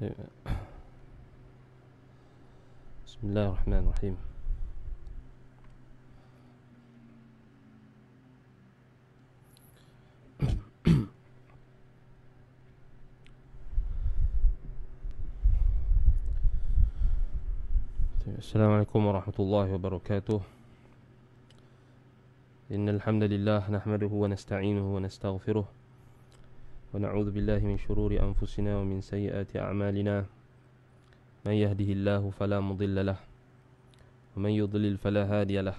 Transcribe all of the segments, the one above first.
طيب. بسم الله الرحمن الرحيم طيب. السلام عليكم ورحمة الله وبركاته إن الحمد لله نحمده ونستعينه ونستغفره ونعوذ بالله من شرور أنفسنا ومن سيئات أعمالنا. من يهده الله فلا مضل له ومن يضلل فلا هادي له.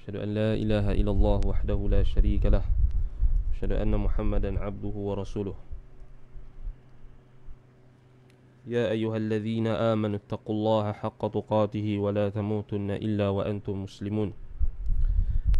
أشهد أن لا إله إلا الله وحده لا شريك له. أشهد أن محمدا عبده ورسوله. يا أيها الذين آمنوا اتقوا الله حق تقاته ولا تموتن إلا وأنتم مسلمون.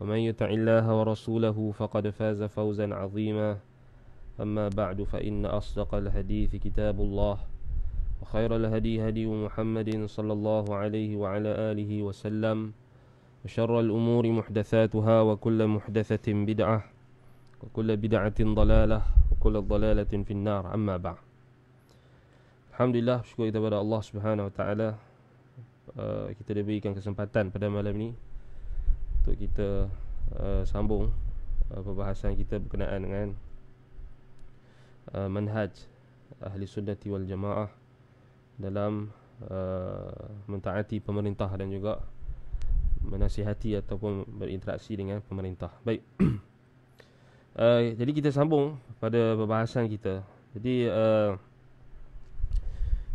ومن يطع الله ورسوله فقد فاز فوزا عظيما. أما بعد فإن أصدق الحديث كتاب الله وخير الهدي هدي محمد صلى الله عليه وعلى آله وسلم وشر الأمور محدثاتها وكل محدثة بدعة وكل بدعة ضلالة وكل ضلالة في النار. أما بعد الحمد لله Subhanahu wa taala. Uh, kita diberikan kesempatan pada malam ini untuk kita uh, sambung uh, perbahasan kita berkenaan dengan uh, manhaj ahli sunnati wal jamaah dalam uh, mentaati pemerintah dan juga menasihati ataupun berinteraksi dengan pemerintah. Baik. uh, jadi kita sambung pada perbahasan kita. Jadi uh,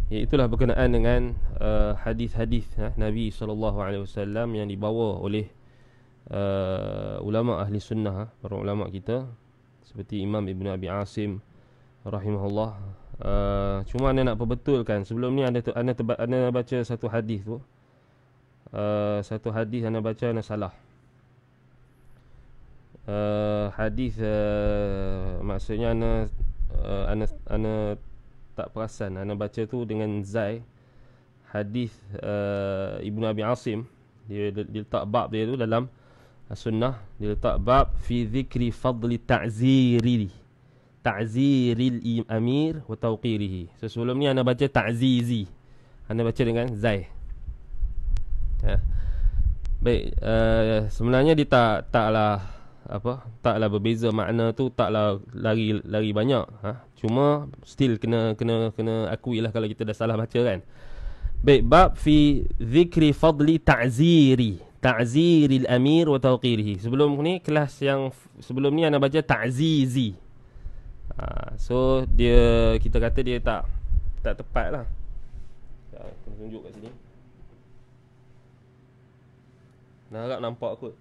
itulah berkenaan dengan uh, hadis-hadis uh, Nabi sallallahu alaihi wasallam yang dibawa oleh uh, ulama ahli sunnah para ulama kita seperti Imam Ibn Abi Asim rahimahullah. Uh, cuma anda nak perbetulkan sebelum ni anda anda, teba, anda baca satu hadis tu. Uh, satu hadis anda baca anda salah. Uh, hadis uh, maksudnya anda uh, anda, anda tak perasan anda baca tu dengan zai. Hadis uh, Ibn Abi Asim dia, dia letak bab dia tu dalam sunnah dia letak bab fi zikri fadli ta'ziri ta'ziril amir wa tawqirihi. So sebelum ni anda baca ta'zizi. Anda baca dengan zai. Ya. baik uh, sebenarnya dia tak taklah apa taklah berbeza makna tu taklah lari lari banyak ha. Cuma still kena kena kena akui lah kalau kita dah salah baca kan. Baik bab fi zikri fadli ta'ziri ta'ziril amir wa tawqirihi. Sebelum ni kelas yang sebelum ni anda baca ta'zizi. Ha, so dia kita kata dia tak tak tepat lah. Ya, kena tunjuk kat sini. Nak harap nampak kot.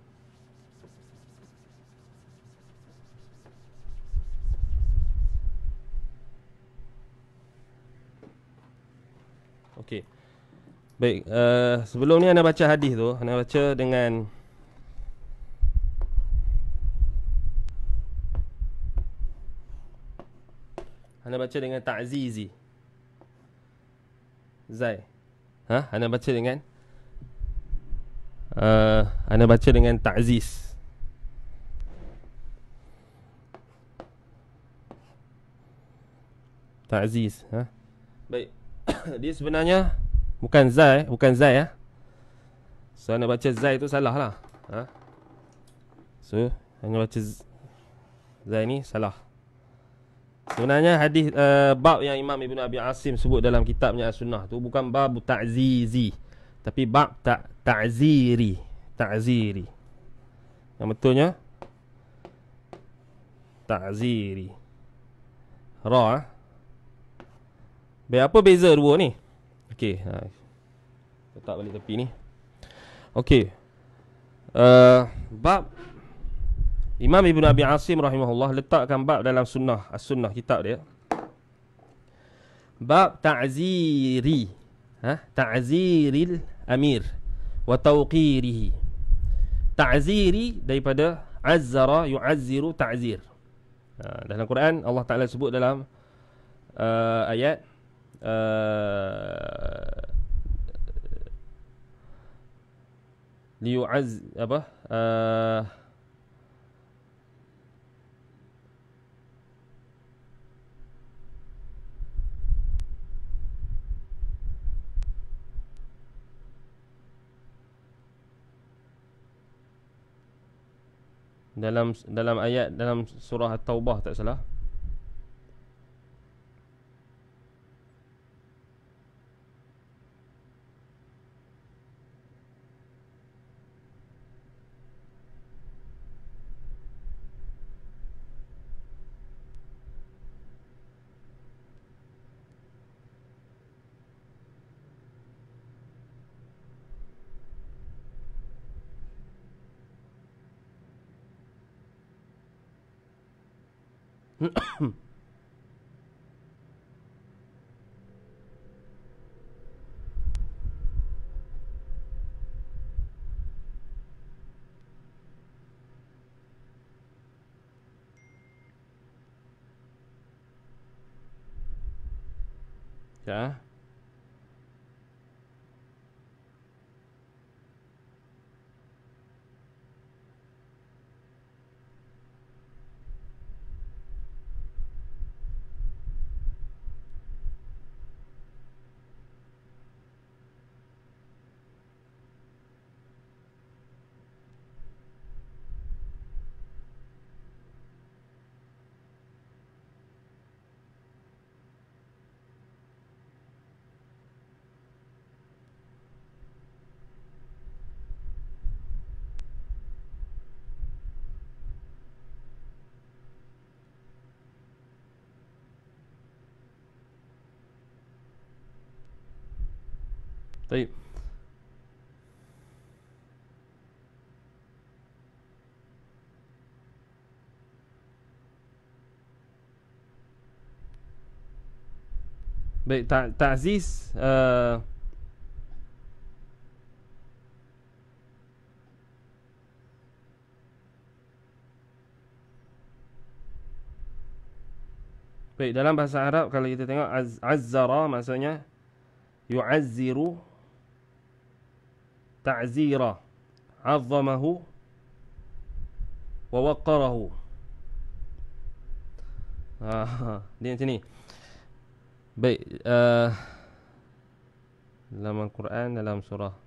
Okey. Baik, uh, sebelum ni anda baca hadis tu, anda baca dengan Anda baca dengan ta'zizi. Zai. Ha? Anda baca dengan uh, anda baca dengan ta'ziz. Ta'ziz, ha? Baik. Dia sebenarnya Bukan Zai, bukan Zai ya. So anda baca Zai tu salah lah. Ha? So anda baca Zai ni salah. Sebenarnya hadis uh, bab yang Imam Ibn Abi Asim sebut dalam kitabnya As-Sunnah tu bukan bab ta'zizi, tapi bab ta ta'ziri, ta'ziri. Yang betulnya ta'ziri. Ra. Eh? Baik, apa beza dua ni? Okey, ha. letak balik tepi ni. Okey. Uh, bab Imam Ibn Abi Asim rahimahullah letakkan bab dalam sunnah, as-sunnah kitab dia. Bab ta'ziri. ha? ta'ziril amir wa tawqirihi ta'ziri daripada azzara yu'azziru ta'zir ha, dalam Quran Allah Taala sebut dalam uh, ayat uh, liyu'az apa uh, dalam dalam ayat dalam surah at-taubah tak salah Ya. Baik, ta ta'ziz uh, Baik, dalam bahasa Arab kalau kita tengok az azzara maksudnya yu'azziru ta'zira azzamahu wa waqqarahu. Ah dia macam ni baik uh, dalam al-Quran dalam surah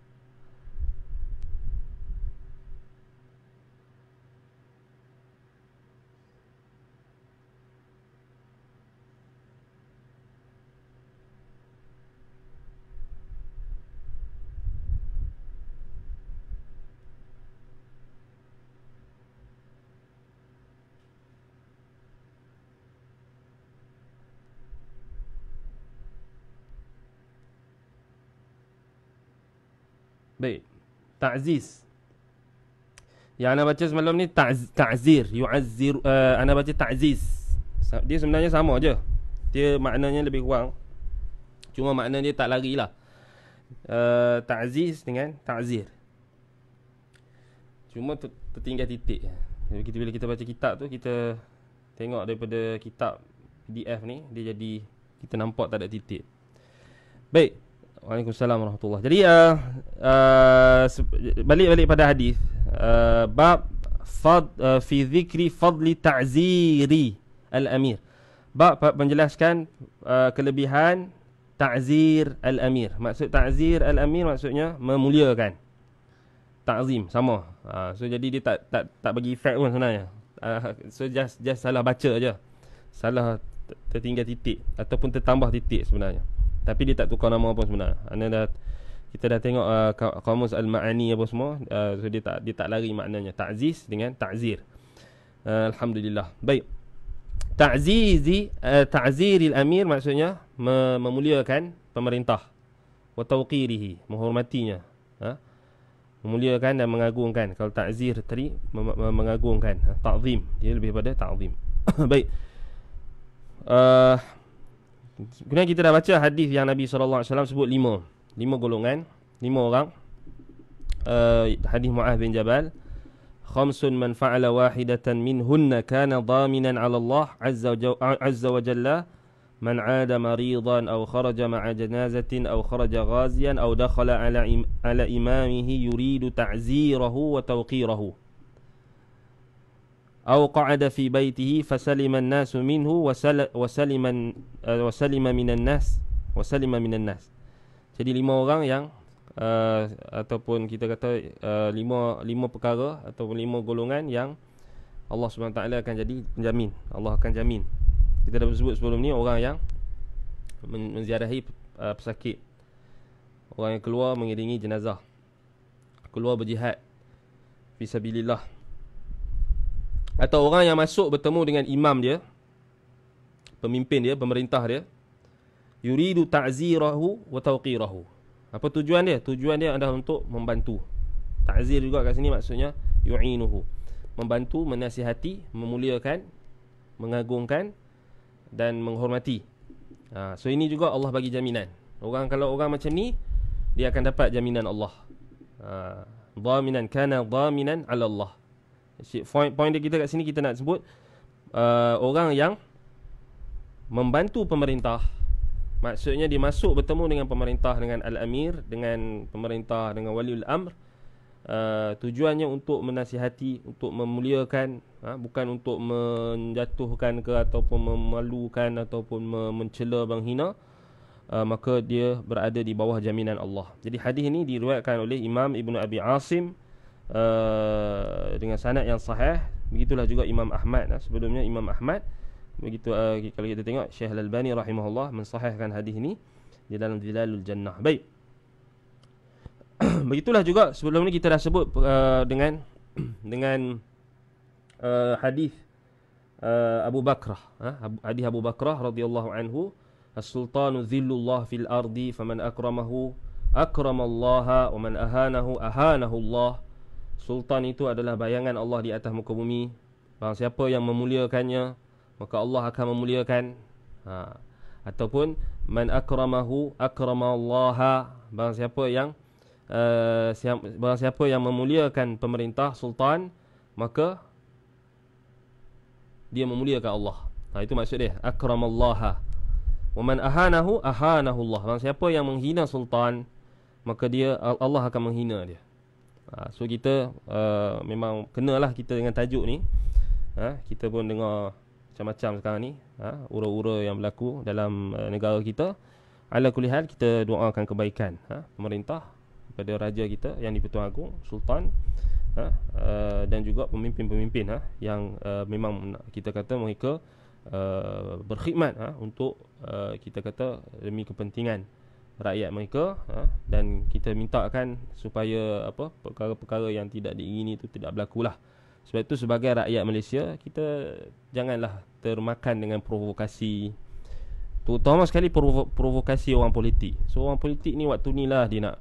Baik. Ta'ziz. Yang anda baca semalam ni ta'zir, yu'azzir uh, anda baca ta'ziz. Dia sebenarnya sama aja. Dia maknanya lebih kurang. Cuma makna dia tak larilah. Uh, ta'ziz dengan ta'zir. Cuma tertinggal titik. Jadi kita bila kita baca kitab tu kita tengok daripada kitab PDF ni dia jadi kita nampak tak ada titik. Baik. Waalaikumsalam warahmatullahi Jadi uh, uh, balik-balik pada hadis uh, bab fad uh, fi zikri fadli ta'ziri al-amir. Bab menjelaskan uh, kelebihan ta'zir al-amir. Maksud ta'zir al-amir maksudnya memuliakan. Ta'zim sama. Uh, so jadi dia tak tak tak bagi efek pun sebenarnya. Uh, so just just salah baca aja. Salah tertinggal titik ataupun tertambah titik sebenarnya. Tapi dia tak tukar nama pun sebenarnya. Anda dah kita dah tengok uh, kamus al-ma'ani apa semua, uh, so dia tak dia tak lari maknanya ta'ziz dengan ta'zir. Uh, alhamdulillah. Baik. Ta'zizi uh, ta'ziril amir maksudnya memuliakan pemerintah wa tawqirihi, menghormatinya. Ha? Memuliakan dan mengagungkan. Kalau ta'zir tadi mengagungkan, ha? ta'zim. Dia lebih pada ta'zim. Baik. Uh, Kemudian kita dah baca hadis yang Nabi SAW sebut lima. Lima golongan Lima orang. Uh, Hadis Mu'ah bin Jabal. Khamsun man fa'ala wahidatan minhunna kana dhaminan ala Allah azza wa jalla. Man ada maridhan au kharaja ma'a janazatin au kharaja ghazian Au dakhala ala, im ala imamihi yuridu ta'zirahu wa tawqirahu. أو قعد في بيته فسلم الناس منه وسل وسلم وسلم من الناس وسلم من الناس. Jadi lima orang yang uh, ataupun kita kata uh, lima lima perkara ataupun lima golongan yang Allah Subhanahu Taala akan jadi penjamin. Allah akan jamin. Kita dah sebut sebelum ni orang yang men- menziarahi uh, pesakit. Orang yang keluar mengiringi jenazah. Keluar berjihad fi atau orang yang masuk bertemu dengan imam dia pemimpin dia pemerintah dia yuridu ta'zirahu wa tawqirahu. Apa tujuan dia? Tujuan dia adalah untuk membantu. Ta'zir juga kat sini maksudnya yu'inuhu. Membantu, menasihati, memuliakan, mengagungkan dan menghormati. Ha, so ini juga Allah bagi jaminan. Orang kalau orang macam ni dia akan dapat jaminan Allah. Ha, dhaminan kana dhaminan 'ala Allah. Point point dia kita kat sini kita nak sebut uh, orang yang membantu pemerintah. Maksudnya dia masuk bertemu dengan pemerintah dengan al-amir dengan pemerintah dengan waliul amr. Uh, tujuannya untuk menasihati untuk memuliakan uh, bukan untuk menjatuhkan ke ataupun memalukan ataupun mencela menghina. Uh, maka dia berada di bawah jaminan Allah. Jadi hadis ini diriwayatkan oleh Imam Ibnu Abi Asim uh, dengan sanad yang sahih. Begitulah juga Imam Ahmad uh, sebelumnya Imam Ahmad begitu uh, kalau kita tengok Syekh Al-Albani rahimahullah mensahihkan hadis ini di dalam Zilalul Jannah. Baik. Begitulah juga sebelum ni kita dah sebut uh, dengan dengan uh, hadis uh, Abu Bakrah, ha? hadis Abu Bakrah radhiyallahu anhu, "As-sultanu dhillullah fil ardi faman akramahu akramallaha wa man ahanahu ahanahu Allah." Sultan itu adalah bayangan Allah di atas muka bumi. Barang siapa yang memuliakannya, maka Allah akan memuliakan. Ha. ataupun man akramahu akramallaha. Barang siapa yang uh, siapa, barang siapa yang memuliakan pemerintah sultan maka dia memuliakan Allah. Ha itu maksud dia. Akramallaha. Wa man ahanahu ahanahu Allah. Barang siapa yang menghina sultan maka dia Allah akan menghina dia ha, so kita uh, memang kenalah kita dengan tajuk ni. Ha, kita pun dengar macam-macam sekarang ni. Ha, ura-ura yang berlaku dalam uh, negara kita. Ala kulihal kita doakan kebaikan ha, pemerintah kepada raja kita yang di-Pertuan Agong Sultan ha, uh, dan juga pemimpin-pemimpin ha, yang uh, memang kita kata mereka uh, berkhidmat ha, untuk uh, kita kata demi kepentingan rakyat mereka ha, dan kita mintakan supaya apa perkara-perkara yang tidak diingini itu tidak berlaku lah sebab itu sebagai rakyat Malaysia kita janganlah termakan dengan provokasi terutama sekali provo- provokasi orang politik. So orang politik ni waktu ni lah dia nak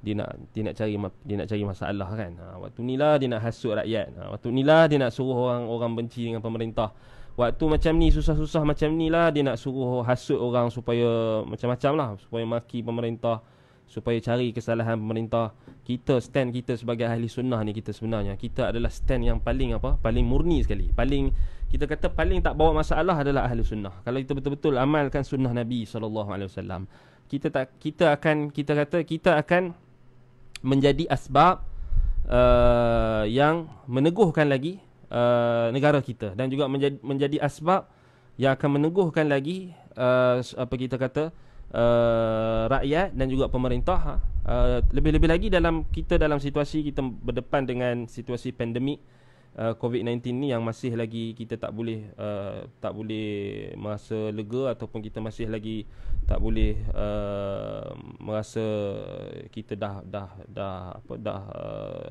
dia nak dia nak cari dia nak cari masalah kan. Ha, waktu ni lah dia nak hasut rakyat. Ha, waktu ni lah dia nak suruh orang orang benci dengan pemerintah. Waktu macam ni susah-susah macam ni lah. Dia nak suruh hasut orang supaya macam-macam lah. Supaya maki pemerintah. Supaya cari kesalahan pemerintah. Kita stand kita sebagai ahli sunnah ni kita sebenarnya. Kita adalah stand yang paling apa? Paling murni sekali. Paling kita kata paling tak bawa masalah adalah ahli sunnah. Kalau kita betul-betul amalkan sunnah Nabi saw kita tak kita akan kita kata kita akan menjadi asbab uh, yang meneguhkan lagi uh, negara kita dan juga menjadi menjadi asbab yang akan meneguhkan lagi uh, apa kita kata uh, rakyat dan juga pemerintah uh, lebih-lebih lagi dalam kita dalam situasi kita berdepan dengan situasi pandemik uh, COVID-19 ni yang masih lagi kita tak boleh uh, tak boleh merasa lega ataupun kita masih lagi tak boleh uh, merasa kita dah dah dah apa dah uh,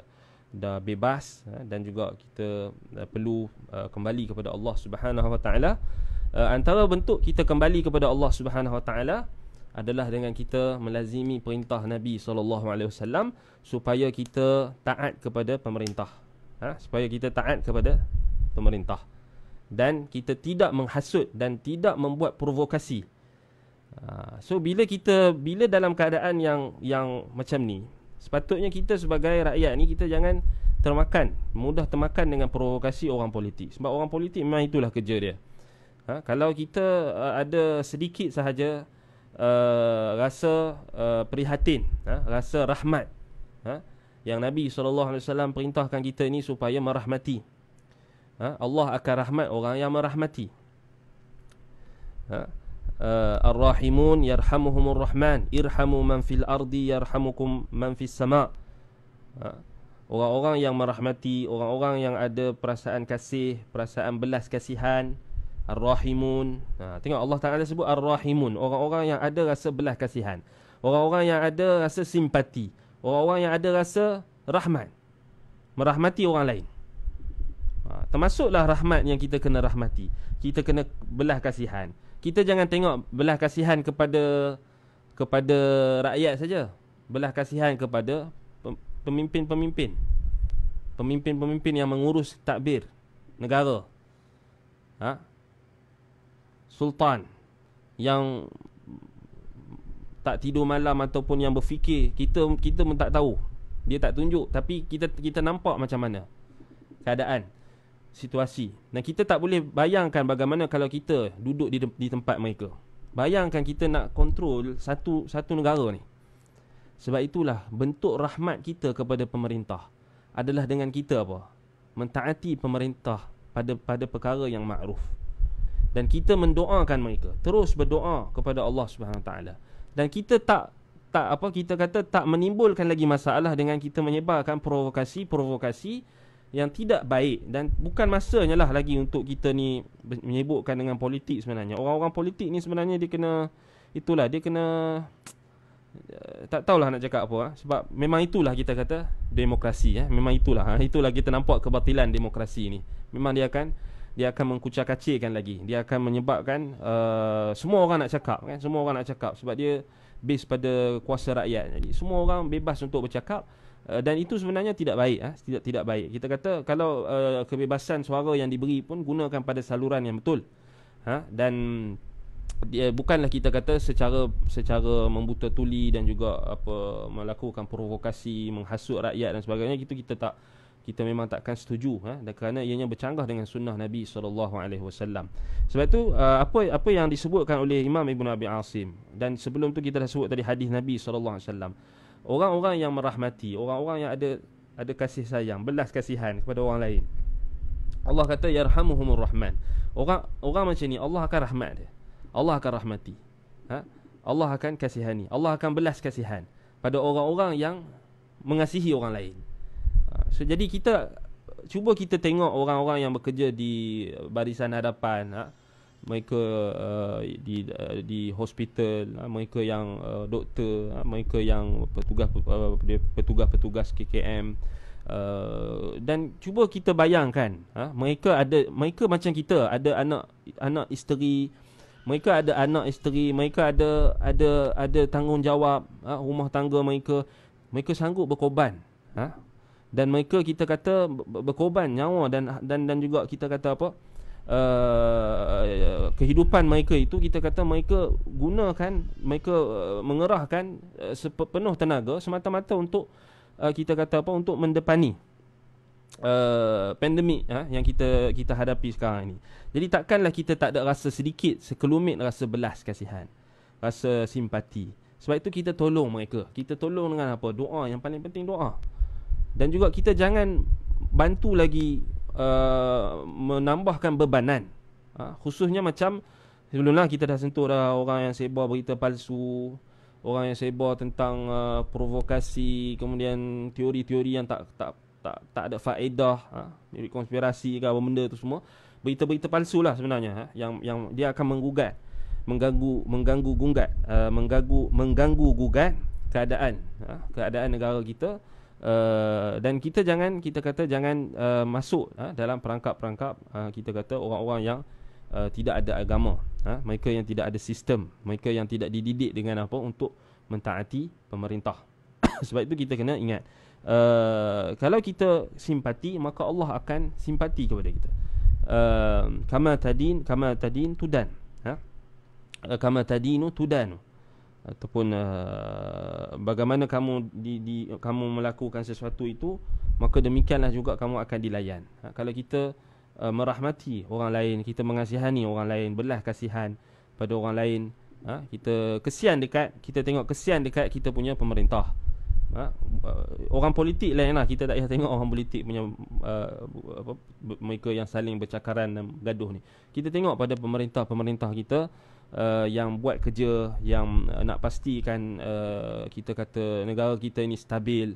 dah bebas uh, dan juga kita uh, perlu uh, kembali kepada Allah Subhanahu Wa Taala antara bentuk kita kembali kepada Allah Subhanahu Wa Taala adalah dengan kita melazimi perintah Nabi SAW supaya kita taat kepada pemerintah. Ha? Supaya kita taat kepada pemerintah. Dan kita tidak menghasut dan tidak membuat provokasi Ha, so bila kita bila dalam keadaan yang yang macam ni, sepatutnya kita sebagai rakyat ni kita jangan termakan, mudah termakan dengan provokasi orang politik. Sebab orang politik memang itulah kerja dia. Ha, kalau kita uh, ada sedikit sahaja uh, rasa uh, prihatin, ha, rasa rahmat, ha, yang Nabi SAW perintahkan kita ini supaya merahmati. Ha, Allah akan rahmat orang yang merahmati. Ha, uh, Ar-Rahimun yarhamuhumur Rahman, irhamu man fil ardi yarhamukum man fis sama. Ha, orang-orang yang merahmati, orang-orang yang ada perasaan kasih, perasaan belas kasihan, Ar-Rahimun. Ha, tengok Allah Taala sebut Ar-Rahimun, orang-orang yang ada rasa belas kasihan. Orang-orang yang ada rasa simpati, orang-orang yang ada rasa rahmat. Merahmati orang lain. Ha, termasuklah rahmat yang kita kena rahmati. Kita kena belah kasihan. Kita jangan tengok belah kasihan kepada kepada rakyat saja. Belah kasihan kepada pemimpin-pemimpin. Pemimpin-pemimpin yang mengurus takbir negara. Ha? sultan yang tak tidur malam ataupun yang berfikir kita kita pun tak tahu dia tak tunjuk tapi kita kita nampak macam mana keadaan situasi. Dan kita tak boleh bayangkan bagaimana kalau kita duduk di di tempat mereka. Bayangkan kita nak kontrol satu satu negara ni. Sebab itulah bentuk rahmat kita kepada pemerintah adalah dengan kita apa? Mentaati pemerintah pada pada perkara yang makruf. Dan kita mendoakan mereka. Terus berdoa kepada Allah Subhanahu taala. Dan kita tak tak apa kita kata tak menimbulkan lagi masalah dengan kita menyebarkan provokasi-provokasi yang tidak baik dan bukan masanya lah lagi untuk kita ni menyebutkan dengan politik sebenarnya. Orang-orang politik ni sebenarnya dia kena itulah dia kena tak tahulah nak cakap apa ha? sebab memang itulah kita kata demokrasi ya memang itulah ha? itulah kita nampak kebatilan demokrasi ni. Memang dia akan dia akan mengkucak-kacirkan lagi. Dia akan menyebabkan uh, semua orang nak cakap kan. Semua orang nak cakap sebab dia base pada kuasa rakyat. Jadi semua orang bebas untuk bercakap uh, dan itu sebenarnya tidak baik ah tidak tidak baik kita kata kalau uh, kebebasan suara yang diberi pun gunakan pada saluran yang betul ha dan dia bukanlah kita kata secara secara membuta tuli dan juga apa melakukan provokasi menghasut rakyat dan sebagainya itu kita tak kita memang takkan setuju ha? dan kerana ianya bercanggah dengan sunnah Nabi sallallahu alaihi wasallam. Sebab itu apa apa yang disebutkan oleh Imam Ibn Abi Asim dan sebelum tu kita dah sebut tadi hadis Nabi sallallahu alaihi wasallam. Orang-orang yang merahmati, orang-orang yang ada ada kasih sayang, belas kasihan kepada orang lain. Allah kata yarhamuhumur rahman. Orang orang macam ni Allah akan rahmat dia. Allah akan rahmati. Ha? Allah akan kasihani. Allah akan belas kasihan pada orang-orang yang mengasihi orang lain. So jadi kita cuba kita tengok orang-orang yang bekerja di barisan hadapan ha? Mereka uh, di uh, di hospital ha? mereka yang uh, doktor ha? mereka yang petugas uh, petugas-petugas KKM uh, dan cuba kita bayangkan ha? mereka ada mereka macam kita ada anak anak isteri mereka ada anak isteri mereka ada ada ada tanggungjawab ha? rumah tangga mereka mereka sanggup berkorban ha? dan mereka kita kata berkorban nyawa dan dan dan juga kita kata apa uh, kehidupan mereka itu kita kata mereka gunakan mereka uh, mengerahkan uh, sepenuh tenaga semata-mata untuk uh, kita kata apa untuk mendepani uh, pandemik uh, yang kita kita hadapi sekarang ini. Jadi takkanlah kita tak ada rasa sedikit sekelumit rasa belas kasihan rasa simpati. Sebab itu kita tolong mereka. Kita tolong dengan apa? Doa. Yang paling penting doa. Dan juga kita jangan bantu lagi uh, menambahkan bebanan. Uh, khususnya macam sebelumnya kita dah sentuh dah orang yang sebar berita palsu orang yang sebar tentang uh, provokasi kemudian teori-teori yang tak tak tak tak ada faedah teori konspirasi ke apa benda tu semua berita-berita palsu lah sebenarnya uh, yang yang dia akan menggugat mengganggu mengganggu gugat uh, mengganggu mengganggu gugat keadaan uh, keadaan negara kita Uh, dan kita jangan kita kata jangan uh, masuk uh, dalam perangkap-perangkap uh, kita kata orang-orang yang uh, tidak ada agama uh, mereka yang tidak ada sistem mereka yang tidak dididik dengan apa untuk mentaati pemerintah. Sebab itu kita kena ingat uh, kalau kita simpati maka Allah akan simpati kepada kita. Uh, kama tadin kama tadin tudan uh, kama tadinu tudanu ataupun uh, bagaimana kamu di, di kamu melakukan sesuatu itu maka demikianlah juga kamu akan dilayan. Ha, kalau kita uh, merahmati orang lain kita mengasihani orang lain belah kasihan pada orang lain ha, kita kesian dekat kita tengok kesian dekat kita punya pemerintah. Ha, uh, orang politik lain lah kita tak payah tengok orang politik punya uh, apa, mereka yang saling bercakaran dan gaduh ni. Kita tengok pada pemerintah-pemerintah kita uh, yang buat kerja yang uh, nak pastikan uh, kita kata negara kita ini stabil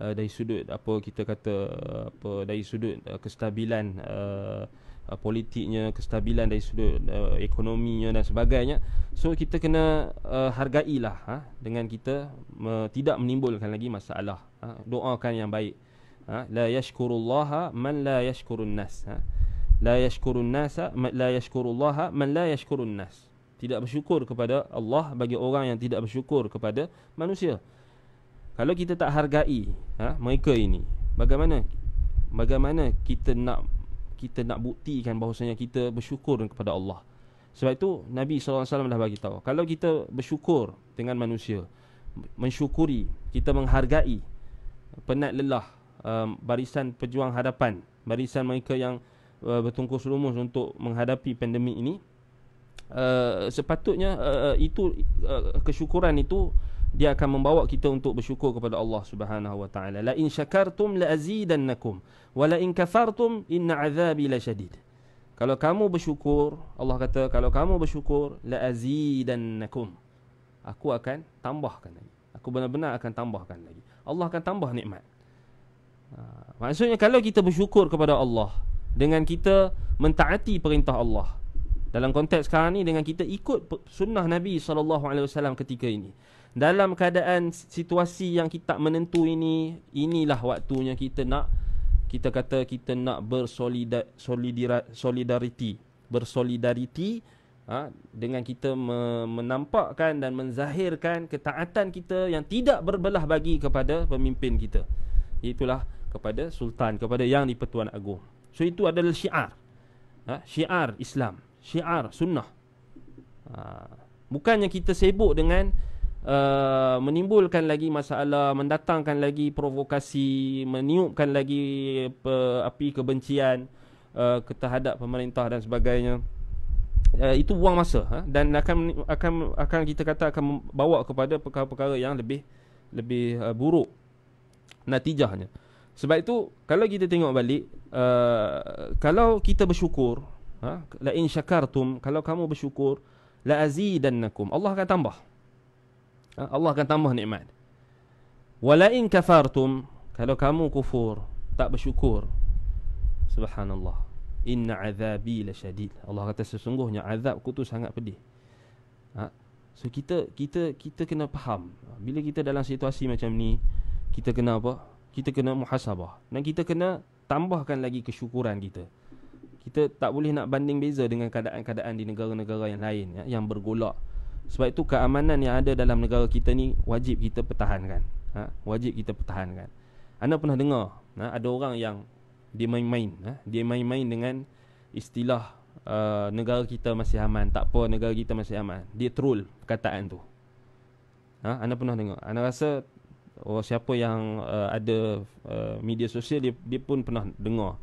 uh, dari sudut apa kita kata uh, apa dari sudut uh, kestabilan uh, uh, politiknya kestabilan dari sudut uh, ekonominya dan sebagainya. So kita kena uh, hargailah ha dengan kita uh, tidak menimbulkan lagi masalah ha. Doakan yang baik ha. La yashkurullaha man la yashkurun nas ha. La yashkurun nasa la yashkurullaha man la yashkurun nas tidak bersyukur kepada Allah bagi orang yang tidak bersyukur kepada manusia kalau kita tak hargai ha mereka ini bagaimana bagaimana kita nak kita nak buktikan bahawasanya kita bersyukur kepada Allah. Sebab itu Nabi SAW dah bagi tahu. Kalau kita bersyukur dengan manusia, mensyukuri, kita menghargai penat lelah um, barisan pejuang hadapan, barisan mereka yang uh, bertungkus lumus untuk menghadapi pandemik ini, uh, sepatutnya uh, itu uh, kesyukuran itu dia akan membawa kita untuk bersyukur kepada Allah Subhanahu wa taala. La in syakartum la azidannakum wa la in kafartum inna azabi lasyadid. Kalau kamu bersyukur, Allah kata kalau kamu bersyukur la azidannakum. Aku akan tambahkan lagi. Aku benar-benar akan tambahkan lagi. Allah akan tambah nikmat. Ha, maksudnya kalau kita bersyukur kepada Allah dengan kita mentaati perintah Allah. Dalam konteks sekarang ni dengan kita ikut sunnah Nabi wasallam ketika ini. Dalam keadaan situasi yang kita menentu ini inilah waktunya kita nak kita kata kita nak bersolidariti bersolidariti ha, dengan kita menampakkan dan menzahirkan ketaatan kita yang tidak berbelah bagi kepada pemimpin kita. Itulah kepada sultan kepada yang di-Pertuan Agong. So itu adalah syiar. Ha, syiar Islam syiar sunnah ha, bukannya kita sibuk dengan uh, menimbulkan lagi masalah, mendatangkan lagi provokasi, meniupkan lagi pe, api kebencian uh, terhadap pemerintah dan sebagainya. Uh, itu buang masa ha? dan akan akan akan kita kata akan bawa kepada perkara-perkara yang lebih lebih uh, buruk natijahnya. Sebab itu kalau kita tengok balik uh, kalau kita bersyukur ha la in syakartum kalau kamu bersyukur la azidannakum Allah akan tambah Ha, Allah akan tambah nikmat. Walain kafartum kalau kamu kufur, tak bersyukur. Subhanallah. Inna azabi lasyadid. Allah kata sesungguhnya azabku tu sangat pedih. Ha? So kita kita kita kena faham. Bila kita dalam situasi macam ni, kita kena apa? Kita kena muhasabah. Dan kita kena tambahkan lagi kesyukuran kita. Kita tak boleh nak banding beza dengan keadaan-keadaan di negara-negara yang lain ya, yang bergolak sebab itu keamanan yang ada dalam negara kita ni wajib kita pertahankan. Ha? Wajib kita pertahankan. Anda pernah dengar ha? ada orang yang dia main-main. Ha? Dia main-main dengan istilah uh, negara kita masih aman. Tak apa negara kita masih aman. Dia troll perkataan tu. Ha? Anda pernah dengar? Anda rasa oh, siapa yang uh, ada uh, media sosial dia, dia pun pernah dengar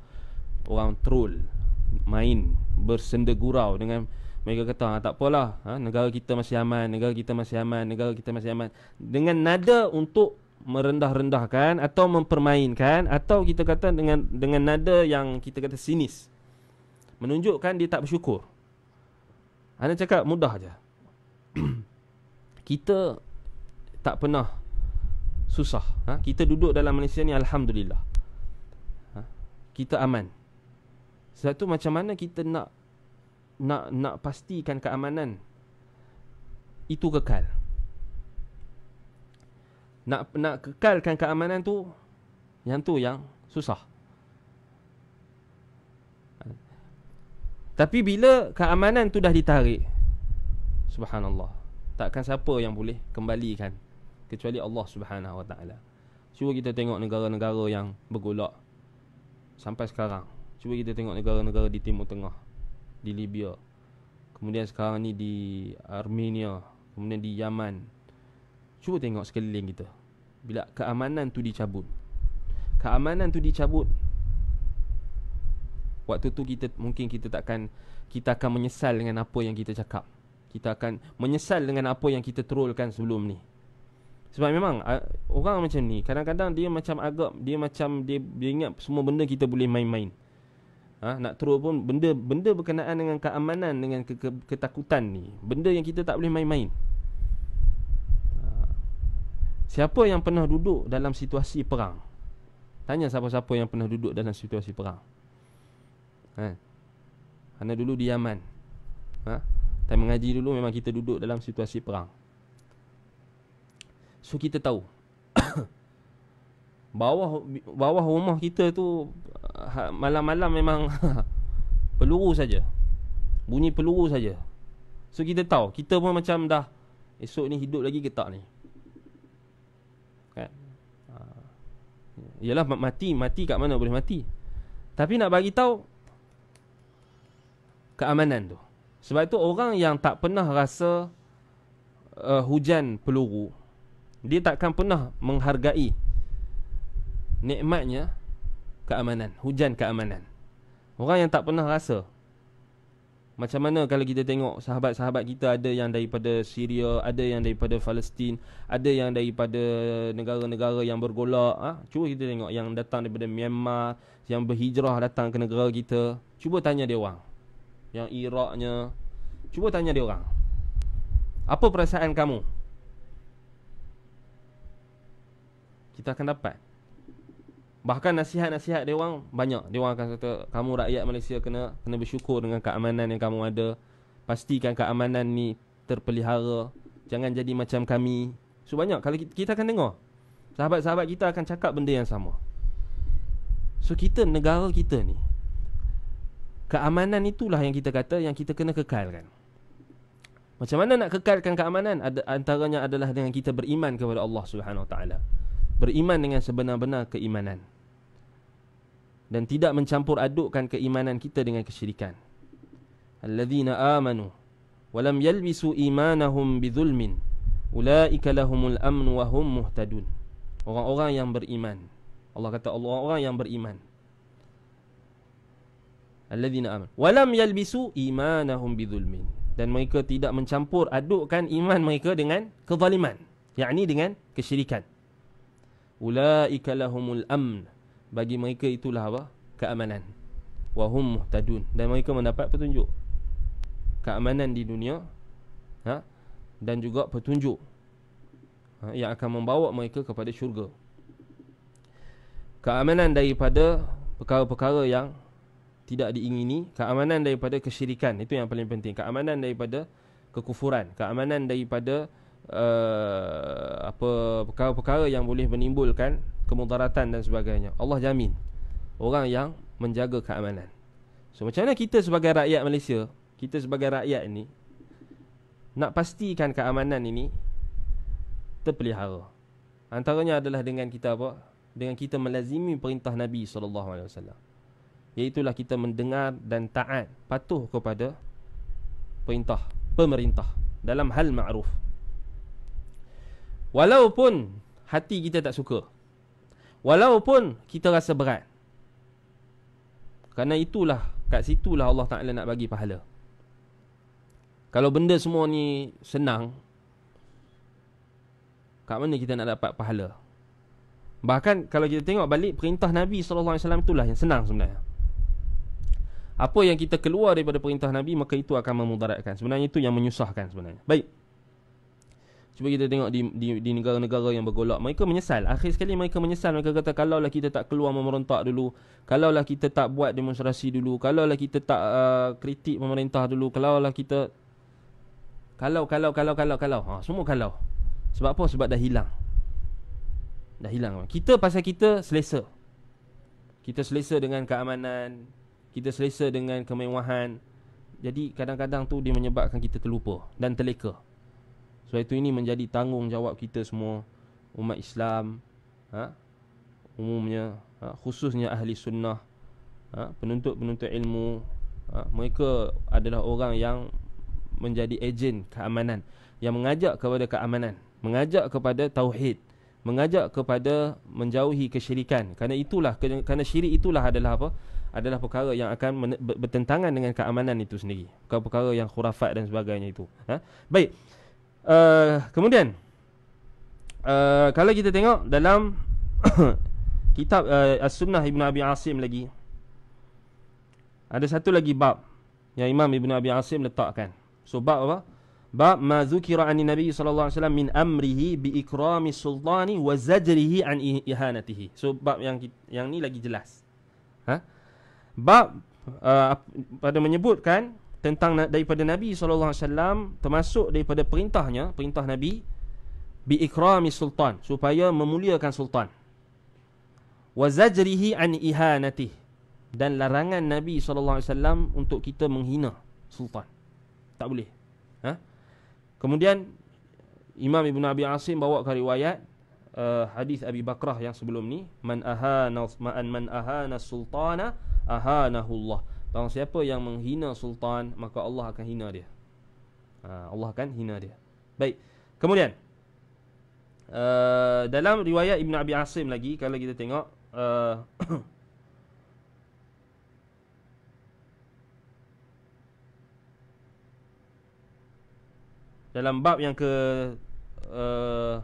orang troll main bersendegurau dengan mereka kata ah, tak apalah ha, negara kita masih aman negara kita masih aman negara kita masih aman. Dengan nada untuk merendah-rendahkan atau mempermainkan atau kita kata dengan dengan nada yang kita kata sinis. Menunjukkan dia tak bersyukur. Anda cakap mudah aja kita tak pernah susah ha? kita duduk dalam Malaysia ni alhamdulillah. Ha? kita aman sebab tu macam mana kita nak nak nak pastikan keamanan itu kekal. Nak nak kekalkan keamanan tu yang tu yang susah. Tapi bila keamanan tu dah ditarik subhanallah takkan siapa yang boleh kembalikan kecuali Allah Subhanahu Wa Taala. Cuba kita tengok negara-negara yang bergolak sampai sekarang. Cuba kita tengok negara-negara di Timur Tengah di Libya kemudian sekarang ni di Armenia, kemudian di Yaman. Cuba tengok sekeliling kita. Bila keamanan tu dicabut. Keamanan tu dicabut. Waktu tu kita mungkin kita takkan kita akan menyesal dengan apa yang kita cakap. Kita akan menyesal dengan apa yang kita trollkan sebelum ni. Sebab memang orang macam ni kadang-kadang dia macam agak dia macam dia, dia ingat semua benda kita boleh main-main. Ha, nak troll pun benda benda berkenaan dengan keamanan dengan ke, ke, ketakutan ni. Benda yang kita tak boleh main-main. Ha, siapa yang pernah duduk dalam situasi perang? Tanya siapa-siapa yang pernah duduk dalam situasi perang. Ha. Karena dulu di Yaman. Ha? Time mengaji dulu memang kita duduk dalam situasi perang. So kita tahu Bawah bawah rumah kita tu Malam-malam memang Peluru saja. Bunyi peluru saja. So kita tahu Kita pun macam dah Esok ni hidup lagi ke tak ni? Kan? Ha. Yalah mati Mati kat mana boleh mati? Tapi nak bagi tahu Keamanan tu. Sebab itu orang yang tak pernah rasa uh, Hujan peluru dia takkan pernah menghargai nikmatnya keamanan, hujan keamanan. Orang yang tak pernah rasa macam mana kalau kita tengok sahabat-sahabat kita ada yang daripada Syria, ada yang daripada Palestin, ada yang daripada negara-negara yang bergolak. Ha? Cuba kita tengok yang datang daripada Myanmar, yang berhijrah datang ke negara kita. Cuba tanya dia orang. Yang Iraqnya. Cuba tanya dia orang. Apa perasaan kamu kita akan dapat. Bahkan nasihat-nasihat dia orang banyak. Dia orang akan kata kamu rakyat Malaysia kena kena bersyukur dengan keamanan yang kamu ada. Pastikan keamanan ni terpelihara. Jangan jadi macam kami. So banyak kalau kita, akan dengar. Sahabat-sahabat kita akan cakap benda yang sama. So kita negara kita ni keamanan itulah yang kita kata yang kita kena kekalkan. Macam mana nak kekalkan keamanan? Ada antaranya adalah dengan kita beriman kepada Allah Subhanahu Wa Taala beriman dengan sebenar-benar keimanan dan tidak mencampur adukkan keimanan kita dengan kesyirikan. Alladzina amanu walam yalbisu imanahum bidzulmin ulaika lahumul amn wa hum muhtadun. Orang-orang yang beriman. Allah kata orang-orang yang beriman. Alladzina amanu walam yalbisu imanahum bidzulmin dan mereka tidak mencampur adukkan iman mereka dengan kezaliman. Yakni dengan kesyirikan. Ulaika lahumul amn bagi mereka itulah apa? Keamanan. Wa hum muhtadun. Dan mereka mendapat petunjuk. Keamanan di dunia ha? Dan juga petunjuk ha, yang akan membawa mereka kepada syurga. Keamanan daripada perkara-perkara yang tidak diingini keamanan daripada kesyirikan itu yang paling penting. Keamanan daripada kekufuran keamanan daripada uh, apa perkara-perkara yang boleh menimbulkan kemudaratan dan sebagainya. Allah jamin orang yang menjaga keamanan. So macam mana kita sebagai rakyat Malaysia, kita sebagai rakyat ini nak pastikan keamanan ini terpelihara. Antaranya adalah dengan kita apa? Dengan kita melazimi perintah Nabi sallallahu alaihi wasallam. Iaitulah kita mendengar dan taat, patuh kepada perintah pemerintah dalam hal ma'ruf. Walaupun hati kita tak suka. Walaupun kita rasa berat. Kerana itulah, kat situlah Allah Ta'ala nak bagi pahala. Kalau benda semua ni senang, kat mana kita nak dapat pahala? Bahkan kalau kita tengok balik perintah Nabi SAW itulah yang senang sebenarnya. Apa yang kita keluar daripada perintah Nabi maka itu akan memudaratkan. Sebenarnya itu yang menyusahkan sebenarnya. Baik. Cuba kita tengok di, di, di negara-negara yang bergolak. Mereka menyesal. Akhir sekali mereka menyesal. Mereka kata Kalaulah kita tak keluar memerontak dulu Kalaulah kita tak buat demonstrasi dulu Kalaulah kita tak uh, kritik pemerintah dulu Kalaulah kita Kalau, kalau, kalau, kalau, kalau. Ha, Semua kalau. Sebab apa? Sebab dah hilang. Dah hilang. Kita pasal kita selesa. Kita selesa dengan keamanan. Kita selesa dengan kemewahan. Jadi kadang-kadang tu dia menyebabkan kita terlupa Dan terleka sebab itu ini menjadi tanggungjawab kita semua umat Islam ha? umumnya ha? khususnya ahli sunnah ha? penuntut-penuntut ilmu ha? mereka adalah orang yang menjadi ejen keamanan yang mengajak kepada keamanan, mengajak kepada tauhid, mengajak kepada menjauhi kesyirikan. Karena itulah kerana syirik itulah adalah apa? Adalah perkara yang akan bertentangan dengan keamanan itu sendiri. Perkara-perkara yang khurafat dan sebagainya itu. Ha? Baik. Uh, kemudian uh, kalau kita tengok dalam kitab uh, As-Sunnah Ibn Abi Asim lagi ada satu lagi bab yang Imam Ibn Abi Asim letakkan. So bab apa? Bab ma dzukira an Nabi sallallahu alaihi wasallam min amrihi bi ikrami sultani wa zajrihi an ihanatihi. So bab yang yang ni lagi jelas. Ha? Bab uh, pada menyebutkan tentang daripada Nabi wasallam termasuk daripada perintahnya, perintah Nabi bi ikrami sultan supaya memuliakan sultan. Wa zajrihi an ihanatihi dan larangan Nabi wasallam untuk kita menghina sultan. Tak boleh. Ha? Kemudian Imam Ibn Abi Asim bawa ke riwayat uh, hadis Abi Bakrah yang sebelum ni man ahana man ahana sultana ahanahu Allah. Barang siapa yang menghina sultan maka Allah akan hina dia. Ha, Allah akan hina dia. Baik. Kemudian uh, dalam riwayat Ibn Abi Asim lagi kalau kita tengok uh, dalam bab yang ke uh,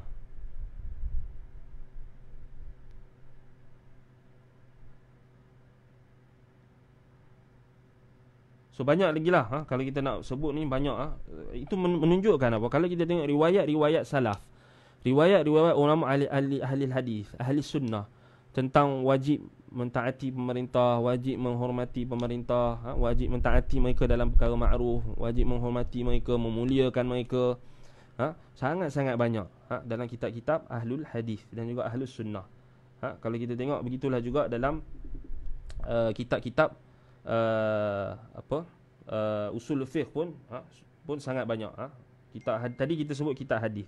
So banyak lagi lah ha? Kalau kita nak sebut ni banyak ha? Itu menunjukkan apa Kalau kita tengok riwayat-riwayat salaf Riwayat-riwayat ulama ahli, ahli, ahli hadis Ahli sunnah Tentang wajib mentaati pemerintah, wajib menghormati pemerintah, ha? wajib mentaati mereka dalam perkara makruf, wajib menghormati mereka, memuliakan mereka. Ha? Sangat-sangat banyak ha? dalam kitab-kitab Ahlul Hadis dan juga Ahlus Sunnah. Ha? Kalau kita tengok begitulah juga dalam uh, kitab-kitab uh, apa? Uh, usul fiqh pun ha? pun sangat banyak ha? Kita tadi kita sebut kitab hadis.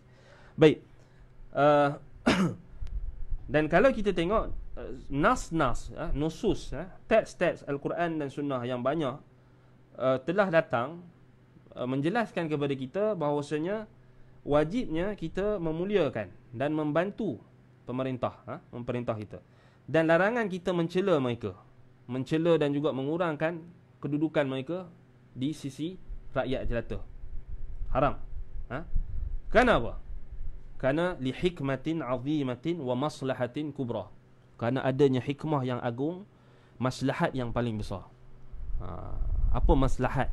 Baik. Uh, dan kalau kita tengok nas-nas, uh, nusus, uh, teks-teks Al-Quran dan Sunnah yang banyak uh, telah datang uh, menjelaskan kepada kita bahawasanya wajibnya kita memuliakan dan membantu pemerintah, uh, pemerintah kita. Dan larangan kita mencela mereka, mencela dan juga mengurangkan kedudukan mereka di sisi rakyat jelata. Haram. Ha? Kenapa? Karena li hikmatin azimatin wa maslahatin kubra kerana adanya hikmah yang agung maslahat yang paling besar ha, apa maslahat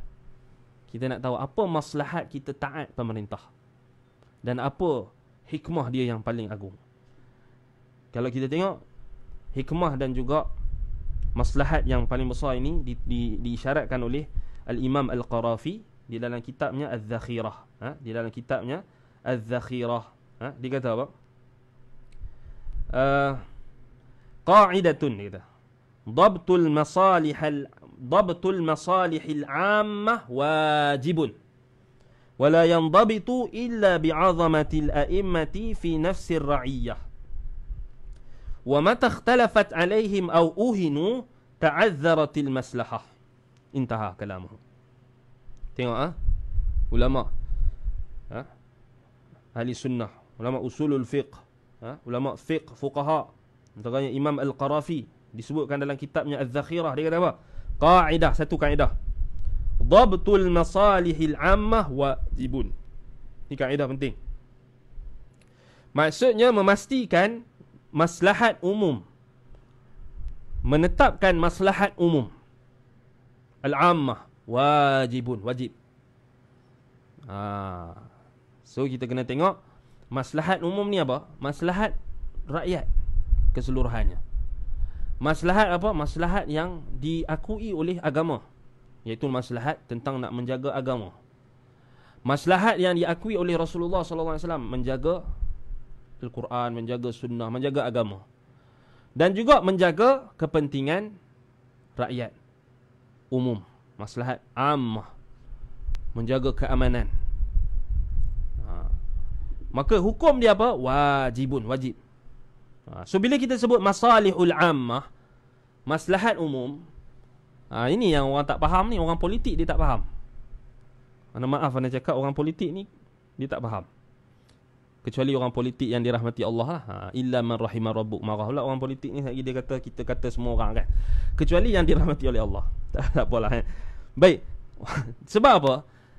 kita nak tahu apa maslahat kita taat pemerintah dan apa hikmah dia yang paling agung kalau kita tengok hikmah dan juga maslahat yang paling besar ini di, di, diisyaratkan oleh al-Imam Al-Qarafi di dalam kitabnya Az-Zakhirah ha? di dalam kitabnya Az-Zakhirah ha? dia kata apa uh, قاعدة كده ضبط المصالح ضبط المصالح العامة واجب ولا ينضبط إلا بعظمة الأئمة في نفس الرعية ومتى اختلفت عليهم أو أهنوا تعذرت المسلحة انتهى كلامه تيوه أه؟ علماء أه؟ أهل سنة علماء أصول الفقه أه؟ علماء فقه فقهاء Contohnya Imam Al-Qarafi disebutkan dalam kitabnya Az-Zakhirah dia kata apa? Qaidah satu kaidah. Dhabtul masalihil ammah wajibun. Ini kaidah penting. Maksudnya memastikan maslahat umum. Menetapkan maslahat umum. Al-ammah wajibun, wajib. Ha. So kita kena tengok maslahat umum ni apa? Maslahat rakyat keseluruhannya. Maslahat apa? Maslahat yang diakui oleh agama. Iaitu maslahat tentang nak menjaga agama. Maslahat yang diakui oleh Rasulullah SAW menjaga Al-Quran, menjaga sunnah, menjaga agama. Dan juga menjaga kepentingan rakyat umum. Maslahat ammah. Menjaga keamanan. Ha. Maka hukum dia apa? Wajibun, wajib. Ha, so bila kita sebut masalihul ammah, maslahat umum, ha, ini yang orang tak faham ni, orang politik dia tak faham. Mana maaf anda cakap orang politik ni dia tak faham. Kecuali orang politik yang dirahmati Allah lah. Ha, illa man rahimah rabbuk. Marah pula orang politik ni lagi dia kata kita kata semua orang kan. Kecuali yang dirahmati oleh Allah. Tak, tak apalah. Eh. Baik. Sebab apa?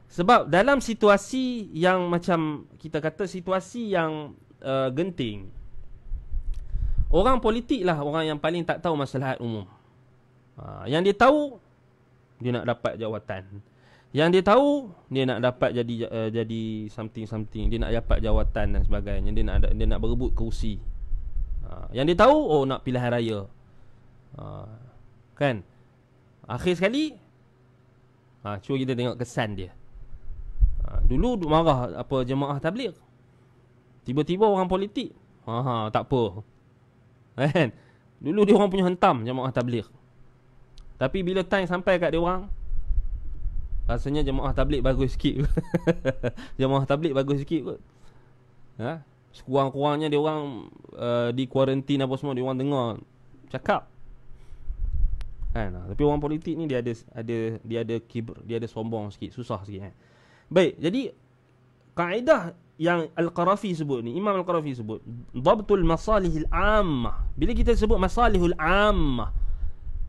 Sebab dalam situasi yang macam kita kata situasi yang uh, genting. Orang politik lah orang yang paling tak tahu masalah umum. Ha, yang dia tahu dia nak dapat jawatan. Yang dia tahu dia nak dapat jadi uh, jadi something something, dia nak dapat jawatan dan sebagainya, dia nak dia nak berebut kerusi. Ha, yang dia tahu oh nak pilihan raya. Ha, kan? Akhir sekali ha, cuba kita tengok kesan dia. Ha, dulu marah apa jemaah tabligh. Tiba-tiba orang politik. Ha, ha tak apa. Kan? Dulu dia orang punya hentam jemaah tabligh. Tapi bila time sampai kat dia orang rasanya jemaah tabligh bagus sikit. jemaah tabligh bagus sikit kot. Ha? Sekurang-kurangnya dia orang uh, di kuarantin apa semua dia orang dengar cakap. Kan? Tapi orang politik ni dia ada ada dia ada kibr, dia ada sombong sikit, susah sikit kan. Baik, jadi kaedah yang Al-Qarafi sebut ni, Imam Al-Qarafi sebut, dhabtul masalihil ammah. Bila kita sebut masalihul ammah,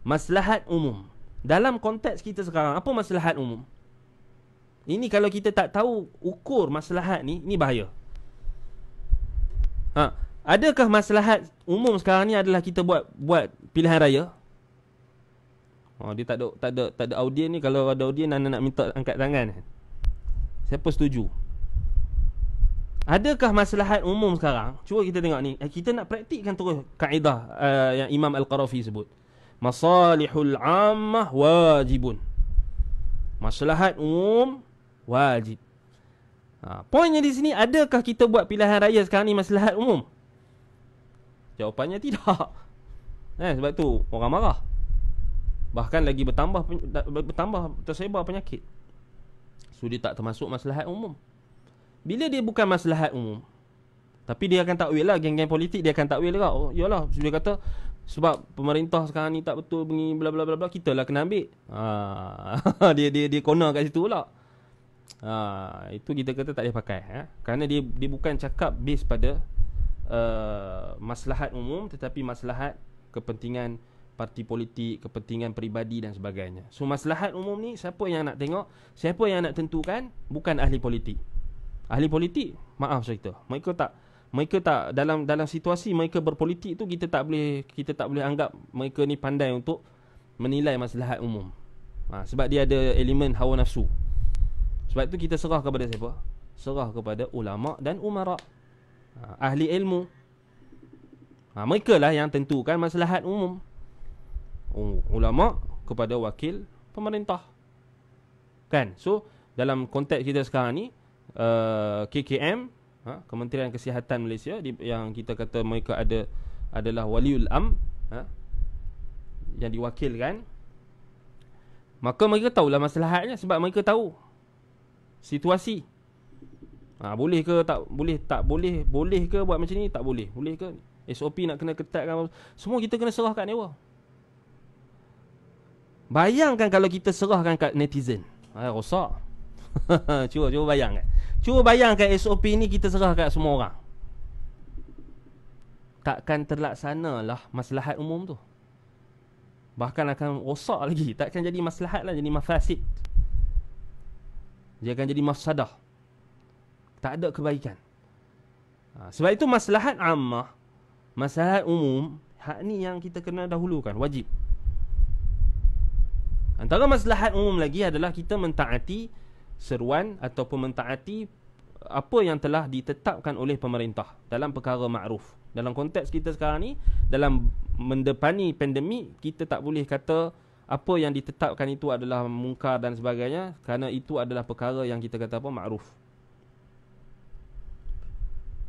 maslahat umum. Dalam konteks kita sekarang, apa maslahat umum? Ini kalau kita tak tahu ukur maslahat ni, ni bahaya. Ha, adakah maslahat umum sekarang ni adalah kita buat buat pilihan raya? Oh, dia tak ada tak ada tak ada audien ni kalau ada audien anda nak minta angkat tangan. Siapa setuju? Adakah maslahat umum sekarang? Cuba kita tengok ni. Eh, kita nak praktikkan terus kaedah uh, yang Imam Al-Qarafi sebut. Masalihul ammah wajibun. Maslahat umum wajib. Ha, poinnya di sini, adakah kita buat pilihan raya sekarang ni maslahat umum? Jawapannya tidak. Eh, sebab tu orang marah. Bahkan lagi bertambah bertambah tersebar penyakit. So dia tak termasuk maslahat umum Bila dia bukan maslahat umum Tapi dia akan takwil lah Geng-geng politik dia akan takwil lah oh, Yalah Dia kata Sebab pemerintah sekarang ni tak betul Bengi bla bla bla bla Kita lah kena ambil ha. Dia dia dia corner kat situ pula ha. Itu kita kata tak boleh pakai ha? Kerana dia dia bukan cakap Base pada uh, Maslahat umum Tetapi maslahat Kepentingan parti politik, kepentingan peribadi dan sebagainya. So maslahat umum ni siapa yang nak tengok, siapa yang nak tentukan bukan ahli politik. Ahli politik, maaf kata, mereka tak mereka tak dalam dalam situasi mereka berpolitik tu kita tak boleh kita tak boleh anggap mereka ni pandai untuk menilai maslahat umum. Ha, sebab dia ada elemen hawa nafsu. Sebab itu kita serah kepada siapa? Serah kepada ulama dan umara. Ha, ahli ilmu. Ha, mereka lah yang tentukan maslahat umum ulama kepada wakil pemerintah. Kan? So, dalam konteks kita sekarang ni, uh, KKM, ha, Kementerian Kesihatan Malaysia, di, yang kita kata mereka ada adalah waliul am, ha, yang diwakilkan, maka mereka tahulah masalahnya sebab mereka tahu situasi. Ha, boleh ke tak boleh tak boleh boleh ke buat macam ni tak boleh boleh ke SOP nak kena ketatkan semua kita kena serahkan dewa Bayangkan kalau kita serahkan kat netizen. Ha, rosak. cuba, cuba bayangkan. Cuba bayangkan SOP ni kita serah kat semua orang. Takkan terlaksanalah maslahat umum tu. Bahkan akan rosak lagi. Takkan jadi maslahat lah, jadi mafasid. Dia akan jadi mafsadah. Tak ada kebaikan. Ha, sebab itu maslahat ammah, maslahat umum, hak ni yang kita kena dahulukan, wajib. Antara maslahat umum lagi adalah kita mentaati seruan ataupun mentaati apa yang telah ditetapkan oleh pemerintah dalam perkara makruf. Dalam konteks kita sekarang ni, dalam mendepani pandemik, kita tak boleh kata apa yang ditetapkan itu adalah mungkar dan sebagainya kerana itu adalah perkara yang kita kata apa makruf.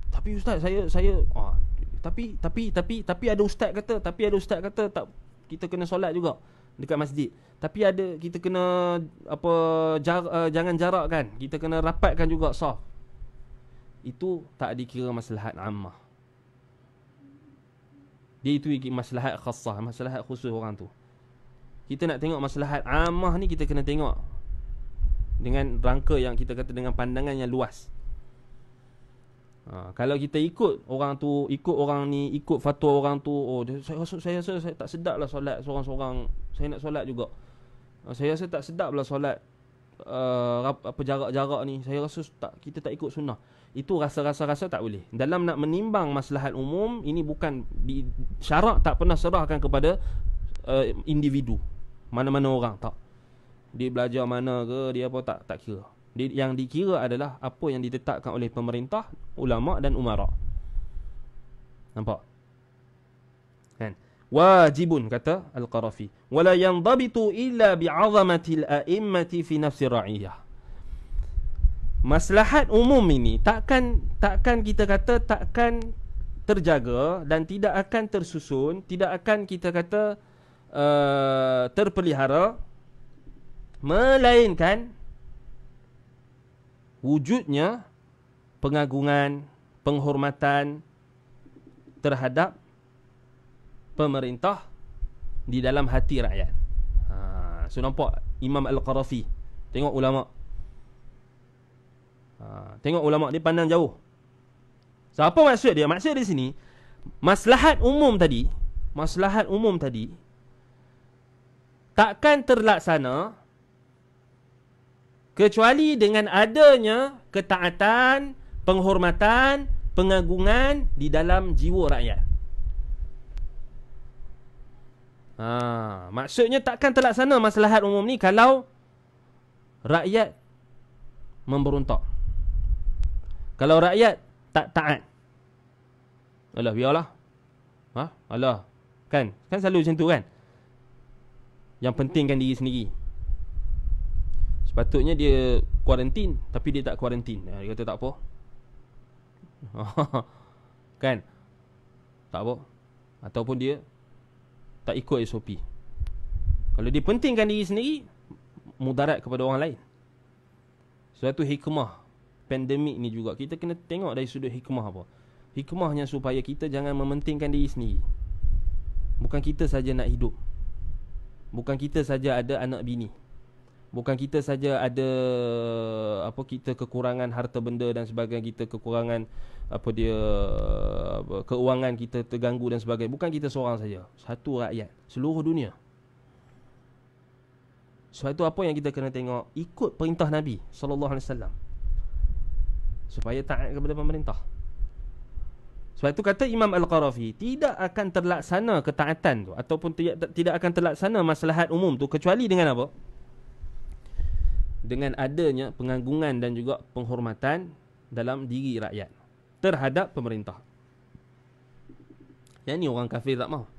Tapi ustaz saya saya ah, tapi tapi tapi tapi ada ustaz kata, tapi ada ustaz kata tak kita kena solat juga dekat masjid. Tapi ada kita kena apa jar, uh, jangan jarak kan. Kita kena rapatkan juga saf. Itu tak dikira maslahat ammah. Dia itu maslahat khassah, maslahat khusus orang tu. Kita nak tengok maslahat ammah ni kita kena tengok dengan rangka yang kita kata dengan pandangan yang luas. Ha, kalau kita ikut orang tu, ikut orang ni, ikut fatwa orang tu, oh saya rasa saya, saya, saya tak sedap lah solat seorang-seorang. Saya nak solat juga. Ha, saya rasa tak sedap lah solat uh, apa jarak-jarak ni. Saya rasa tak kita tak ikut sunnah. Itu rasa-rasa rasa tak boleh. Dalam nak menimbang maslahat umum, ini bukan di syarak tak pernah serahkan kepada uh, individu. Mana-mana orang tak. Dia belajar mana ke dia apa tak tak kira. Dia, yang dikira adalah apa yang ditetapkan oleh pemerintah ulama dan umara. Nampak? Kan? Wajibun kata al-qarafi. Wala yandabitu illa bi'azamati al-a'immati fi nafsi ra'iyah maslahat umum ini takkan takkan kita kata takkan terjaga dan tidak akan tersusun tidak akan kita kata uh, terpelihara Melainkan Wujudnya Pengagungan Penghormatan Terhadap Pemerintah Di dalam hati rakyat. Ha, So nampak Imam Al-Qarafi Tengok ulama' ha, Tengok ulama' dia pandang jauh So apa maksud dia? Maksud di sini Maslahat umum tadi Maslahat umum tadi Takkan terlaksana kecuali dengan adanya ketaatan, penghormatan, pengagungan di dalam jiwa rakyat. Ha, maksudnya takkan terlaksana maslahat umum ni kalau rakyat memberontak. Kalau rakyat tak taat. Alah biarlah. Ha? Alah. Kan? Kan selalu macam tu kan? Yang pentingkan diri sendiri. Sepatutnya dia kuarantin Tapi dia tak kuarantin Dia kata tak apa Kan Tak apa Ataupun dia Tak ikut SOP Kalau dia pentingkan diri sendiri Mudarat kepada orang lain Suatu hikmah Pandemik ni juga. Kita kena tengok dari sudut hikmah apa. Hikmahnya supaya kita jangan mementingkan diri sendiri. Bukan kita saja nak hidup. Bukan kita saja ada anak bini. Bukan kita saja ada apa kita kekurangan harta benda dan sebagainya kita kekurangan apa dia apa, keuangan kita terganggu dan sebagainya. Bukan kita seorang saja. Satu rakyat. Seluruh dunia. Sebab itu apa yang kita kena tengok? Ikut perintah Nabi sallallahu alaihi wasallam supaya taat kepada pemerintah sebab itu kata Imam Al-Qarafi tidak akan terlaksana ketaatan tu ataupun tidak tidak akan terlaksana maslahat umum tu kecuali dengan apa dengan adanya pengagungan dan juga penghormatan dalam diri rakyat terhadap pemerintah. Yang ni orang kafir tak mau.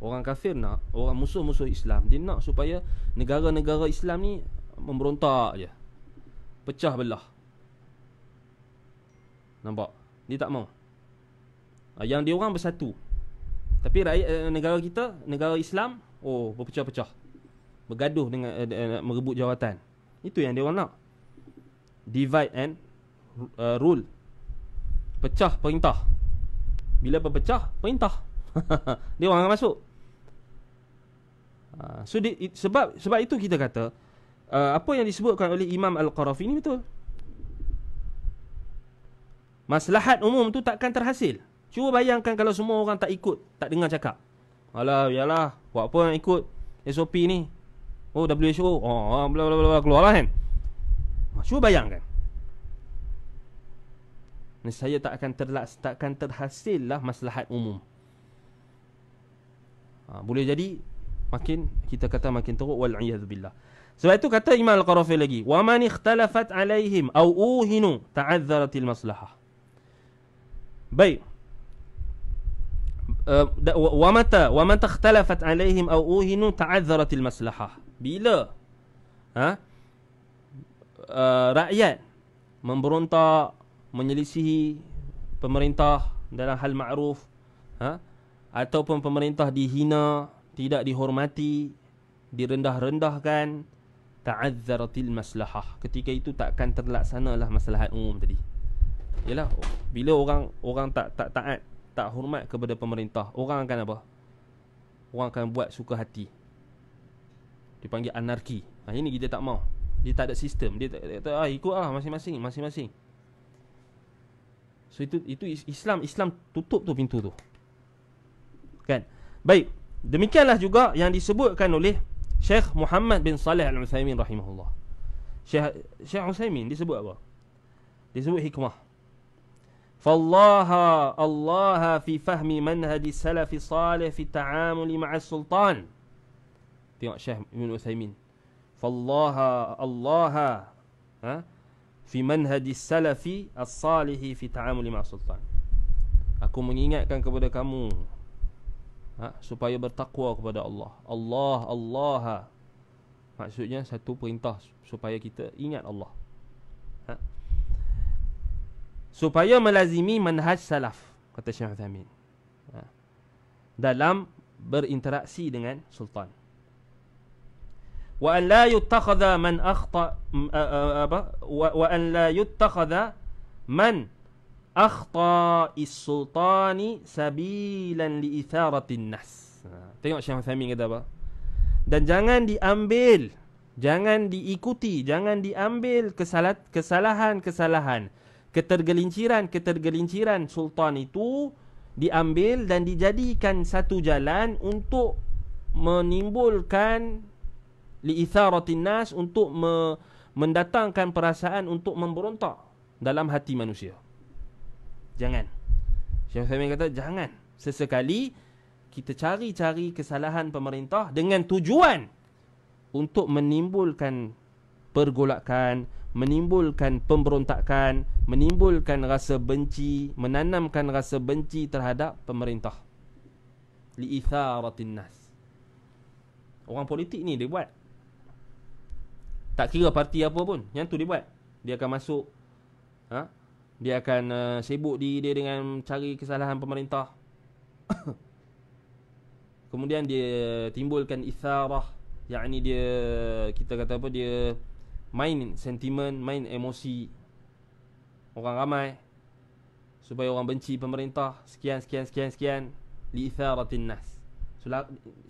Orang kafir nak, orang musuh-musuh Islam, dia nak supaya negara-negara Islam ni memberontak je. Pecah belah. Nampak? Dia tak mau. Ah, yang dia orang bersatu. Tapi rakyat eh, negara kita, negara Islam, oh berpecah-pecah. Bergaduh dengan uh, merebut jawatan. Itu yang dia orang nak. Divide and uh, rule. Pecah perintah. Bila pecah, perintah. dia orang akan masuk. Uh, so di, sebab sebab itu kita kata uh, apa yang disebutkan oleh Imam Al-Qarafi ini betul. Maslahat umum tu takkan terhasil. Cuba bayangkan kalau semua orang tak ikut, tak dengar cakap. Alah, yalah, buat apa yang ikut SOP ni? Oh WHO Oh bla bla bla keluar lah kan ha, Cuba bayangkan Saya tak akan terlaks Tak akan terhasil lah maslahat umum ha, Boleh jadi Makin Kita kata makin teruk Wal'iyadzubillah Sebab itu kata Imam Al-Qarafi lagi Wa man ikhtalafat alaihim Au uhinu Ta'adzaratil maslahah Baik. Uh, wa mata wa man takhtalafat alaihim aw uhinu ta'azzaratil maslahah. Bila ha, uh, rakyat memberontak menyelisihi pemerintah dalam hal ma'ruf ha, ataupun pemerintah dihina tidak dihormati direndah-rendahkan ta'azzaratil maslahah. Ketika itu takkan terlaksanalah maslahat umum tadi yalah bila orang orang tak tak taat tak hormat kepada pemerintah orang akan apa orang akan buat suka hati dipanggil anarki. Ha, ini kita tak mau. Dia tak ada sistem. Dia tak, dia tak ah, ikut lah masing-masing, masing-masing. So itu itu Islam Islam tutup tu pintu tu. Kan? Baik. Demikianlah juga yang disebutkan oleh Syekh Muhammad bin Saleh Al-Utsaimin rahimahullah. Syekh Syekh Utsaimin disebut apa? Disebut hikmah. Allah fi fahmi manhaj salaf salih fi ta'amul ma'a sultan. Tengok Syekh Ibn Utsaimin. Fallaha Allah ha? fi manhaj salaf as-salih fi ta'amul ma'a sultan. Aku mengingatkan kepada kamu ha, supaya bertakwa kepada Allah. Allah, Allah. Maksudnya satu perintah supaya kita ingat Allah. Supaya melazimi manhaj salaf, kata Syekh Uthaymin. Ha. Dalam berinteraksi dengan sultan. Wa an la yuttakhadha man akhta apa wa an la yuttakhadha man akhta is-sultani sabilan li itharatin nas. Ha, tengok Syekh Uthaymin kata apa? Dan jangan diambil, jangan diikuti, jangan diambil kesalahan-kesalahan, ketergelinciran-ketergelinciran sultan itu diambil dan dijadikan satu jalan untuk menimbulkan li itharatin nas untuk me, mendatangkan perasaan untuk memberontak dalam hati manusia. Jangan. Syekh Uthaymin kata jangan. Sesekali kita cari-cari kesalahan pemerintah dengan tujuan untuk menimbulkan pergolakan, menimbulkan pemberontakan, menimbulkan rasa benci, menanamkan rasa benci terhadap pemerintah. Li'itharatin nas. Orang politik ni dia buat. Tak kira parti apa pun, yang tu dia buat. Dia akan masuk ha? dia akan uh, sibuk diri dia dengan cari kesalahan pemerintah. Kemudian dia timbulkan itharah, yakni dia kita kata apa dia main sentimen, main emosi orang ramai supaya orang benci pemerintah sekian sekian sekian sekian li itharatin nas.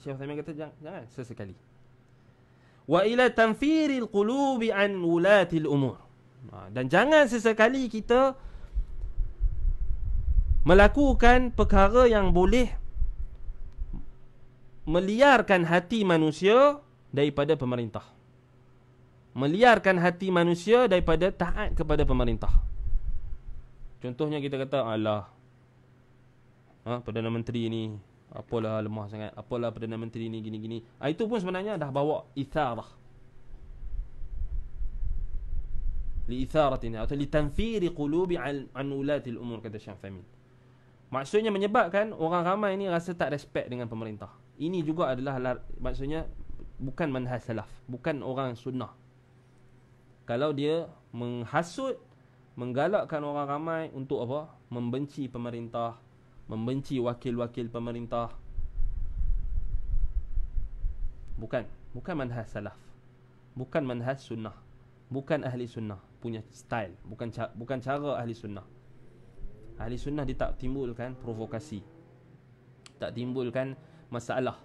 Syekh Uthaymin kata jangan, jangan sesekali. Wa ila tanfiril qulubi an wulatil umur. Ha, dan jangan sesekali kita melakukan perkara yang boleh meliarkan hati manusia daripada pemerintah. Meliarkan hati manusia daripada taat kepada pemerintah. Contohnya kita kata, Allah, ha, Perdana Menteri ni, apalah lemah sangat, apalah Perdana Menteri ni gini-gini. Ha, itu pun sebenarnya dah bawa itharah. liitharatin atau litanfiri qulubi an, ulatil umur kata Syekh Famin. Maksudnya menyebabkan orang ramai ni rasa tak respect dengan pemerintah. Ini juga adalah maksudnya bukan manhaj salaf, bukan orang sunnah. Kalau dia menghasut, menggalakkan orang ramai untuk apa? Membenci pemerintah, membenci wakil-wakil pemerintah. Bukan, bukan manhaj salaf. Bukan manhaj sunnah. Bukan ahli sunnah punya style bukan ca- bukan cara ahli sunnah ahli sunnah dia tak timbulkan provokasi tak timbulkan masalah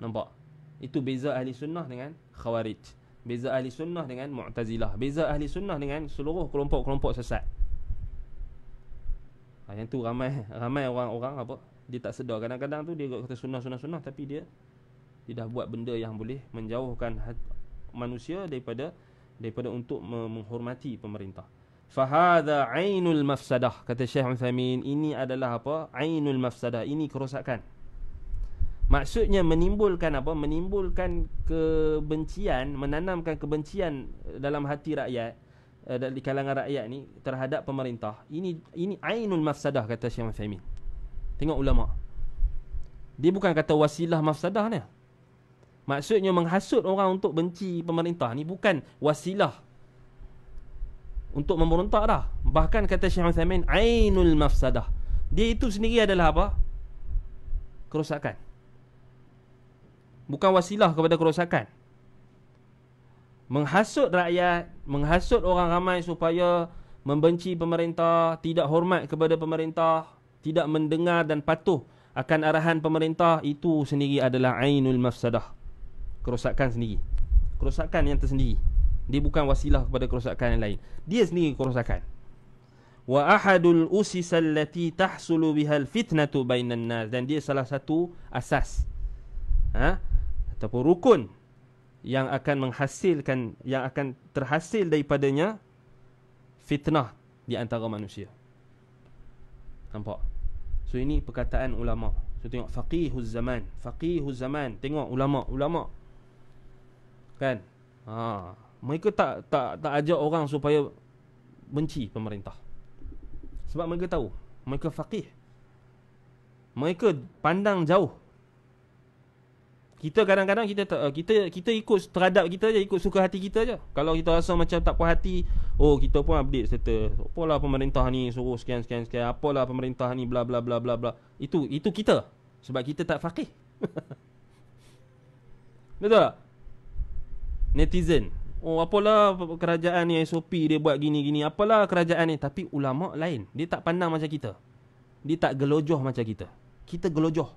nampak itu beza ahli sunnah dengan khawarij beza ahli sunnah dengan mu'tazilah beza ahli sunnah dengan seluruh kelompok-kelompok sesat ha, yang tu ramai ramai orang-orang apa dia tak sedar kadang-kadang tu dia kata sunnah sunnah sunnah tapi dia dia dah buat benda yang boleh menjauhkan manusia daripada daripada untuk menghormati pemerintah. Fahadha ainul mafsadah kata Syekh Uthaymin ini adalah apa? Ainul mafsadah ini kerosakan. Maksudnya menimbulkan apa? Menimbulkan kebencian, menanamkan kebencian dalam hati rakyat eh, di kalangan rakyat ni terhadap pemerintah. Ini ini ainul mafsadah kata Syekh Uthaymin. Tengok ulama. Dia bukan kata wasilah mafsadah ni. Maksudnya menghasut orang untuk benci pemerintah ni bukan wasilah untuk memberontak dah. Bahkan kata Syekh Uthaymin, ainul mafsadah. Dia itu sendiri adalah apa? Kerosakan. Bukan wasilah kepada kerosakan. Menghasut rakyat, menghasut orang ramai supaya membenci pemerintah, tidak hormat kepada pemerintah, tidak mendengar dan patuh akan arahan pemerintah, itu sendiri adalah ainul mafsadah kerosakan sendiri kerosakan yang tersendiri. Dia bukan wasilah kepada kerosakan yang lain. Dia sendiri kerosakan. Wa ahadul usisal lati tahsulu bihal fitnatu bainan nas dan dia salah satu asas. Ha? Ataupun rukun yang akan menghasilkan yang akan terhasil daripadanya fitnah di antara manusia. Nampak? So ini perkataan ulama. So tengok faqihuz zaman, faqihuz zaman. Tengok ulama, ulama. Kan? Ha, mereka tak tak tak ajak orang supaya benci pemerintah. Sebab mereka tahu, mereka faqih. Mereka pandang jauh. Kita kadang-kadang kita tak, kita kita ikut terhadap kita je, ikut suka hati kita je. Kalau kita rasa macam tak puas hati, oh kita pun update status. Apalah pemerintah ni suruh sekian sekian sekian. Apalah pemerintah ni bla bla bla bla bla. Itu itu kita. Sebab kita tak faqih. Betul tak? Netizen. Oh apalah kerajaan ni SOP dia buat gini-gini. Apalah kerajaan ni. Tapi ulama lain. Dia tak pandang macam kita. Dia tak gelojoh macam kita. Kita gelojoh.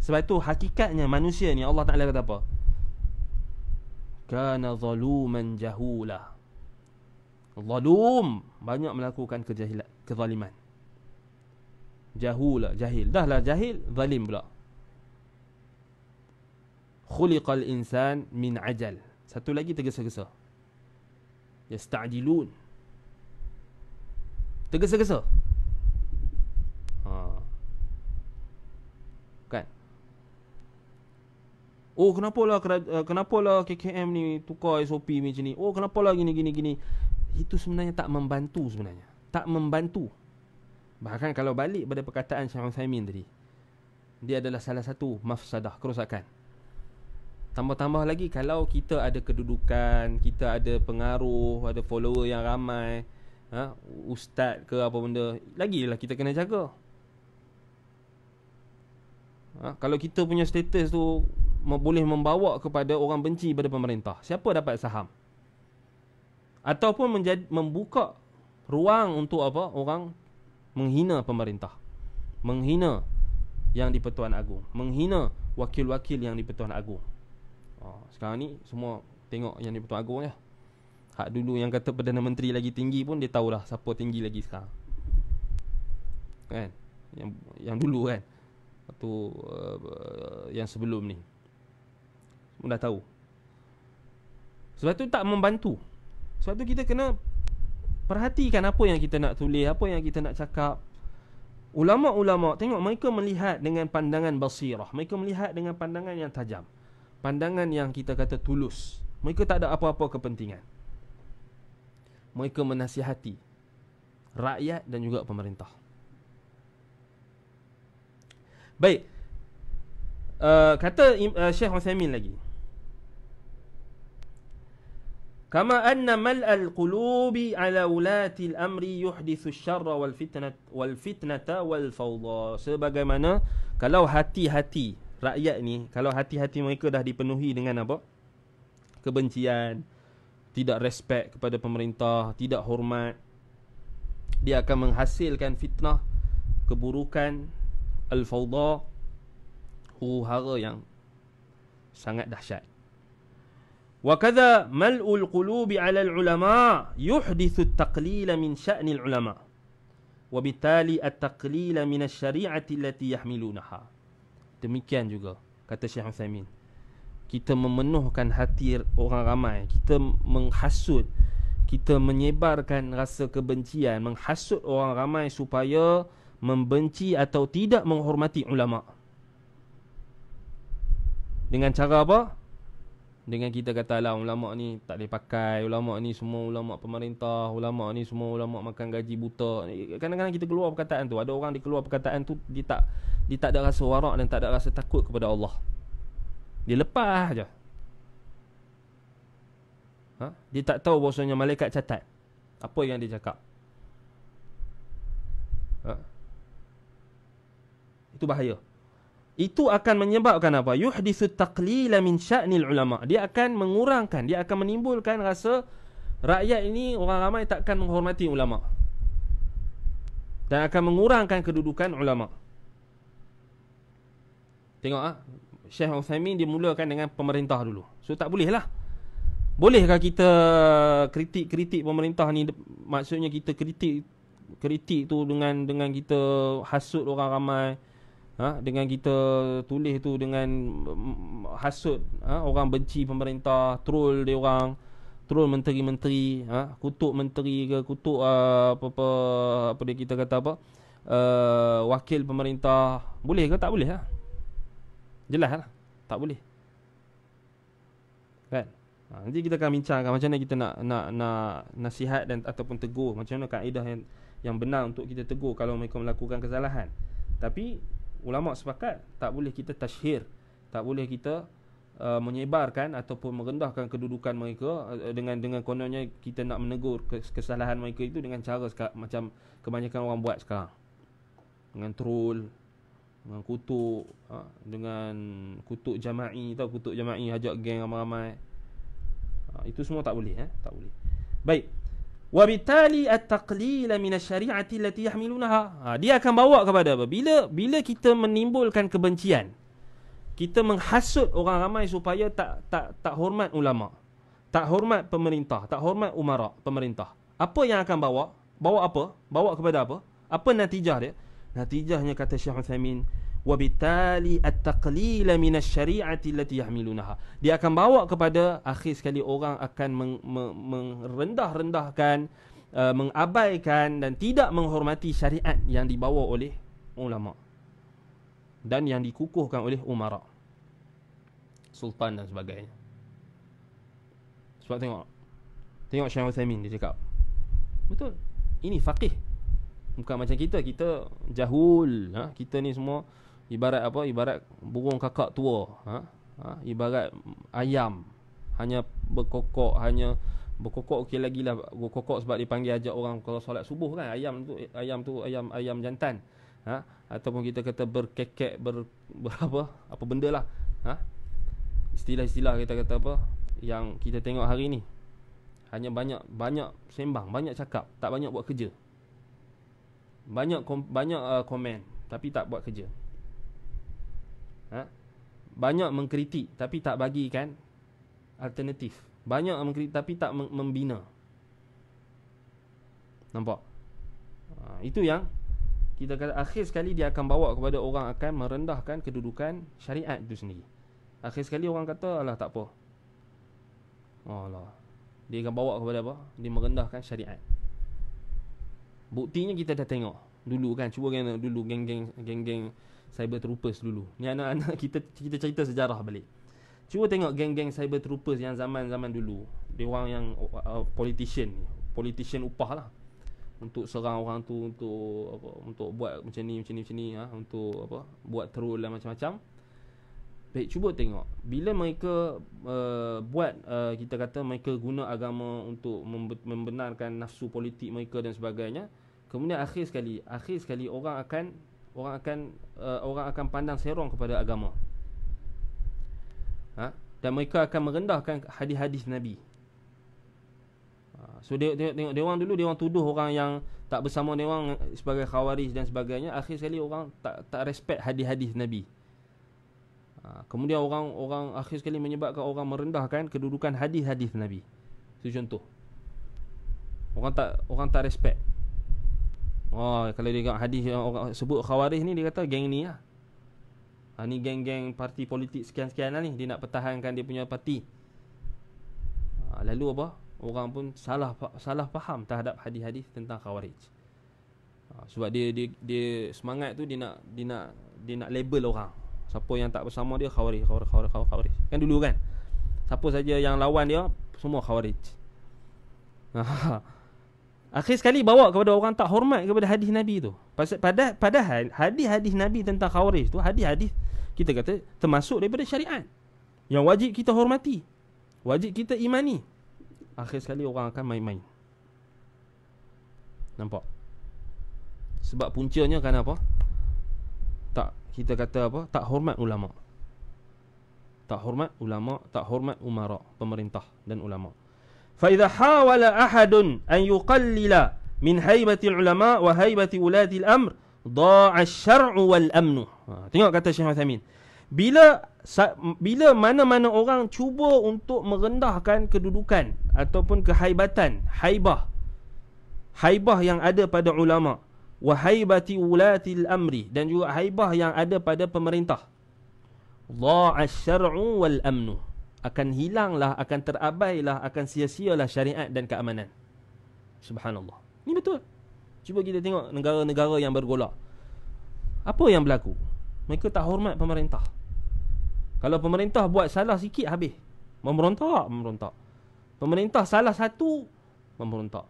Sebab itu hakikatnya manusia ni Allah Ta'ala kata apa? Kana zaluman jahula. Zalum. Banyak melakukan kejahilan, kezaliman. Jahula, jahil. Dahlah jahil, zalim pula. Khuliqal insan min ajal. Satu lagi tergesa-gesa. Yasta'jilun. Tergesa-gesa. Oh kenapa lah uh, kenapa lah KKM ni tukar SOP macam ni? Oh kenapa lah gini gini gini? Itu sebenarnya tak membantu sebenarnya. Tak membantu. Bahkan kalau balik pada perkataan Syekh Uthaymin tadi. Dia adalah salah satu mafsadah kerosakan. Tambah-tambah lagi kalau kita ada kedudukan, kita ada pengaruh, ada follower yang ramai, ha, ustaz ke apa benda, lagilah kita kena jaga. Ha, kalau kita punya status tu boleh membawa kepada orang benci pada pemerintah. Siapa dapat saham? Ataupun menjadi, membuka ruang untuk apa? Orang menghina pemerintah. Menghina yang di Pertuan Agong. Menghina wakil-wakil yang di Pertuan Agong. Oh, sekarang ni semua tengok yang di Pertuan Agong ya. Hak dulu yang kata Perdana Menteri lagi tinggi pun dia tahulah siapa tinggi lagi sekarang. Kan? Yang yang dulu kan. Atau uh, yang sebelum ni pun dah tahu. Sebab tu tak membantu. Sebab tu kita kena Perhatikan apa yang kita nak tulis Apa yang kita nak cakap. Ulama-ulama Tengok mereka melihat dengan pandangan basirah. Mereka melihat dengan pandangan yang tajam. Pandangan yang kita kata tulus. Mereka tak ada apa-apa kepentingan. Mereka menasihati Rakyat dan juga pemerintah. Baik. Uh, Kata uh, Syekh Husaymin lagi Kama anna mal'al qulubi ala ulati al-amri yuhdithu syarra wal fitnat wal fitnata wal fawda. Sebagaimana kalau hati-hati rakyat ni, kalau hati-hati mereka dah dipenuhi dengan apa? Kebencian, tidak respect kepada pemerintah, tidak hormat, dia akan menghasilkan fitnah, keburukan, al-fawda, huru-hara yang sangat dahsyat. وكذا ملء القلوب على العلماء يحدث التقليل من شأن العلماء وبالتالي التقليل من الشريعة التي يحملونها demikian juga kata Syekh Uthaymin kita memenuhkan hati orang ramai kita menghasut kita menyebarkan rasa kebencian menghasut orang ramai supaya membenci atau tidak menghormati ulama dengan cara apa Dengan kita kata lah ulama ni tak boleh pakai ulama ni semua ulama pemerintah ulama ni semua ulama makan gaji buta. Kadang-kadang kita keluar perkataan tu ada orang dia keluar perkataan tu dia tak dia tak ada rasa warak dan tak ada rasa takut kepada Allah. Dia lepas aja. Ha? dia tak tahu bahawasanya malaikat catat. Apa yang dia cakap? Ha? itu bahaya itu akan menyebabkan apa? Yuhdithu taqlila min sya'nil ulama. Dia akan mengurangkan, dia akan menimbulkan rasa rakyat ini orang ramai takkan menghormati ulama. Dan akan mengurangkan kedudukan ulama. Tengok ah, Syekh Uthaymin dia mulakan dengan pemerintah dulu. So tak boleh lah. Bolehkah kita kritik-kritik pemerintah ni maksudnya kita kritik kritik tu dengan dengan kita hasut orang ramai ha? Dengan kita tulis tu dengan hasut ha? Orang benci pemerintah troll dia orang troll menteri-menteri ha? Kutuk menteri ke kutuk uh, apa apa apa dia kita kata apa uh, wakil pemerintah. Boleh ke? Tak boleh ha? Jelas lah tak boleh. Kan? Ha, nanti kita akan bincangkan macam mana kita nak nak nak nasihat dan ataupun tegur. Macam mana kaedah yang yang benar untuk kita tegur kalau mereka melakukan kesalahan. Tapi ulama sepakat tak boleh kita tashhir tak boleh kita uh, menyebarkan ataupun merendahkan kedudukan mereka uh, dengan dengan kononnya kita nak menegur kesalahan mereka itu dengan cara macam kebanyakan orang buat sekarang. Dengan troll dengan kutuk ha, dengan kutuk jama'i tahu kutuk jama'i ajak geng ramai-ramai. Ha, itu semua tak boleh eh? Tak boleh. Baik Wabitali at-taqlil min asy-syari'ati allati yahmilunaha. Ha, dia akan bawa kepada apa? Bila bila kita menimbulkan kebencian, kita menghasut orang ramai supaya tak tak tak hormat ulama, tak hormat pemerintah, tak hormat umara pemerintah. Apa yang akan bawa? Bawa apa? Bawa kepada apa? Apa natijah dia? Natijahnya kata Syekh Uthaymin, wabitali at-taqlil min asy-syari'ati allati yahmilunaha dia akan bawa kepada akhir sekali orang akan merendah-rendahkan uh, mengabaikan dan tidak menghormati syariat yang dibawa oleh ulama dan yang dikukuhkan oleh umara sultan dan sebagainya sebab tengok tengok Syekh Uthaymin dia cakap betul ini faqih bukan macam kita kita jahul ha? kita ni semua ibarat apa? Ibarat burung kakak tua. Ha? Ha? ibarat ayam. Hanya berkokok hanya berkokok okey lagi lah. Berkokok sebab dipanggil ajak orang kalau solat subuh kan. Ayam tu ayam tu ayam ayam jantan. Ha? ataupun kita kata berkekek ber, berapa apa benda lah. Ha? istilah-istilah kita kata apa? Yang kita tengok hari ni. Hanya banyak banyak sembang banyak cakap. Tak banyak buat kerja. Banyak kom, banyak uh, komen tapi tak buat kerja ha? banyak mengkritik tapi tak bagikan alternatif. Banyak mengkritik tapi tak membina. Nampak? Ha, itu yang kita kata akhir sekali dia akan bawa kepada orang akan merendahkan kedudukan syariat itu sendiri. Akhir sekali orang kata alah tak apa. Allah dia akan bawa kepada apa? Dia merendahkan syariat. Buktinya kita dah tengok dulu kan cuba kan dulu geng-geng geng-geng cyber troopers dulu. Ni anak-anak kita kita cerita sejarah balik. Cuba tengok geng-geng cyber troopers yang zaman-zaman dulu. Dia orang yang uh, politician ni. Politician upah lah. Untuk serang orang tu untuk apa untuk buat macam ni macam ni macam ni ha? untuk apa buat troll dan macam-macam. Baik cuba tengok bila mereka uh, buat uh, kita kata mereka guna agama untuk membenarkan nafsu politik mereka dan sebagainya kemudian akhir sekali akhir sekali orang akan orang akan uh, orang akan pandang serong kepada agama. Ha? Dan mereka akan merendahkan hadis-hadis Nabi. Ha, so dia tengok tengok dia orang dulu dia orang tuduh orang yang tak bersama dia orang sebagai khawarij dan sebagainya akhir sekali orang tak tak respect hadis-hadis Nabi. Ha, kemudian orang orang akhir sekali menyebabkan orang merendahkan kedudukan hadis-hadis Nabi. Itu contoh. Orang tak orang tak respect Oh, kalau dia tengok hadis yang orang sebut khawarij ni dia kata geng ni lah. Ha, ni geng-geng parti politik sekian-sekian lah ni dia nak pertahankan dia punya parti. Ha, lalu apa? Orang pun salah salah faham terhadap hadis-hadis tentang khawarij. Ha, sebab dia dia dia semangat tu dia nak dia nak dia nak label orang. Siapa yang tak bersama dia khawarij, khawarij, khawarij, khawarij. Kan dulu kan? Siapa saja yang lawan dia semua khawarij. Ha, Akhir sekali bawa kepada orang tak hormat kepada hadis Nabi tu. Pada padahal hadis-hadis Nabi tentang khawarij tu hadis-hadis kita kata termasuk daripada syariat yang wajib kita hormati. Wajib kita imani. Akhir sekali orang akan main-main. Nampak? Sebab puncanya kan apa? Tak kita kata apa? Tak hormat ulama. Tak hormat ulama, tak hormat umara, pemerintah dan ulama. فإذا حاول أحد أن يقلل من هيبة العلماء وهيبة ولاة الأمر ضاع الشرع والأمن tengok kata Syekh Uthaymin bila bila mana-mana orang cuba untuk merendahkan kedudukan ataupun kehaibatan haibah haibah yang ada pada ulama wa haibati ulatil amri dan juga haibah yang ada pada pemerintah dha'a syar'u wal amnu akan hilanglah akan terabailah akan sia-sialah syariat dan keamanan subhanallah ini betul cuba kita tengok negara-negara yang bergolak apa yang berlaku mereka tak hormat pemerintah kalau pemerintah buat salah sikit habis. Memberontak, memberontak. Pemerintah salah satu, memberontak.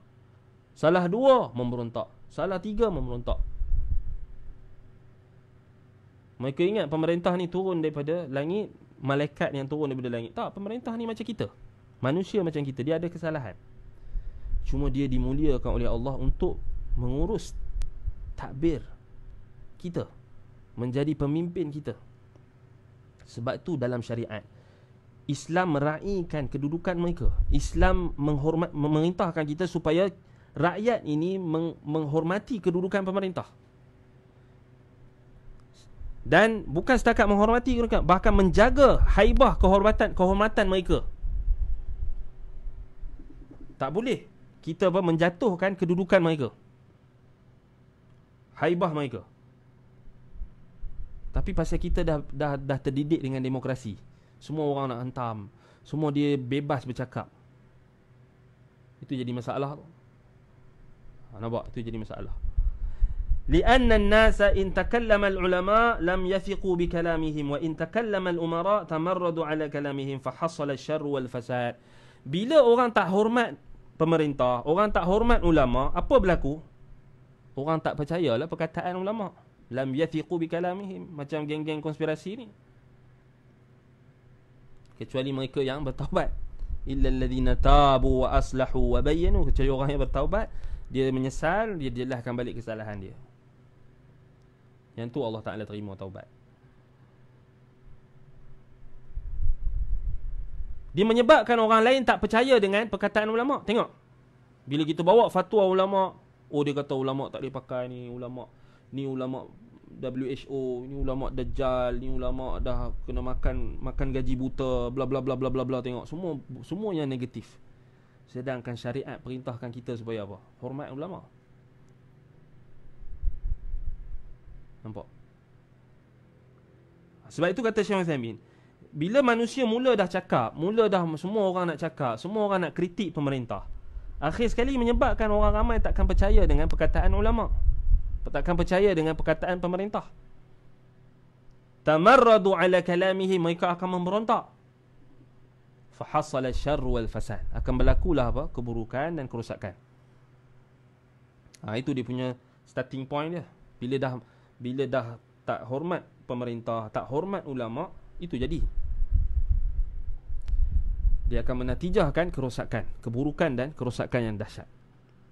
Salah dua, memberontak. Salah tiga, memberontak. Mereka ingat pemerintah ni turun daripada langit, malaikat yang turun daripada langit. Tak, pemerintah ni macam kita. Manusia macam kita, dia ada kesalahan. Cuma dia dimuliakan oleh Allah untuk mengurus takbir kita. Menjadi pemimpin kita. Sebab tu dalam syariat Islam meraihkan kedudukan mereka Islam menghormat memerintahkan kita supaya rakyat ini meng, menghormati kedudukan pemerintah dan bukan setakat menghormati bahkan menjaga haibah kehormatan kehormatan mereka tak boleh kita apa menjatuhkan kedudukan mereka haibah mereka tapi pasal kita dah dah dah terdidik dengan demokrasi. Semua orang nak hentam. Semua dia bebas bercakap. Itu jadi masalah. Ha, nampak? Itu jadi masalah. لأن الناس إن تكلم العلماء لم يثقوا بكلامهم وإن تكلم الأمراء تمردوا على كلامهم فحصل الشر والفساد Bila orang tak hormat pemerintah, orang tak hormat ulama, apa berlaku? Orang tak percayalah perkataan ulama lam yathiqu bi kalamihim macam geng-geng konspirasi ni kecuali mereka yang bertaubat illa alladhina tabu wa aslahu wa bayyanu kecuali orang yang bertaubat dia menyesal dia jelaskan balik kesalahan dia yang tu Allah Taala terima taubat dia menyebabkan orang lain tak percaya dengan perkataan ulama tengok bila kita bawa fatwa ulama oh dia kata ulama tak boleh pakai ni ulama ni ulama WHO, ni ulama dajjal, ni ulama dah kena makan makan gaji buta, bla bla bla bla bla bla tengok semua semua yang negatif. Sedangkan syariat perintahkan kita supaya apa? Hormat ulama. Nampak? Sebab itu kata Syekh Uthaymin, bila manusia mula dah cakap, mula dah semua orang nak cakap, semua orang nak kritik pemerintah. Akhir sekali menyebabkan orang ramai takkan percaya dengan perkataan ulama' takkan percaya dengan perkataan pemerintah. Tamarradu ala kalamihi mereka akan memberontak. Fahasal syarr wal fasad. Akan berlakulah apa? Keburukan dan kerosakan. Ha, itu dia punya starting point dia. Bila dah bila dah tak hormat pemerintah tak hormat ulama itu jadi dia akan menatijahkan kerosakan keburukan dan kerosakan yang dahsyat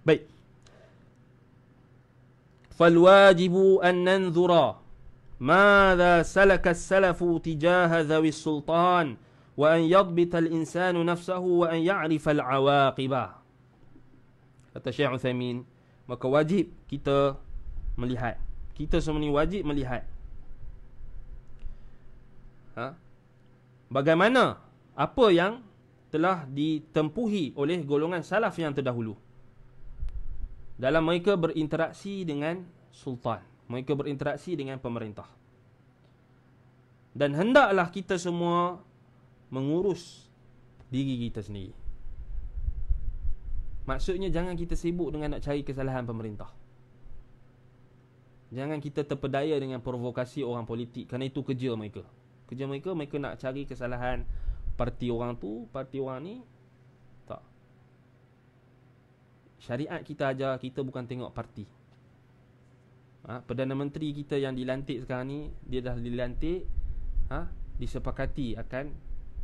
baik فالواجب أن ننظر ماذا سلك السلف تجاه ذوي السلطان وأن يضبط الإنسان نفسه وأن يعرف العواقب kata Syekh Uthaymin maka wajib kita melihat kita semua ni wajib melihat. Ha? bagaimana? Apa yang telah ditempuhi oleh golongan salaf yang terdahulu? Dalam mereka berinteraksi dengan sultan mereka berinteraksi dengan pemerintah. Dan hendaklah kita semua mengurus diri kita sendiri. Maksudnya jangan kita sibuk dengan nak cari kesalahan pemerintah jangan kita terpedaya dengan provokasi orang politik kerana itu kerja mereka kerja mereka mereka nak cari kesalahan parti orang tu parti orang ni syariat kita ajar kita bukan tengok parti. Ha, Perdana Menteri kita yang dilantik sekarang ni dia dah dilantik ha, disepakati akan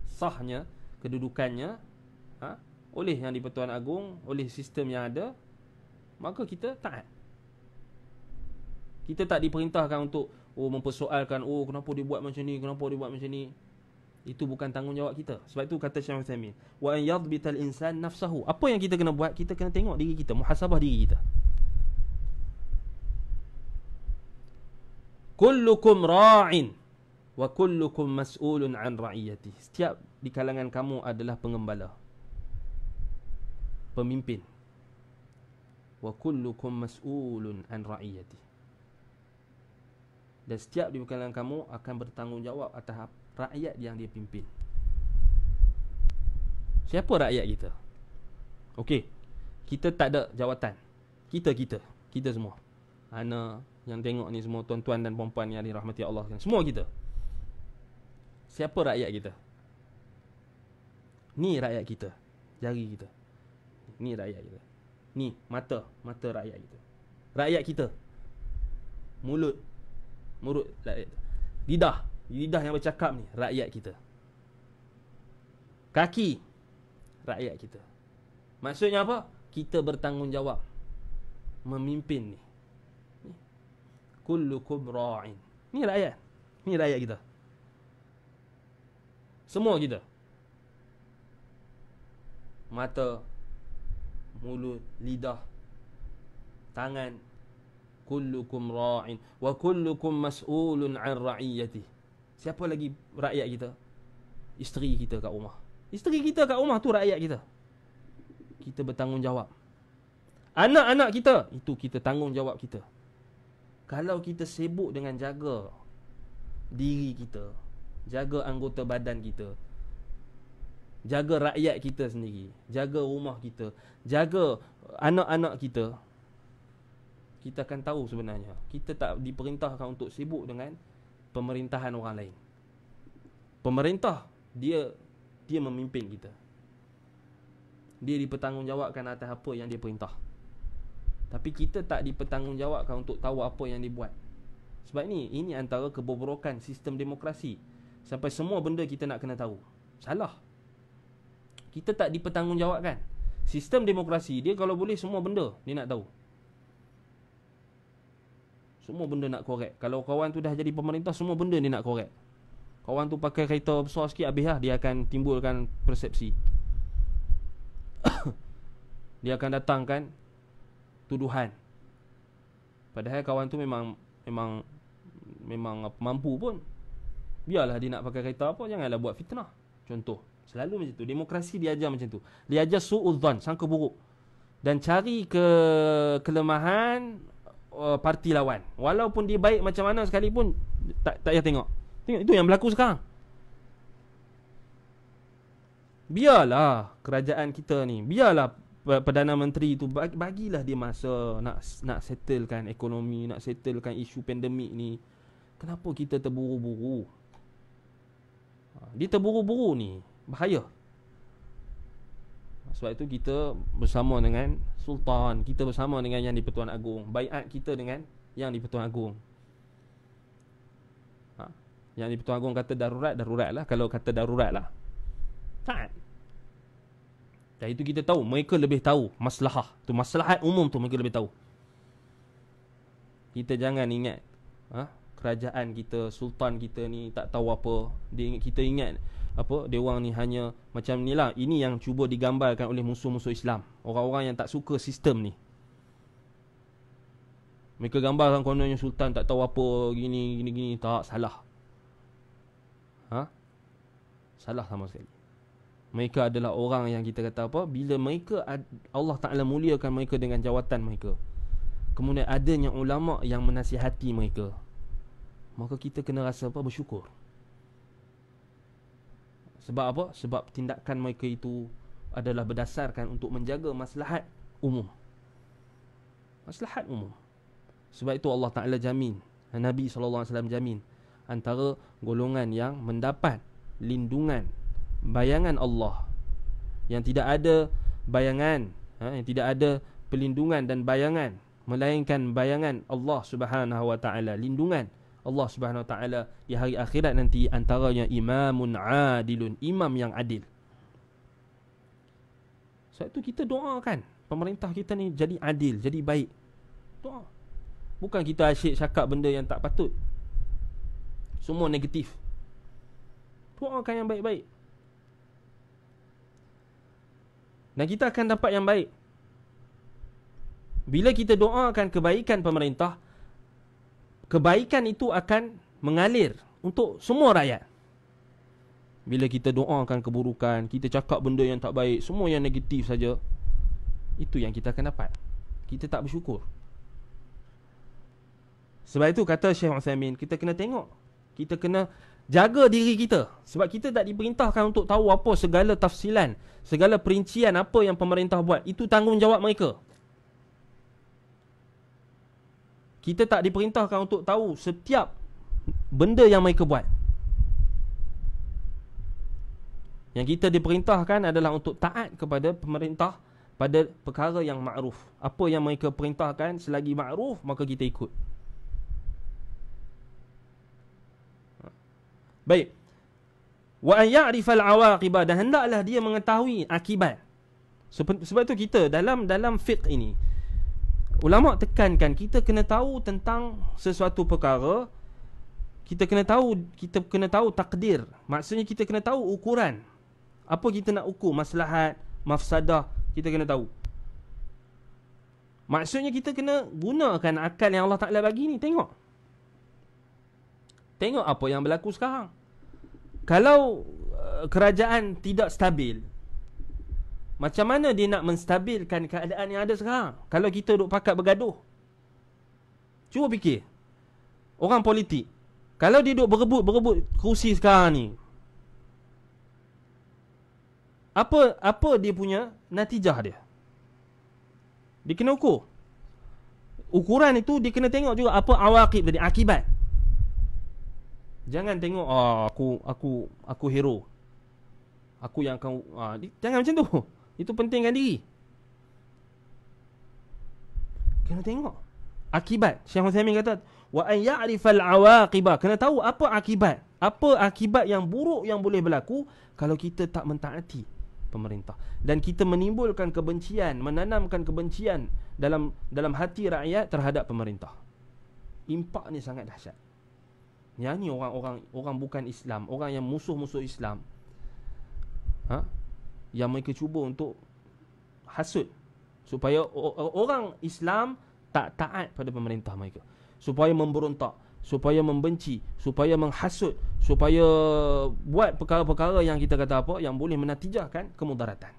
sahnya kedudukannya ha, oleh yang di-Pertuan Agong, oleh sistem yang ada, maka kita taat. Kita tak diperintahkan untuk oh mempersoalkan oh kenapa dia buat macam ni, kenapa dia buat macam ni. Itu bukan tanggungjawab kita. Sebab itu kata Syekh Utsaimin, wa an yadbital insan nafsahu. Apa yang kita kena buat? Kita kena tengok diri kita, muhasabah diri kita. Kullukum ra'in. wa kullukum mas'ulun an ra'iyati. Setiap di kalangan kamu adalah pengembala. Pemimpin. Wa kullukum mas'ulun an ra'iyati. Dan setiap di kalangan kamu akan bertanggungjawab atas rakyat yang dia pimpin. Siapa rakyat kita? Okey. Kita tak ada jawatan. Kita kita, kita semua. Ana yang tengok ni semua tuan-tuan dan puan-puan yang dirahmati Allah kan. Semua kita. Siapa rakyat kita? Ni rakyat kita. Jari kita. Ni rakyat kita. Ni mata, mata rakyat kita. Rakyat kita. Mulut. Kita. Lidah, lidah yang bercakap ni rakyat kita. Kaki rakyat kita. Maksudnya apa? Kita bertanggungjawab memimpin ni. Kullukum ra'in. Ni rakyat. Ni rakyat kita. Semua kita. Mata, mulut, lidah, tangan. Kullukum ra'in. Wa kullukum mas'ulun an ra'iyati. Siapa lagi rakyat kita? Isteri kita kat rumah. Isteri kita kat rumah tu rakyat kita. Kita bertanggungjawab. Anak-anak kita, itu kita tanggungjawab kita. Kalau kita sibuk dengan jaga diri kita, Jaga anggota badan kita Jaga rakyat kita sendiri Jaga rumah kita Jaga anak-anak kita Kita akan tahu sebenarnya. Kita tak diperintahkan untuk sibuk dengan Pemerintahan orang lain. Pemerintah Dia Dia memimpin kita. Dia dipertanggungjawabkan atas apa yang dia perintah. Tapi kita tak dipertanggungjawabkan untuk tahu apa yang dia buat. Sebab ni Ini antara kebobrokan sistem demokrasi. Sampai semua benda kita nak kena tahu. Salah. Kita tak dipertanggungjawabkan. Sistem demokrasi Dia kalau boleh semua benda Dia nak tahu Semua benda nak korek. Kalau kawan tu dah jadi pemerintah Semua benda dia nak korek. Kawan tu pakai kereta besar sikit Habis lah dia akan timbulkan persepsi. Dia akan datangkan Tuduhan. Padahal kawan tu memang Memang Memang mampu pun. Biarlah dia nak pakai kereta apa Janganlah buat fitnah. Contoh Selalu macam tu. Demokrasi diajar macam tu. Dia ajar su'udhan Sangka buruk. Dan cari ke kelemahan uh, Parti lawan. Walaupun dia baik macam mana sekalipun Tak tak payah tengok. Tengok itu yang berlaku sekarang. Biarlah kerajaan kita ni Biarlah Perdana Menteri tu bagilah dia masa nak nak settlekan ekonomi, nak settlekan isu pandemik ni. Kenapa kita terburu-buru? Dia terburu-buru ni. Bahaya Sebab itu kita bersama dengan Sultan Kita bersama dengan Yang di-Pertuan Agong Baiat kita dengan Yang di-Pertuan Agong ha? Yang di-Pertuan Agong kata darurat Darurat lah Kalau kata darurat lah Tak Dan itu kita tahu Mereka lebih tahu Masalah tu Masalah umum tu mereka lebih tahu Kita jangan ingat ha? kerajaan kita, sultan kita ni tak tahu apa. Dia kita ingat apa dia orang ni hanya macam ni lah. Ini yang cuba digambarkan oleh musuh-musuh Islam. Orang-orang yang tak suka sistem ni. Mereka gambarkan kononnya sultan tak tahu apa gini gini gini tak salah. Ha? Salah sama sekali. Mereka adalah orang yang kita kata apa bila mereka Allah Taala muliakan mereka dengan jawatan mereka. Kemudian adanya ulama yang menasihati mereka maka kita kena rasa apa bersyukur sebab apa? Sebab tindakan mereka itu adalah berdasarkan untuk menjaga maslahat umum. Maslahat umum. Sebab itu Allah Taala jamin Nabi wasallam jamin antara golongan yang mendapat lindungan bayangan Allah. Yang tidak ada bayangan ha, yang tidak ada pelindungan dan bayangan melainkan bayangan Allah Subhanahu wa taala lindungan Allah Subhanahu Wa Taala di hari akhirat nanti antaranya imamun adilun, imam yang adil. Sebab itu kita doakan pemerintah kita ni jadi adil, jadi baik. Doa. Bukan kita asyik cakap benda yang tak patut. Semua negatif. Doakan yang baik-baik. Dan kita akan dapat yang baik. Bila kita doakan kebaikan pemerintah, kebaikan itu akan mengalir untuk semua rakyat. Bila kita doakan keburukan, kita cakap benda yang tak baik, semua yang negatif saja, itu yang kita akan dapat. Kita tak bersyukur. Sebab itu kata Syekh Uthaymin, kita kena tengok. Kita kena jaga diri kita. Sebab kita tak diperintahkan untuk tahu apa segala tafsilan, segala perincian apa yang pemerintah buat. Itu tanggungjawab mereka. Kita tak diperintahkan untuk tahu setiap benda yang mereka buat. Yang kita diperintahkan adalah untuk taat kepada pemerintah pada perkara yang ma'ruf. Apa yang mereka perintahkan selagi ma'ruf maka kita ikut. Baik. Wa an ya'rifal awaqiba dan hendaklah dia mengetahui akibat. Sebab, sebab itu kita dalam dalam fiqh ini ulama tekankan kita kena tahu tentang sesuatu perkara kita kena tahu kita kena tahu takdir. Maksudnya kita kena tahu ukuran apa kita nak ukur maslahat, mafsadah, kita kena tahu. Maksudnya kita kena gunakan akal yang Allah Taala bagi ni, tengok. Tengok apa yang berlaku sekarang. Kalau uh, kerajaan tidak stabil, macam mana dia nak menstabilkan keadaan yang ada sekarang? Kalau kita duduk pakat bergaduh. Cuba fikir. Orang politik. Kalau dia duduk berebut-berebut kerusi sekarang ni, apa apa dia punya natijah dia dia kena ukur ukuran itu dia kena tengok juga apa awakib tadi akibat jangan tengok oh, aku aku aku hero aku yang akan ah, jangan macam tu itu pentingkan diri. Kena tengok. Akibat. Syekh Uthaymin kata wa an ya'rifal awaqiba. Kena tahu apa akibat. Apa akibat yang buruk yang boleh berlaku kalau kita tak mentaati pemerintah. Dan kita menimbulkan kebencian menanamkan kebencian dalam dalam hati rakyat terhadap pemerintah. Impak ni sangat dahsyat. Yang ni orang-orang orang bukan Islam orang yang musuh-musuh Islam. Ha yang mereka cuba untuk hasut supaya orang Islam tak taat pada pemerintah mereka supaya memberontak supaya membenci, supaya menghasut, supaya buat perkara-perkara yang kita kata apa yang boleh menatijahkan kemudaratan.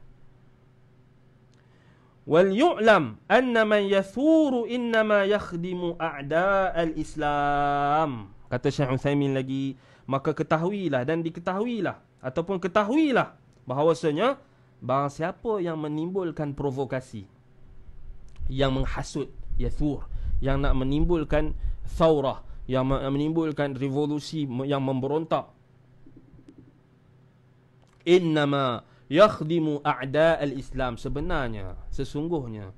Wal yu'lam anna man yathuru innama yakhdimu a'da' al-Islam. Kata Syekh Uthaymin lagi, maka ketahuilah dan diketahuilah ataupun ketahuilah bahawasanya barang siapa yang menimbulkan provokasi yang menghasut yathur yang nak menimbulkan thawrah yang menimbulkan revolusi yang memberontak innama yakhdimu a'da al-islam sebenarnya sesungguhnya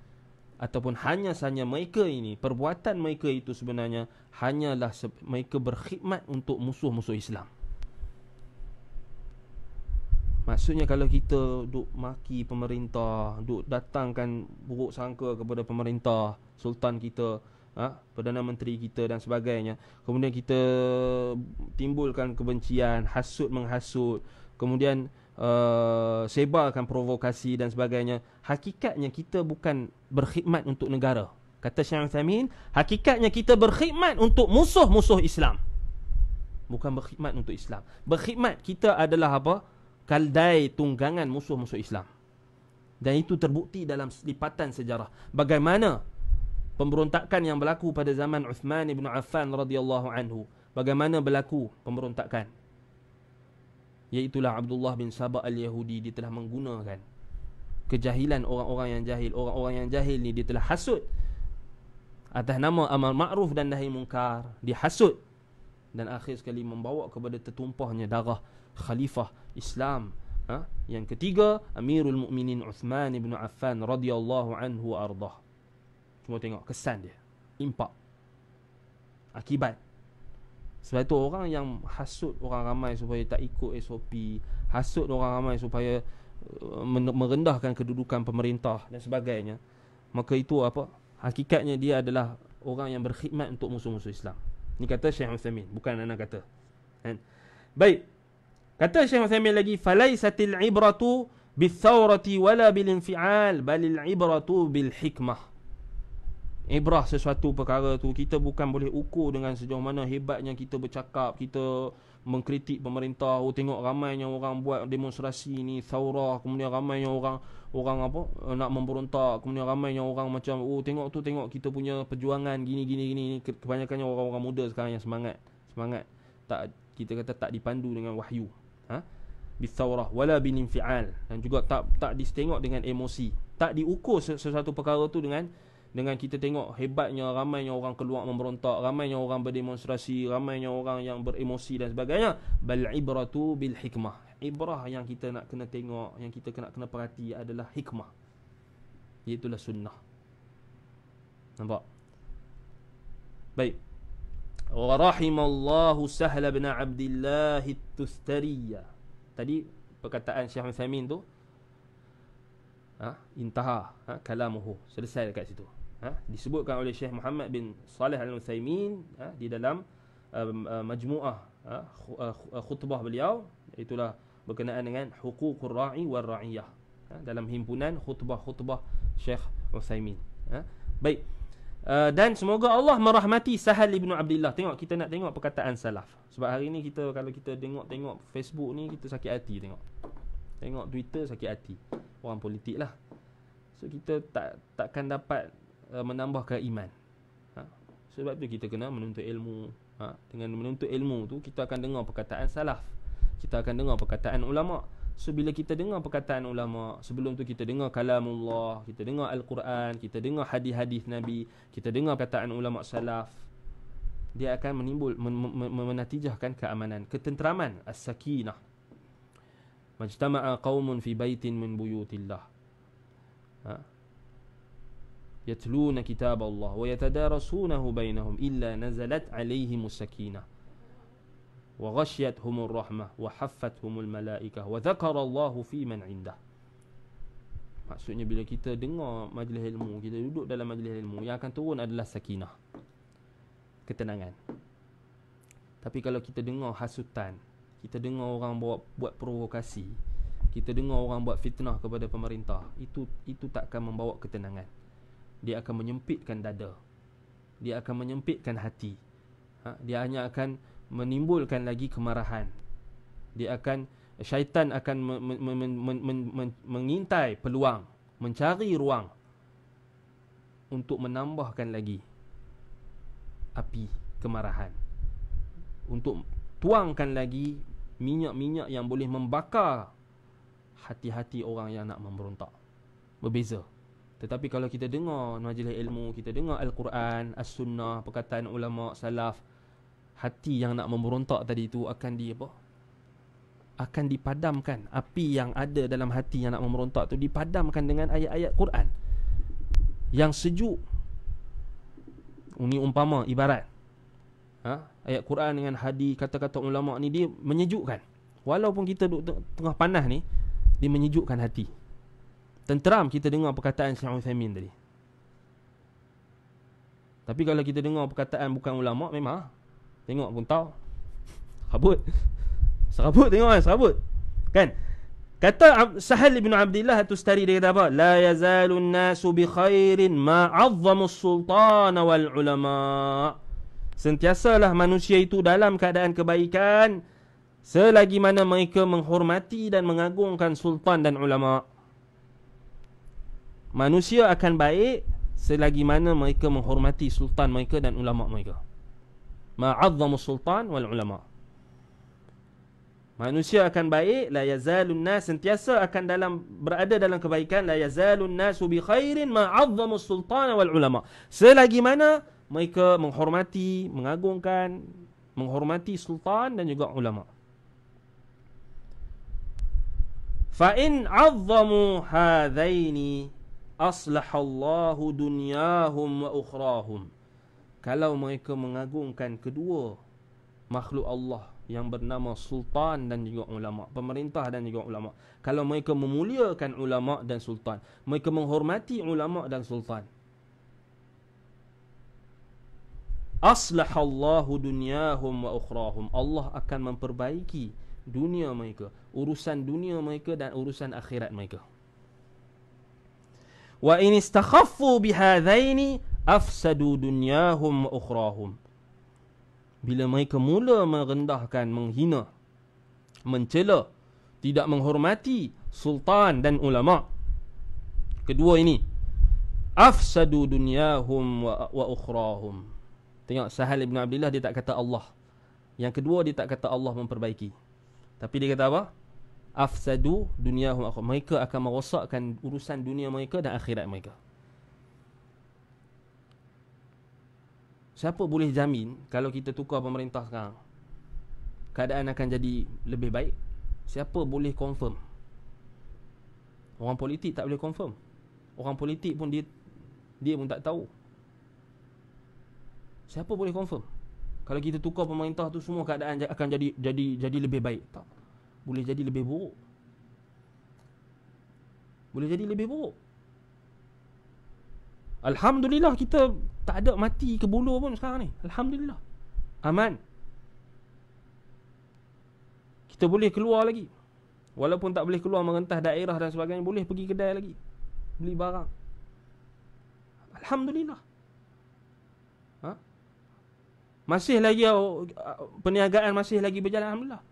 ataupun hanya sahaja mereka ini perbuatan mereka itu sebenarnya hanyalah mereka berkhidmat untuk musuh-musuh Islam Maksudnya kalau kita duk maki pemerintah, duk datangkan buruk sangka kepada pemerintah, sultan kita, ha, Perdana Menteri kita dan sebagainya. Kemudian kita timbulkan kebencian Hasut menghasut. Kemudian uh, sebarkan provokasi dan sebagainya. Hakikatnya kita bukan berkhidmat untuk negara. Kata Syekh Uthamin Hakikatnya kita berkhidmat untuk musuh-musuh Islam. Bukan berkhidmat untuk Islam. Berkhidmat kita adalah apa? Kaldai tunggangan musuh-musuh Islam Dan itu terbukti dalam lipatan sejarah Bagaimana pemberontakan yang berlaku pada zaman Uthman ibn Affan radhiyallahu anhu. Bagaimana berlaku pemberontakan? Iaitulah Abdullah bin Sabah al-Yahudi dia telah menggunakan kejahilan orang-orang yang jahil. Orang-orang yang jahil ni dia telah hasut atas nama amal ma'ruf dan nahi munkar. Dia hasut dan akhir sekali membawa kepada tertumpahnya darah khalifah Islam. Ha? Yang ketiga, Amirul Mukminin Uthman ibn Affan radhiyallahu anhu ardah. Cuma tengok kesan dia Impak Akibat Sebab itu orang yang hasut orang ramai supaya tak ikut SOP Hasut orang ramai supaya uh, Merendahkan kedudukan pemerintah dan sebagainya Maka itu apa Hakikatnya dia adalah orang yang berkhidmat untuk musuh-musuh Islam Ini kata Syekh Uthamin Bukan anak kata kan? Baik Kata Syekh Uthamin lagi Falaisatil ibratu Bithawrati wala bilinfi'al Balil ibratu bil hikmah ibrah sesuatu perkara tu kita bukan boleh ukur dengan sejauh mana hebatnya kita bercakap kita mengkritik pemerintah oh tengok ramainya orang buat demonstrasi ni thaurah kemudian ramainya orang orang apa nak memberontak kemudian ramainya orang macam oh tengok tu tengok kita punya perjuangan gini gini gini kebanyakannya orang-orang muda sekarang yang semangat semangat. Tak kita kata tak dipandu dengan wahyu ha? Bithaurah wala bininfial. Dan juga tak tak ditengok dengan emosi. Tak diukur sesuatu perkara tu dengan dengan kita tengok hebatnya ramainya orang keluar memberontak ramainya orang berdemonstrasi ramainya orang yang beremosi dan sebagainya. Bal ibratu bil hikmah. Ibrah yang kita nak kena tengok yang kita kena kena perhati adalah hikmah. Iaitu sunnah. Nampak? Baik wa rahimallahu sahl bin abdullah at-tustari tadi perkataan Syekh Uthaymin tu ha intaha ha kalamuhu. Selesai dekat situ. Ha, disebutkan oleh Syekh Muhammad bin Saleh Al-Utsaimin ha, di dalam um, uh, majmuah ha, uh, khutbah beliau. Itulah berkenaan dengan huququr ra'i wal ra'iyah ha, dalam himpunan khutbah-khutbah Syekh Utsaimin ha. baik uh, dan semoga Allah merahmati Sahal ibnu Abdullah tengok kita nak tengok perkataan salaf sebab hari ni kita kalau kita tengok-tengok Facebook ni kita sakit hati tengok tengok Twitter sakit hati orang politik lah So kita tak takkan dapat uh, menambahkan iman. Ha? Sebab tu kita kena menuntut ilmu. Ha? Dengan menuntut ilmu tu kita akan dengar perkataan salaf. Kita akan dengar perkataan ulama. So bila kita dengar perkataan ulama, sebelum tu kita dengar kalamullah, kita dengar al-Quran, kita dengar hadis-hadis Nabi, kita dengar perkataan ulama salaf, dia akan menimbul menatijahkan keamanan, ketenteraman, as-sakinah. Majtama'a qaumun fi baitin min buyutillah. Ha? Yatluna kitab Allah wa yatadarasunahu bainahum illa nazalat alaihim as-sakinah. وغشيت هم الرحمة وحفت هم الملائكة وذكر الله في من عنده. Maksudnya bila kita dengar majlis ilmu Kita duduk dalam majlis ilmu Yang akan turun adalah sakinah Ketenangan. Tapi kalau kita dengar hasutan Kita dengar orang buat, buat provokasi Kita dengar orang buat fitnah kepada pemerintah Itu itu takkan membawa ketenangan. Dia akan menyempitkan dada. Dia akan menyempitkan hati. Ha? Dia hanya akan menimbulkan lagi kemarahan. Dia akan syaitan akan me, me, me, me, me, me, mengintai peluang mencari ruang untuk menambahkan lagi api kemarahan. Untuk tuangkan lagi minyak-minyak yang boleh membakar hati-hati orang yang nak memberontak. Berbeza. Tetapi kalau kita dengar majlis ilmu, kita dengar Al-Quran, As-Sunnah, perkataan ulama salaf, hati yang nak memberontak tadi itu akan di apa? Akan dipadamkan. Api yang ada dalam hati yang nak memberontak tu dipadamkan dengan ayat-ayat Quran. Yang sejuk. Ini umpama ibarat. Ha? Ayat Quran dengan hadis kata-kata ulama ni dia menyejukkan. Walaupun kita duduk tengah panas ni, dia menyejukkan hati tenteram kita dengar perkataan Syekh Uthaymin tadi. Tapi kalau kita dengar perkataan bukan ulama memang tengok pun tahu. Serabut. Serabut tengok kan serabut. Kan? Kata Sahal bin Abdullah At-Tustari dia kata apa? La yazalun nasu bi khairin ma 'azzamu sultan wal ulama. Sentiasalah manusia itu dalam keadaan kebaikan selagi mana mereka menghormati dan mengagungkan sultan dan ulama manusia akan baik selagi mana mereka menghormati sultan mereka dan ulama mereka. Ma'azzamu sultan wal ulama. Manusia akan baik la yazalun nas sentiasa akan dalam berada dalam kebaikan la yazalun nasu bi khairin ma'azzamu sultan wal ulama. Selagi mana mereka menghormati, mengagungkan, menghormati sultan dan juga ulama. In 'azzamu hadaini aslahallahu dunyahum wa ukhrahum kalau mereka mengagungkan kedua makhluk Allah yang bernama sultan dan juga ulama pemerintah dan juga ulama. Kalau mereka memuliakan ulama dan sultan mereka menghormati ulama dan sultan. Aslahallahu dunyahum wa ukhrahum Allah akan memperbaiki dunia mereka urusan dunia mereka dan urusan akhirat mereka. Wa in istakhaffu bihadzaini afsadu dunyahum wa ukhrahum bila mereka mula merendahkan menghina mencela tidak menghormati sultan dan ulama. Kedua ini. Afsadu dunyahum wa, wa ukhrahum tengok Sahal ibn Abdullah dia tak kata Allah. Yang kedua dia tak kata Allah memperbaiki. Tapi dia kata apa? Afsadu dunyahum wa mereka akan merosakkan urusan dunia mereka dan akhirat mereka Siapa boleh jamin kalau kita tukar pemerintah sekarang keadaan akan jadi lebih baik? Siapa boleh confirm? Orang politik tak boleh confirm. Orang politik pun dia dia pun tak tahu. Siapa boleh confirm? Kalau kita tukar pemerintah tu semua keadaan akan jadi jadi jadi lebih baik. Tak. Boleh jadi lebih buruk. Boleh jadi lebih buruk. Alhamdulillah kita tak ada mati ke bulu pun sekarang ni. Alhamdulillah. Aman. Kita boleh keluar lagi. Walaupun tak boleh keluar merentah daerah dan sebagainya, boleh pergi kedai lagi. Beli barang. Alhamdulillah. Ha? Masih lagi uh, perniagaan masih lagi berjalan alhamdulillah.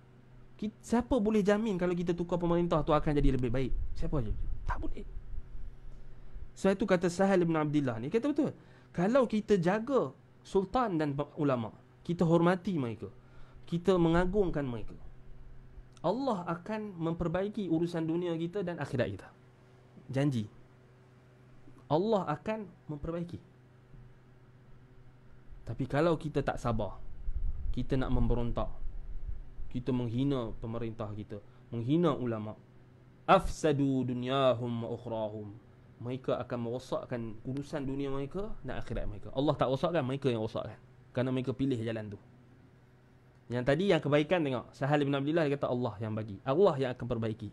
Siapa boleh jamin kalau kita tukar pemerintah tu akan jadi lebih baik? Siapa aja? Tak boleh. Sebab itu kata Sahal bin Abdullah ni kata betul. Kalau kita jaga sultan dan ulama, kita hormati mereka. Kita mengagungkan mereka. Allah akan memperbaiki urusan dunia kita dan akhirat kita. Janji. Allah akan memperbaiki. Tapi kalau kita tak sabar, kita nak memberontak, kita menghina pemerintah kita, menghina ulama, afsadu dunyahum wa ukhrahum mereka akan merosakkan urusan dunia mereka dan akhirat mereka. Allah tak rosakkan, mereka yang rosakkan. Kerana mereka pilih jalan tu. Yang tadi yang kebaikan tengok, Sahal bin Abdullah dia kata Allah yang bagi. Allah yang akan perbaiki.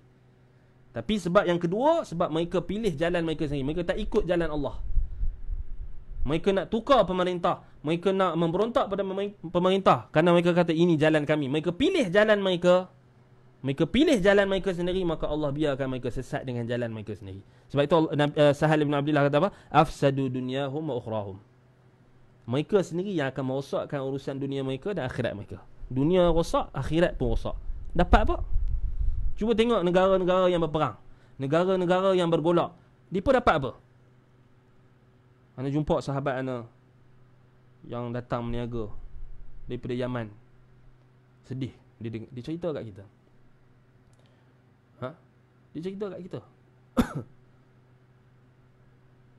Tapi sebab yang kedua, sebab mereka pilih jalan mereka sendiri. Mereka tak ikut jalan Allah. Mereka nak tukar pemerintah. Mereka nak memberontak pada pemerintah. Kerana mereka kata ini jalan kami. Mereka pilih jalan mereka mereka pilih jalan mereka sendiri maka Allah biarkan mereka sesat dengan jalan mereka sendiri. Sebab itu uh, Sahal bin Abdullah kata apa? Afsadu dunyahum wa ukhrahum. Mereka sendiri yang akan merosakkan urusan dunia mereka dan akhirat mereka. Dunia rosak, akhirat pun rosak. Dapat apa? Cuba tengok negara-negara yang berperang. Negara-negara yang bergolak. Pun dapat apa? Ana jumpa sahabat ana yang datang meniaga daripada Yaman. Sedih. Dia, dia cerita kat kita. Dia cerita kat kita.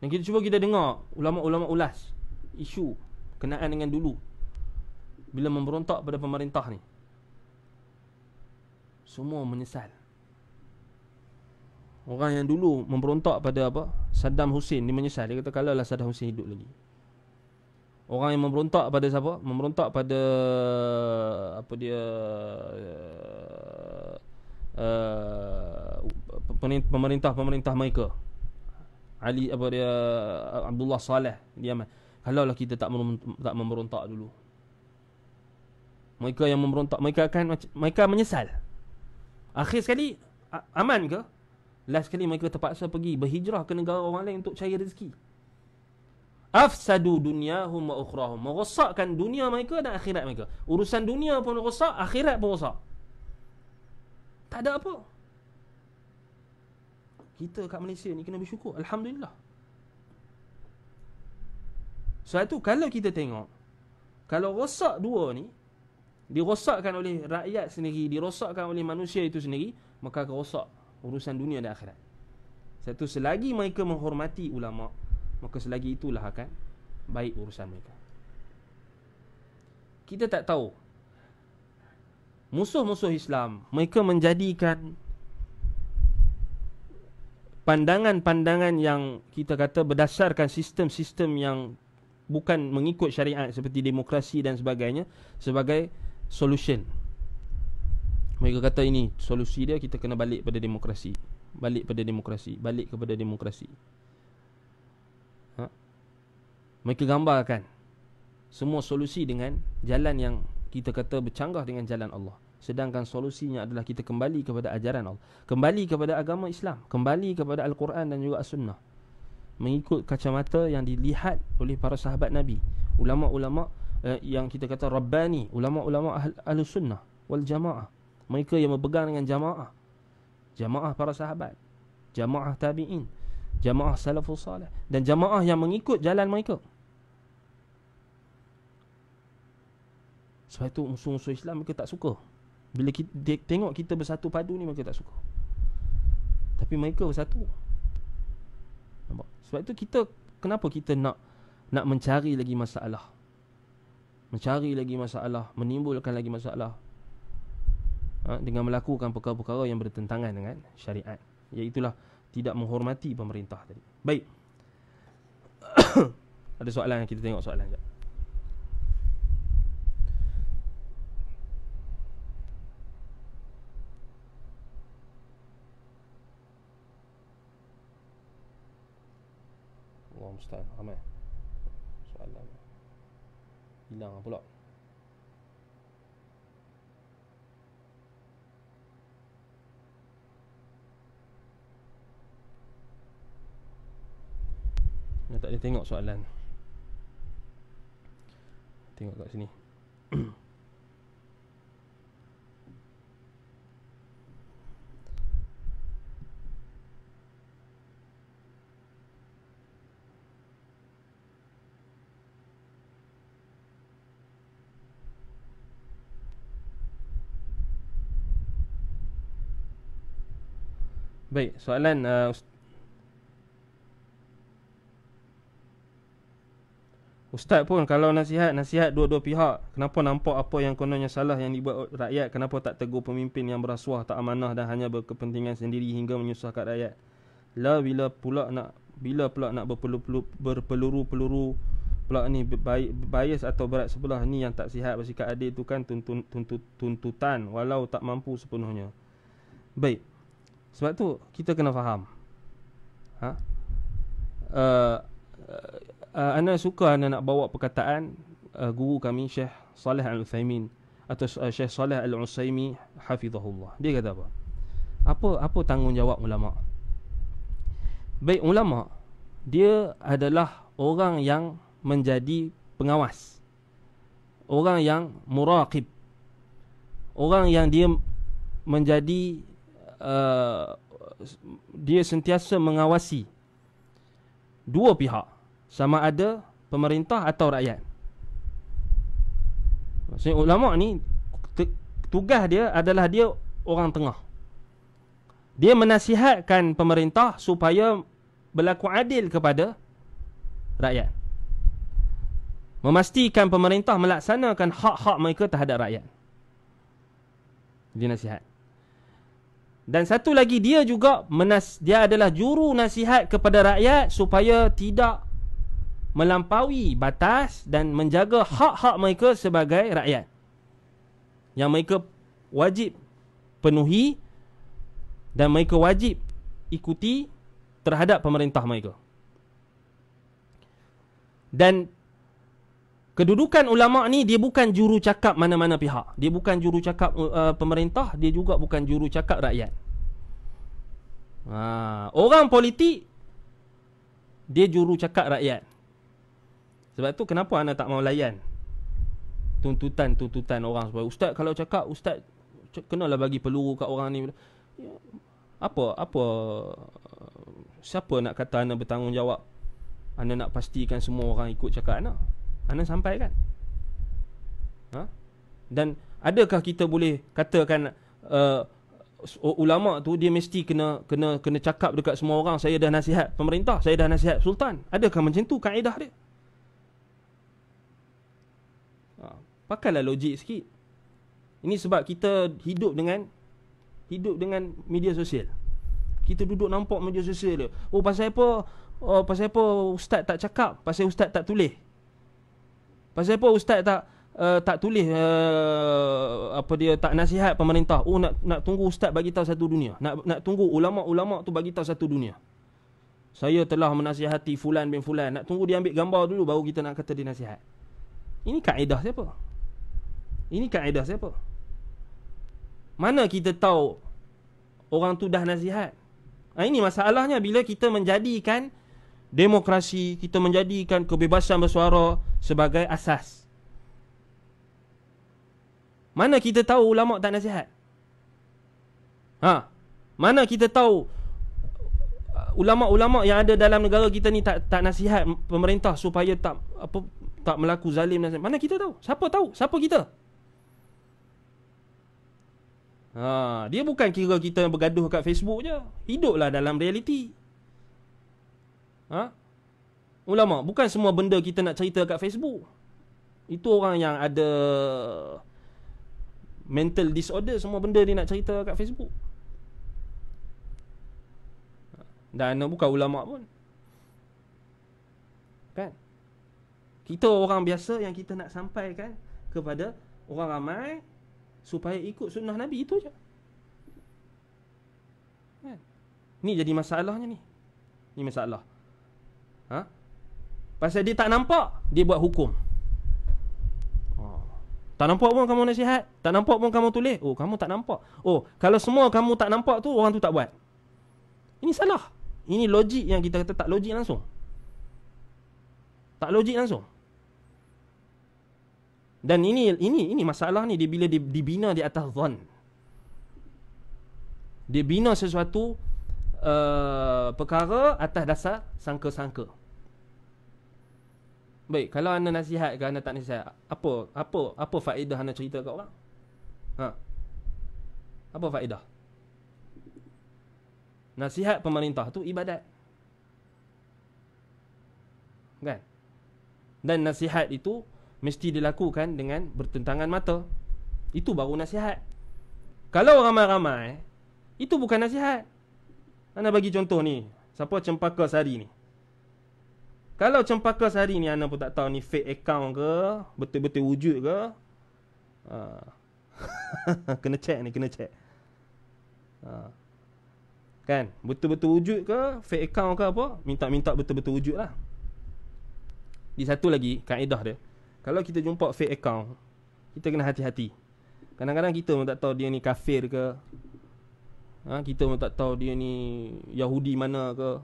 Dan kita cuba kita dengar Ulama-ulama ulas Isu Kenaan dengan dulu Bila memberontak pada pemerintah ni. Semua menyesal. Orang yang dulu memberontak pada apa? Saddam Hussein Dia menyesal. Dia kata kalau lah Saddam Hussein hidup lagi. Orang yang memberontak pada siapa? Memberontak pada Apa dia uh, pemerintah-pemerintah mereka. Ali apa dia Abdullah Saleh di Yaman. Kalaulah kita tak tak memberontak dulu. Mereka yang memberontak mereka akan mereka menyesal. Akhir sekali aman ke? Last sekali mereka terpaksa pergi berhijrah ke negara orang lain untuk cari rezeki. Afsadu dunyahum wa ukhrahum. Merosakkan dunia mereka dan akhirat mereka. Urusan dunia pun rosak, akhirat pun rosak. Tak ada apa. Kita kat Malaysia ni kena bersyukur. Alhamdulillah. Sebab tu kalau kita tengok. Kalau rosak dua ni. Dirosakkan oleh rakyat sendiri. Dirosakkan oleh manusia itu sendiri. Maka akan rosak urusan dunia dan akhirat. Sebab tu selagi mereka menghormati ulama. Maka selagi itulah akan baik urusan mereka. Kita tak tahu musuh-musuh Islam mereka menjadikan pandangan-pandangan yang kita kata berdasarkan sistem-sistem yang bukan mengikut syariat seperti demokrasi dan sebagainya sebagai solution. Mereka kata ini solusi dia kita kena balik pada demokrasi. Balik pada demokrasi, balik kepada demokrasi. Ha? Mereka gambarkan semua solusi dengan jalan yang kita kata bercanggah dengan jalan Allah. Sedangkan solusinya adalah kita kembali kepada ajaran Allah. Kembali kepada agama Islam. Kembali kepada Al-Quran dan juga As-Sunnah. mengikut kacamata yang dilihat oleh para sahabat Nabi. Ulama-ulama uh, yang kita kata rabbani ulama-ulama ahl, ahli sunnah wal jamaah. Mereka yang berpegang dengan jamaah. Jamaah para sahabat. Jamaah tabi'in. Jamaah salafus salih. Dan jamaah yang mengikut jalan mereka. Sebab itu musuh-musuh Islam mereka tak suka bila kita, dia tengok kita bersatu padu ni mereka tak suka. Tapi mereka bersatu. Nampak? Sebab itu kita kenapa kita nak nak mencari lagi masalah? Mencari lagi masalah menimbulkan lagi masalah. Ha, dengan melakukan perkara-perkara yang bertentangan dengan syariat. Iaitulah tidak menghormati pemerintah tadi. Baik. Ada soalan? Yang kita tengok soalan sekejap. Mustahil. Ramai. Soalan. Hilang pula. Dia tak boleh tengok soalan Tengok kat sini Baik, soalan uh, Ustaz pun kalau nasihat nasihat dua-dua pihak. Kenapa nampak apa yang kononnya salah yang dibuat rakyat? Kenapa tak tegur pemimpin yang berasuah tak amanah dan hanya berkepentingan sendiri hingga menyusahkan rakyat? La bila pula nak bila pula nak berpeluru-peluru pula ni? Bias atau berat sebelah ni yang tak sihat? Bersikap adil tu kan tuntut, tuntut, tuntutan walau tak mampu sepenuhnya. Baik sebab tu kita kena faham. Ha? Uh, uh, Ana suka Ana nak bawa perkataan uh, Guru kami Syekh Saleh Al-Uthaymin Atau uh, Syekh Saleh Al-Uthaymi Hafizahullah. Dia kata apa? Apa apa tanggungjawab ulama? Baik ulama Dia adalah orang yang menjadi pengawas. Orang yang muraqib. Orang yang dia menjadi uh, Dia sentiasa mengawasi Dua pihak sama ada pemerintah atau rakyat. Maksudnya ulama ni tugas dia adalah dia orang tengah. Dia menasihatkan pemerintah supaya berlaku adil kepada rakyat. Memastikan pemerintah melaksanakan hak-hak mereka terhadap rakyat. Dia nasihat. Dan satu lagi dia juga menas dia adalah juru nasihat kepada rakyat supaya tidak melampaui batas dan menjaga hak-hak mereka sebagai rakyat. Yang mereka wajib penuhi dan mereka wajib ikuti terhadap pemerintah mereka. Dan kedudukan ulama ni dia bukan juru cakap mana-mana pihak. Dia bukan juru cakap uh, pemerintah, dia juga bukan juru cakap rakyat. Ha, orang politik dia juru cakap rakyat. Sebab tu kenapa anda tak mau layan tuntutan-tuntutan orang supaya ustaz kalau cakap ustaz kenalah bagi peluru kat orang ni. Ya, apa apa siapa nak kata anda bertanggungjawab? Anda nak pastikan semua orang ikut cakap anda. Anda sampaikan. Ha? Dan adakah kita boleh katakan uh, ulama tu dia mesti kena kena kena cakap dekat semua orang saya dah nasihat pemerintah, saya dah nasihat sultan. Adakah macam tu kaedah dia? Pakailah logik sikit. Ini sebab kita hidup dengan hidup dengan media sosial. Kita duduk nampak media sosial dia. Oh pasal apa? Oh pasal apa ustaz tak cakap? Pasal ustaz tak tulis. Pasal apa ustaz tak uh, tak tulis uh, apa dia tak nasihat pemerintah. Oh nak nak tunggu ustaz bagi tahu satu dunia. Nak nak tunggu ulama-ulama tu bagi tahu satu dunia. Saya telah menasihati fulan bin fulan. Nak tunggu dia ambil gambar dulu baru kita nak kata dia nasihat. Ini kaedah siapa? Ini kaedah siapa? Mana kita tahu orang tu dah nasihat? Ha, ini masalahnya bila kita menjadikan demokrasi, kita menjadikan kebebasan bersuara sebagai asas. Mana kita tahu ulama tak nasihat? Ha? Mana kita tahu uh, ulama-ulama yang ada dalam negara kita ni tak tak nasihat pemerintah supaya tak apa tak melaku zalim dan mana kita tahu? Siapa tahu? Siapa kita? Ha, dia bukan kira kita bergaduh kat Facebook je. Hiduplah dalam realiti. Ha? Ulama, bukan semua benda kita nak cerita kat Facebook. Itu orang yang ada mental disorder semua benda dia nak cerita kat Facebook. Dan bukan ulama pun. Kan? Kita orang biasa yang kita nak sampaikan kepada orang ramai supaya ikut sunnah Nabi itu je. Kan? Ni jadi masalahnya ni. Ni masalah. Ha? Pasal dia tak nampak, dia buat hukum. Oh. Tak nampak pun kamu nasihat. Tak nampak pun kamu tulis. Oh, kamu tak nampak. Oh, kalau semua kamu tak nampak tu, orang tu tak buat. Ini salah. Ini logik yang kita kata tak logik langsung. Tak logik langsung. Dan ini ini ini masalah ni dia bila dibina di atas zon. Dia bina sesuatu uh, perkara atas dasar sangka-sangka. Baik, kalau anda nasihat ke anda tak nasihat, apa apa apa faedah anda cerita kat orang? Ha. Apa faedah? Nasihat pemerintah tu ibadat. Kan? Dan nasihat itu mesti dilakukan dengan bertentangan mata. Itu baru nasihat. Kalau ramai-ramai, itu bukan nasihat. Anda bagi contoh ni. Siapa cempaka sari ni? Kalau cempaka sari ni anda pun tak tahu ni fake account ke, betul-betul wujud ke. Ha. kena check ni, kena check. Ha. Kan? Betul-betul wujud ke, fake account ke apa? Minta-minta betul-betul wujud lah. Di satu lagi, kaedah dia. Kalau kita jumpa fake account Kita kena hati-hati Kadang-kadang kita pun tak tahu dia ni kafir ke ha, Kita pun tak tahu dia ni Yahudi mana ke.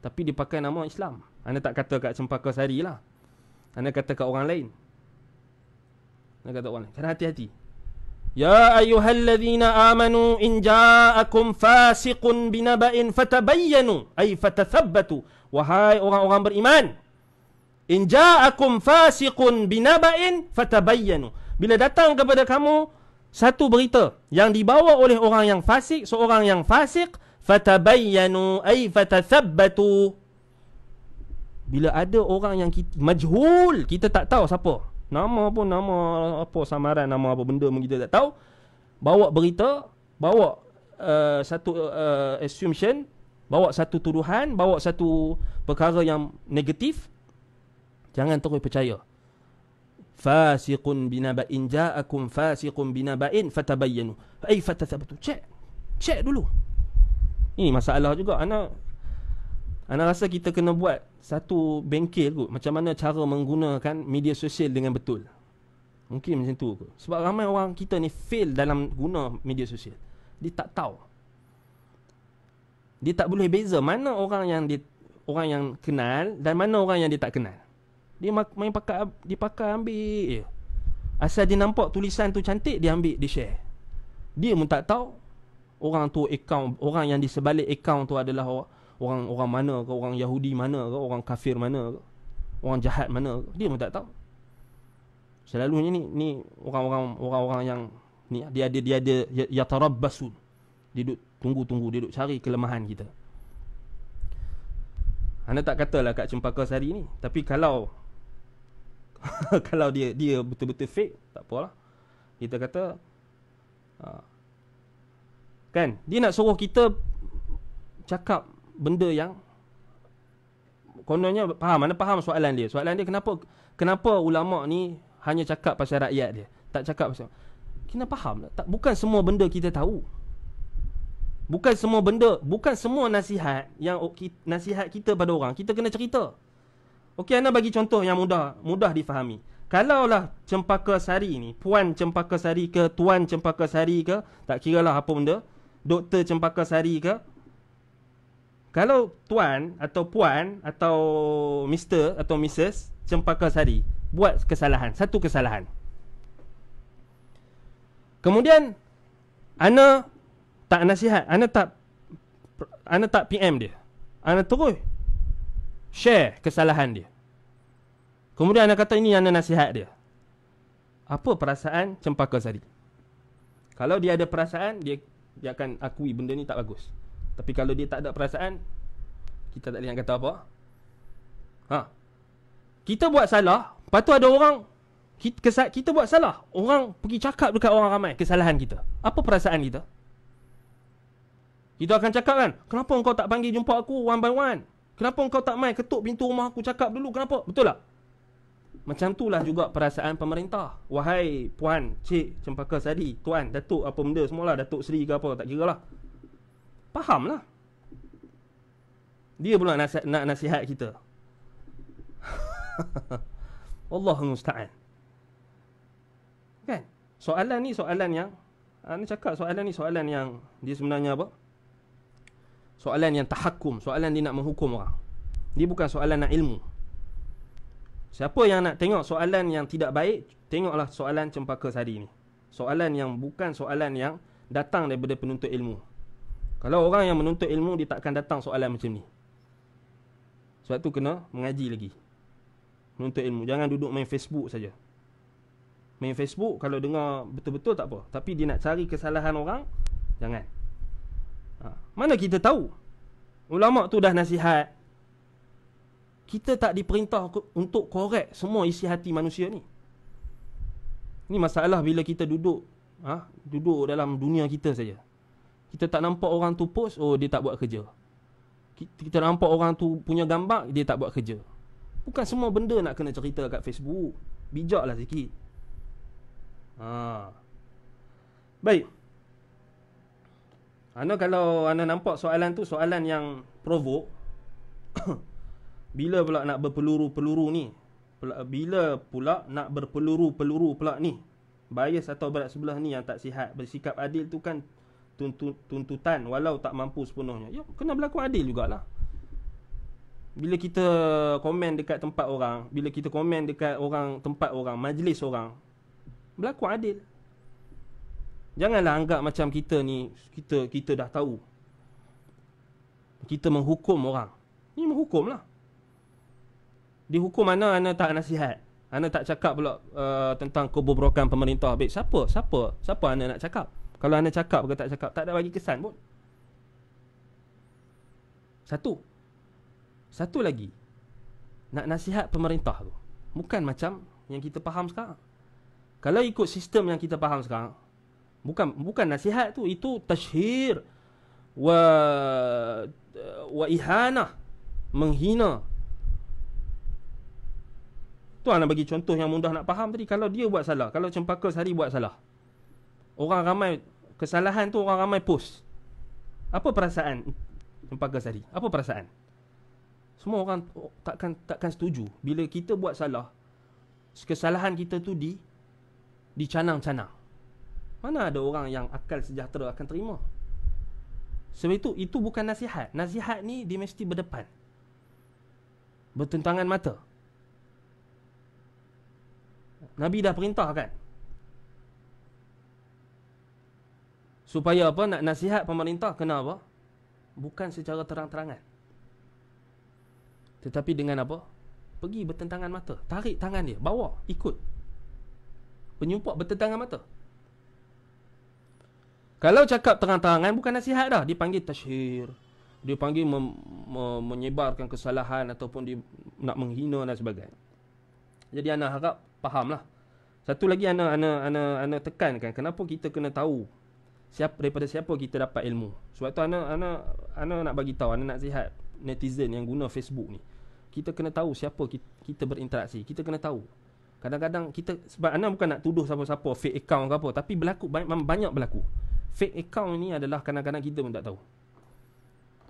Tapi dia pakai nama Islam. Anda tak kata kat Cempaka Sari lah. Anda kata kat orang lain. Anda kata orang lain. Kena hati-hati. Ya ayuhalladzina amanu in ja'akum fasiqun binaba'in fatabayyanu ay fatathabbatu. Wahai orang-orang beriman In ja'akum fasiqun binaba'in fatabayyanu. Bila datang kepada kamu satu berita yang dibawa oleh orang yang fasik, seorang yang fasik, fatabayyanu ay fatathabbatu. Bila ada orang yang kita, majhul, kita tak tahu siapa. Nama pun nama apa samaran nama apa benda pun kita tak tahu. Bawa berita, bawa uh, satu uh, assumption, bawa satu tuduhan, bawa satu perkara yang negatif Jangan terus percaya. Fasiqun binaba'in ja'akum fasiqun binaba'in fatabayyanu. Ai fatathabatu. Cek. Cek dulu. Ini masalah juga. Ana ana rasa kita kena buat satu bengkel kot macam mana cara menggunakan media sosial dengan betul. Mungkin macam tu kot. Sebab ramai orang kita ni fail dalam guna media sosial. Dia tak tahu. Dia tak boleh beza mana orang yang dia orang yang kenal dan mana orang yang dia tak kenal. Dia main pakai dia pakai ambil je. Asal dia nampak tulisan tu cantik dia ambil dia share. Dia pun tak tahu orang tu account orang yang di sebalik account tu adalah orang orang mana ke orang Yahudi mana ke orang kafir mana ke orang jahat mana ke. dia pun tak tahu. Selalunya ni ni orang-orang orang-orang yang ni dia ada dia ada ya. Dia duduk tunggu-tunggu dia duduk cari kelemahan kita. Anda tak katalah kat Cempaka Sari ni Tapi kalau kalau dia dia betul-betul fake tak apalah kita kata ha. kan? Dia nak suruh kita cakap benda yang kononnya faham. Mana faham soalan dia. Soalan dia kenapa kenapa ulama ni hanya cakap pasal rakyat dia? Tak cakap pasal kita faham tak bukan semua benda kita tahu. Bukan semua benda bukan semua nasihat yang nasihat kita pada orang. Kita kena cerita Okey, anda bagi contoh yang mudah mudah difahami. Kalaulah Cempaka Sari ni, Puan Cempaka Sari ke Tuan Cempaka Sari ke, tak kira lah apa benda, Doktor Cempaka Sari ke, Kalau tuan atau puan atau mister atau mrs Cempaka Sari buat kesalahan, satu kesalahan. Kemudian ana tak nasihat, ana tak ana tak PM dia. Ana terus share kesalahan dia. Kemudian ana kata ini ana nasihat dia. Apa perasaan Cempaka Sari? Kalau dia ada perasaan, dia dia akan akui benda ni tak bagus. Tapi kalau dia tak ada perasaan, kita tak boleh kata apa. Ha. Kita buat salah, lepas tu ada orang kita, kita buat salah. Orang pergi cakap dekat orang ramai kesalahan kita. Apa perasaan kita? Kita akan cakap kan, kenapa engkau tak panggil jumpa aku one by one? Kenapa engkau tak mai ketuk pintu rumah aku cakap dulu? Kenapa? Betul tak? Macam itulah juga perasaan pemerintah. Wahai puan, cik, cempaka sadi, tuan, datuk apa benda semualah, datuk seri ke apa, tak kira lah. Fahamlah. Dia pula nasihat, nak nasihat kita. Allahu musta'an. Kan? Soalan ni soalan yang Anda cakap soalan ni soalan yang Dia sebenarnya apa? Soalan yang tahakum Soalan dia nak menghukum orang Dia bukan soalan nak ilmu Siapa yang nak tengok soalan yang tidak baik Tengoklah soalan cempaka sari ni. Soalan yang bukan soalan yang Datang daripada penuntut ilmu. Kalau orang yang menuntut ilmu Dia takkan datang soalan macam ni. Sebab tu kena mengaji lagi. Menuntut ilmu. Jangan duduk main Facebook saja. Main Facebook Kalau dengar betul-betul tak apa. Tapi dia nak cari kesalahan orang Jangan. Ha. Mana kita tahu? Ulama' tu dah nasihat kita tak diperintah untuk korek semua isi hati manusia ni. Ni masalah bila kita duduk ha, duduk dalam dunia kita saja. Kita tak nampak orang tu post, oh dia tak buat kerja. Kita, nampak orang tu punya gambar, dia tak buat kerja. Bukan semua benda nak kena cerita kat Facebook. Bijaklah sikit. Ha. Baik. Ana kalau ana nampak soalan tu soalan yang provoke Bila pula nak berpeluru-peluru ni? Bila pula nak berpeluru-peluru pula ni? Bias atau berat sebelah ni yang tak sihat. Bersikap adil tu kan tuntutan walau tak mampu sepenuhnya. Ya, kena berlaku adil jugalah. Bila kita komen dekat tempat orang, bila kita komen dekat orang tempat orang, majlis orang, berlaku adil. Janganlah anggap macam kita ni kita kita dah tahu. Kita menghukum orang. Ni menghukumlah di hukum mana anda tak nasihat? Anda tak cakap pula uh, tentang kebobrokan pemerintah. Baik siapa? Siapa? Siapa anda nak cakap? Kalau anda cakap ke tak cakap tak ada bagi kesan pun. Satu. Satu lagi. Nak nasihat pemerintah tu bukan macam yang kita faham sekarang. Kalau ikut sistem yang kita faham sekarang bukan bukan nasihat tu itu tashhir wa wa ihana menghina Tuan nak bagi contoh yang mudah nak faham tadi. Kalau dia buat salah. Kalau cempaka sehari buat salah. Orang ramai. Kesalahan tu orang ramai post. Apa perasaan cempaka sehari? Apa perasaan? Semua orang takkan takkan setuju. Bila kita buat salah. Kesalahan kita tu di dicanang-canang. Mana ada orang yang akal sejahtera akan terima? Sebab itu, itu bukan nasihat. Nasihat ni dia mesti berdepan. Bertentangan mata. Nabi dah perintah kan? Supaya apa? Nak nasihat pemerintah kena apa? Bukan secara terang-terangan. Tetapi dengan apa? Pergi bertentangan mata. Tarik tangan dia. Bawa. Ikut. Penyumpuk bertentangan mata. Kalau cakap terang-terangan Bukan nasihat dah. Dipanggil tashhir Dia panggil mem- mem- menyebarkan kesalahan Ataupun dia nak menghina dan sebagainya. Jadi anak harap Fahamlah satu lagi ana ana ana ana tekankan kenapa kita kena tahu siapa daripada siapa kita dapat ilmu. Sebab tu ana ana ana nak bagi tahu ana nak sihat netizen yang guna Facebook ni. Kita kena tahu siapa kita, kita berinteraksi. Kita kena tahu. Kadang-kadang kita sebab ana bukan nak tuduh siapa-siapa fake account ke apa tapi berlaku banyak, banyak berlaku. Fake account ni adalah kadang-kadang kita pun tak tahu.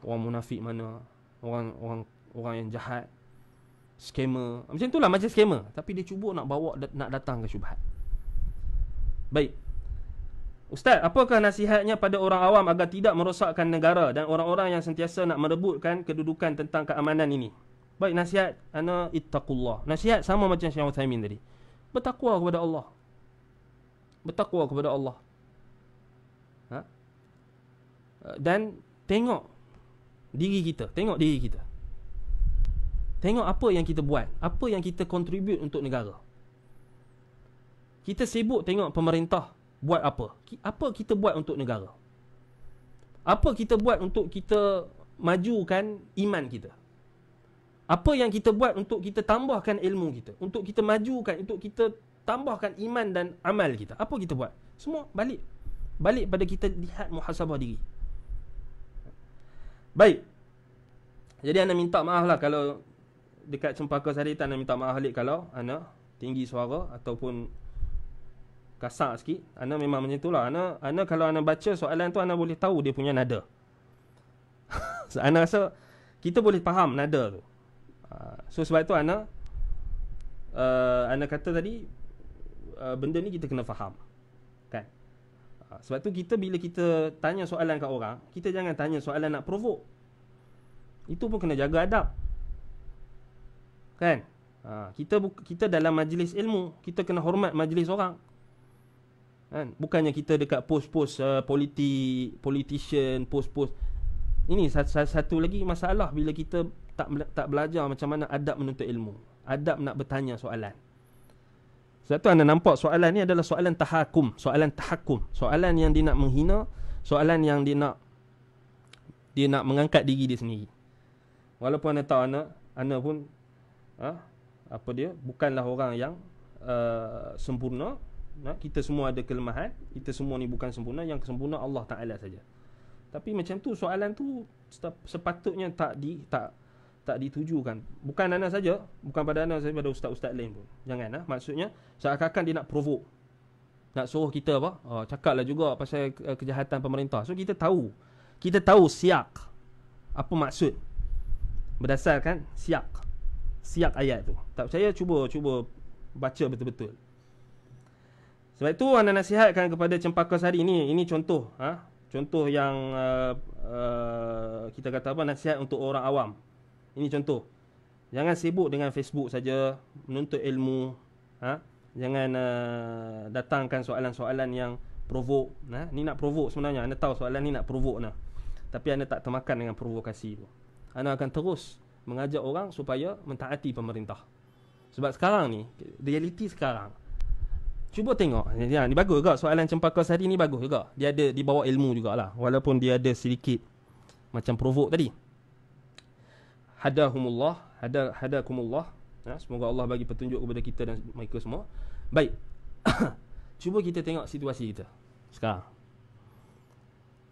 Orang munafik mana, orang orang orang yang jahat, scammer macam itulah macam scammer tapi dia cuba nak bawa nak datang ke syubhat baik Ustaz, apakah nasihatnya pada orang awam agar tidak merosakkan negara dan orang-orang yang sentiasa nak merebutkan kedudukan tentang keamanan ini? Baik, nasihat ana ittaqullah. Nasihat sama macam Syekh Uthaymin tadi. Bertakwa kepada Allah. Bertakwa kepada Allah. Ha? Dan tengok diri kita, tengok diri kita. Tengok apa yang kita buat, apa yang kita contribute untuk negara. Kita sibuk tengok pemerintah buat apa? Apa kita buat untuk negara? Apa kita buat untuk kita majukan iman kita? Apa yang kita buat untuk kita tambahkan ilmu kita? Untuk kita majukan, untuk kita tambahkan iman dan amal kita? Apa kita buat? Semua balik. Balik pada kita lihat muhasabah diri. Baik. Jadi anda minta maaf lah kalau dekat cempaka sari anda minta maaf balik kalau anda tinggi suara ataupun kasar sikit. Ana memang macam itulah. Ana ana kalau ana baca soalan tu ana boleh tahu dia punya nada. ana rasa kita boleh faham nada tu. Uh, so sebab tu ana uh, ana kata tadi uh, benda ni kita kena faham. Kan? Sebab tu kita bila kita tanya soalan kat orang, kita jangan tanya soalan nak provoke. Itu pun kena jaga adab. Kan? Ha, kita kita dalam majlis ilmu, kita kena hormat majlis orang. Kan? Bukannya kita dekat post-post uh, politik politician post-post. Ini satu, lagi masalah bila kita tak tak belajar macam mana adab menuntut ilmu. Adab nak bertanya soalan. Sebab tu anda nampak soalan ni adalah soalan tahakum soalan tahakum. Soalan yang dia nak menghina soalan yang dia nak dia nak mengangkat diri dia sendiri. Walaupun anda tahu anda anda pun ha, apa dia bukanlah orang yang uh, sempurna Nah, kita semua ada kelemahan, kita semua ni bukan sempurna, yang sempurna Allah Taala saja. Tapi macam tu soalan tu sepatutnya tak di tak tak ditujukan. Bukan anda saja, bukan pada anda saja pada ustaz-ustaz lain pun. Jangan ah. Maksudnya seakan-akan dia nak provoke. Nak suruh kita apa? Oh, cakaplah juga pasal kejahatan pemerintah. So kita tahu. Kita tahu siak. Apa maksud? Berdasarkan siak. Siak ayat tu. Tak percaya cuba cuba baca betul-betul. Sebab itu anda nasihatkan kepada cempaka sari ini, ini contoh, ha? contoh yang uh, uh, kita kata apa nasihat untuk orang awam. Ini contoh. Jangan sibuk dengan Facebook saja, menuntut ilmu, ha? Jangan uh, datangkan soalan-soalan yang provoke, ha? Ni nak provoke sebenarnya. Anda tahu soalan ni nak provoke nah. Tapi anda tak termakan dengan provokasi itu. Anda akan terus mengajak orang supaya mentaati pemerintah. Sebab sekarang ni, realiti sekarang, Cuba tengok. Ya, Ni bagus juga. Soalan cempaka sari ni bagus juga. Dia ada di bawah ilmu jugalah. Walaupun dia ada sedikit Macam provok tadi. Hadahumullah hada, Hadakumullah. Ya, Semoga Allah bagi petunjuk kepada kita dan mereka semua. Baik. Cuba kita tengok situasi kita Sekarang.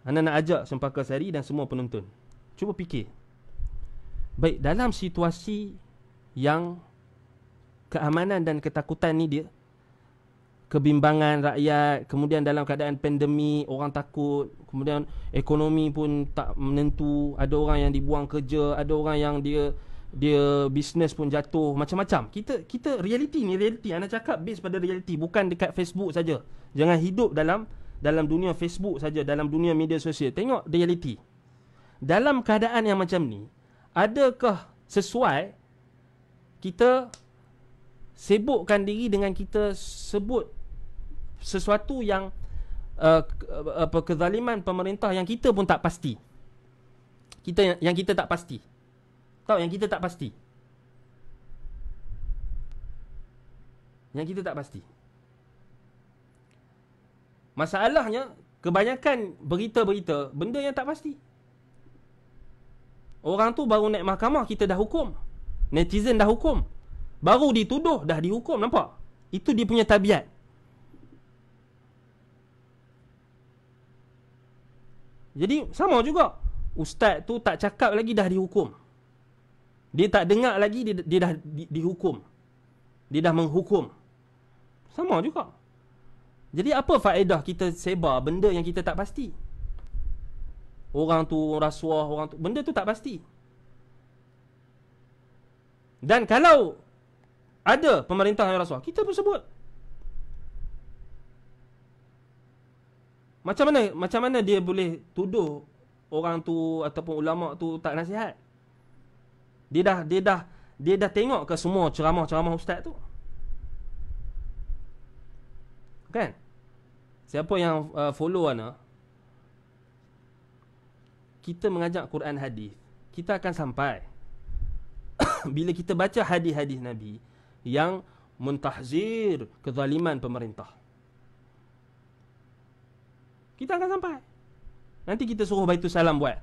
Anda nak ajak cempaka sari dan semua penonton. Cuba fikir Baik dalam situasi Yang Keamanan dan ketakutan ni dia kebimbangan rakyat kemudian dalam keadaan pandemik orang takut kemudian ekonomi pun tak menentu ada orang yang dibuang kerja ada orang yang dia dia bisnes pun jatuh macam-macam. Kita kita reality ni reality anda cakap base pada reality bukan dekat Facebook saja. Jangan hidup dalam dalam dunia Facebook saja dalam dunia media sosial. Tengok reality dalam keadaan yang macam ni adakah sesuai kita sibukkan diri dengan kita sebut sesuatu yang uh, apa kezaliman pemerintah yang kita pun tak pasti. Kita yang, yang kita tak pasti. Tahu yang kita tak pasti. Yang kita tak pasti. Masalahnya kebanyakan berita-berita benda yang tak pasti. Orang tu baru naik mahkamah kita dah hukum. Netizen dah hukum. Baru dituduh dah dihukum nampak? Itu dia punya tabiat. Jadi sama juga. Ustaz tu tak cakap lagi dah dihukum. Dia tak dengar lagi dia, dia dah di, dihukum. Dia dah menghukum. Sama juga. Jadi apa faedah kita sebar benda yang kita tak pasti? Orang tu rasuah, orang tu benda tu tak pasti. Dan kalau ada pemerintah yang rasuah, kita pun sebut. Macam mana macam mana dia boleh tuduh orang tu ataupun ulama tu tak nasihat? Dia dah dia dah dia dah tengok ke semua ceramah-ceramah ustaz tu? Kan? Siapa yang uh, follow ana kita mengajak Quran hadis, kita akan sampai bila kita baca hadis-hadis Nabi yang mentahzir kezaliman pemerintah. Kita akan sampai. Nanti kita suruh Baitul Salam buat.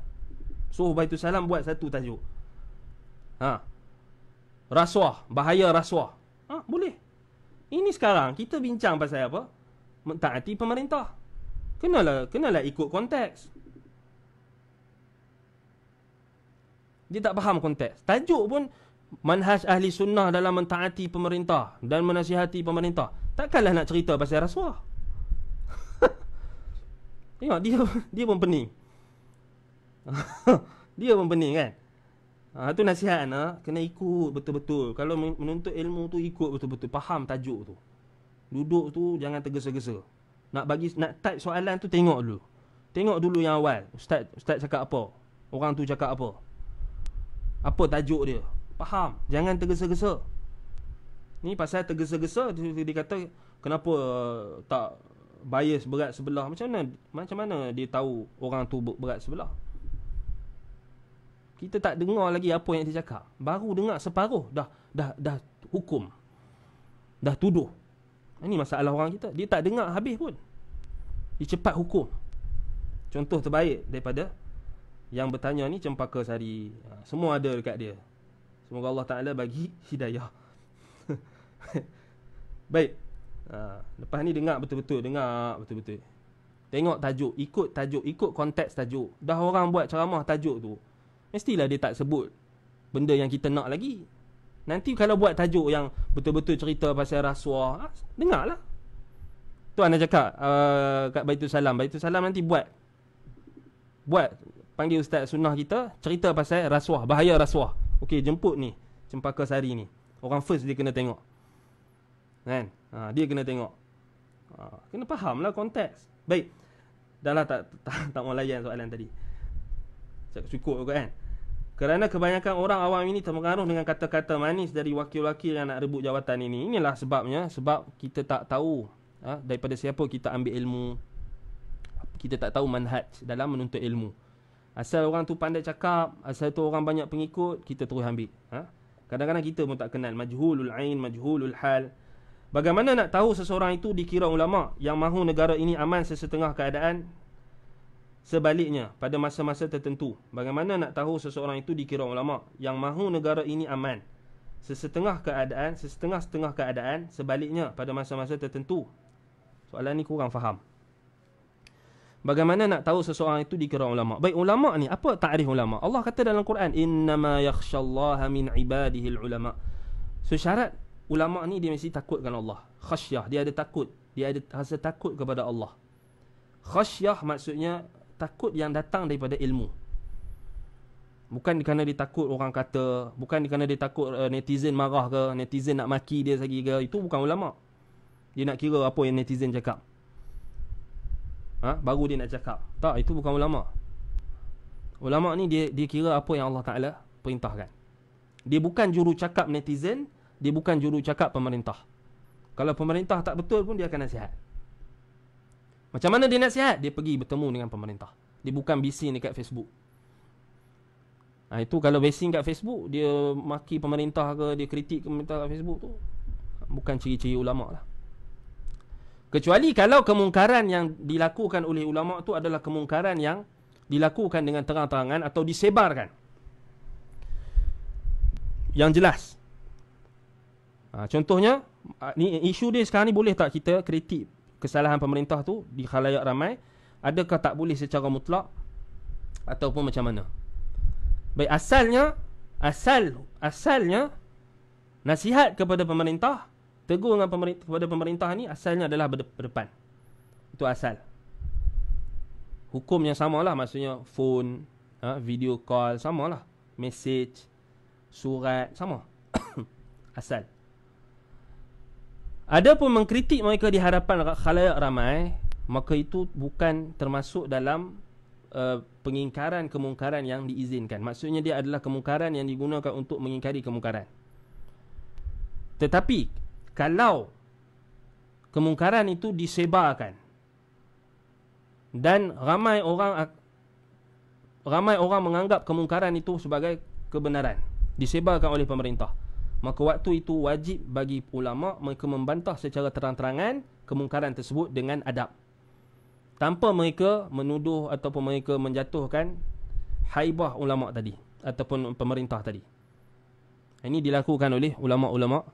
Suruh Baitul Salam buat satu tajuk. Ha. Rasuah, bahaya rasuah. Ha, boleh. Ini sekarang kita bincang pasal apa? Mentaati pemerintah. Kenalah, kenalah ikut konteks. Dia tak faham konteks. Tajuk pun manhaj ahli sunnah dalam mentaati pemerintah dan menasihati pemerintah. Takkanlah nak cerita pasal rasuah. Tengok dia dia pun pening. dia pun pening kan. Ha tu nasihat nah, kena ikut betul-betul. Kalau menuntut ilmu tu ikut betul-betul, faham tajuk tu. Duduk tu jangan tergesa-gesa. Nak bagi nak type soalan tu tengok dulu. Tengok dulu yang awal. Ustaz ustaz cakap apa? Orang tu cakap apa? Apa tajuk dia? Faham. Jangan tergesa-gesa. Ni pasal tergesa-gesa dia, kata kenapa uh, tak bias berat sebelah. Macam mana macam mana dia tahu orang tu berat sebelah? Kita tak dengar lagi apa yang dia cakap. Baru dengar separuh dah dah dah hukum. Dah tuduh. Ini masalah orang kita. Dia tak dengar habis pun. Dia cepat hukum. Contoh terbaik daripada yang bertanya ni cempaka sari ha, semua ada dekat dia semoga Allah Taala bagi hidayah baik Ha, lepas ni dengar betul-betul, dengar betul-betul. Tengok tajuk, ikut tajuk, ikut konteks tajuk. Dah orang buat ceramah tajuk tu, mestilah dia tak sebut benda yang kita nak lagi. Nanti kalau buat tajuk yang betul-betul cerita pasal rasuah, ha, dengarlah. Tu anda cakap uh, kat Baitul Salam. Baitul Salam nanti buat. Buat. Panggil Ustaz Sunnah kita, cerita pasal rasuah, bahaya rasuah. Okey, jemput ni, Cempaka Sari ni. Orang first dia kena tengok. Kan? Ha, dia kena tengok. Ha, kena faham lah konteks. Baik. Dah lah tak, tak, tak mau layan soalan tadi. Cukup juga kan? Kerana kebanyakan orang awam ini terpengaruh dengan kata-kata manis dari wakil-wakil yang nak rebut jawatan ini. Inilah sebabnya. Sebab kita tak tahu ha, daripada siapa kita ambil ilmu. Kita tak tahu manhaj dalam menuntut ilmu. Asal orang tu pandai cakap, asal tu orang banyak pengikut, kita terus ambil. Ha? Kadang-kadang kita pun tak kenal. Majhulul ain, majhulul hal. Bagaimana nak tahu seseorang itu dikira ulama yang mahu negara ini aman sesetengah keadaan sebaliknya pada masa-masa tertentu? Bagaimana nak tahu seseorang itu dikira ulama yang mahu negara ini aman sesetengah keadaan sesetengah-setengah keadaan sebaliknya pada masa-masa tertentu? Soalan ni kurang faham. Bagaimana nak tahu seseorang itu dikira ulama? Baik ulama ni apa takrif ulama? Allah kata dalam Quran innama yakhshallaha min ibadihi ulama. So syarat ulama ni dia mesti takutkan Allah. Khasyah, dia ada takut. Dia ada rasa takut kepada Allah. Khasyah maksudnya takut yang datang daripada ilmu. Bukan kerana dia takut orang kata, bukan kerana dia takut uh, netizen marah ke, netizen nak maki dia lagi ke, itu bukan ulama. Dia nak kira apa yang netizen cakap. Ha? Baru dia nak cakap. Tak, itu bukan ulama. Ulama ni dia dia kira apa yang Allah Taala perintahkan. Dia bukan juru cakap netizen, dia bukan juru cakap pemerintah. Kalau pemerintah tak betul pun dia akan nasihat. Macam mana dia nasihat? Dia pergi bertemu dengan pemerintah. Dia bukan bising dekat Facebook. Ha, itu kalau bising kat Facebook, dia maki pemerintah ke, dia kritik pemerintah kat Facebook tu. Bukan ciri-ciri ulama lah. Kecuali kalau kemungkaran yang dilakukan oleh ulama tu adalah kemungkaran yang dilakukan dengan terang-terangan atau disebarkan. Yang jelas. Ha, contohnya, ha, ni isu dia sekarang ni boleh tak kita kritik kesalahan pemerintah tu di khalayak ramai? Adakah tak boleh secara mutlak ataupun macam mana? Baik asalnya asal asalnya nasihat kepada pemerintah, tegur dengan pemerintah kepada pemerintah ni asalnya adalah berdepan. Itu asal. Hukumnya samalah maksudnya phone, ha, video call samalah, message, surat sama. asal. Ada pun mengkritik mereka di hadapan khalayak ramai maka itu bukan termasuk dalam uh, pengingkaran kemungkaran yang diizinkan. Maksudnya dia adalah kemungkaran yang digunakan untuk mengingkari kemungkaran. Tetapi kalau kemungkaran itu disebarkan dan ramai orang ramai orang menganggap kemungkaran itu sebagai kebenaran disebarkan oleh pemerintah maka waktu itu wajib bagi ulama mereka membantah secara terang-terangan kemungkaran tersebut dengan adab tanpa mereka menuduh ataupun mereka menjatuhkan haibah ulama tadi ataupun pemerintah tadi. Ini dilakukan oleh ulama-ulama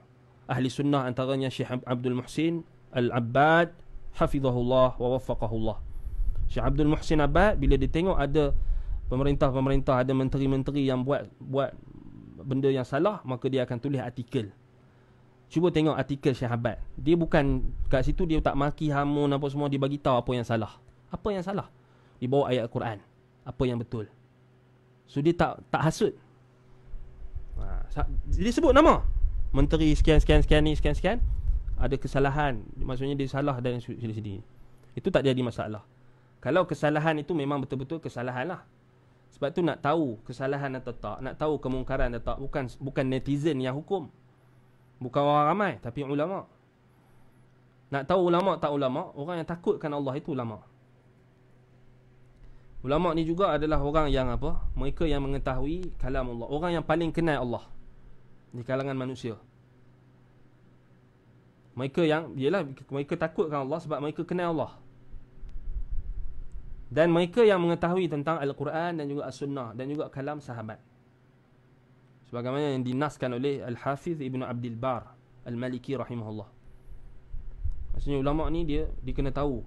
ahli sunnah antaranya Syekh Abdul Muhsin Al-Abbad hafizahullah wa waffaqahullah. Syekh Abdul Muhsin Abbad bila dia tengok ada pemerintah-pemerintah ada menteri-menteri yang buat buat benda yang salah maka dia akan tulis artikel. Cuba tengok artikel Syekh Abad. Dia bukan kat situ dia tak maki hamun apa semua dia bagi tahu apa yang salah. Apa yang salah? Di bawah ayat Quran. Apa yang betul? So dia tak tak hasut. Ha, dia sebut nama. Menteri sekian sekian sekian ni sekian sekian ada kesalahan. Maksudnya dia salah dan sini sini. Itu tak jadi masalah. Kalau kesalahan itu memang betul-betul kesalahan lah. Sebab tu nak tahu kesalahan atau tak, nak tahu kemungkaran atau tak, bukan bukan netizen yang hukum. Bukan orang ramai Tapi ulama Nak tahu ulama tak ulama Orang yang takutkan Allah itu ulama Ulama ni juga adalah orang yang apa Mereka yang mengetahui kalam Allah Orang yang paling kenal Allah Di kalangan manusia. Mereka yang Yelah mereka takutkan Allah Sebab mereka kenal Allah. Dan mereka yang mengetahui tentang Al-Quran dan juga As-Sunnah dan juga kalam sahabat. Sebagaimana yang dinaskan oleh Al-Hafiz Ibn Abdul Bar Al-Maliki rahimahullah. Maksudnya ulama ni dia dia kena tahu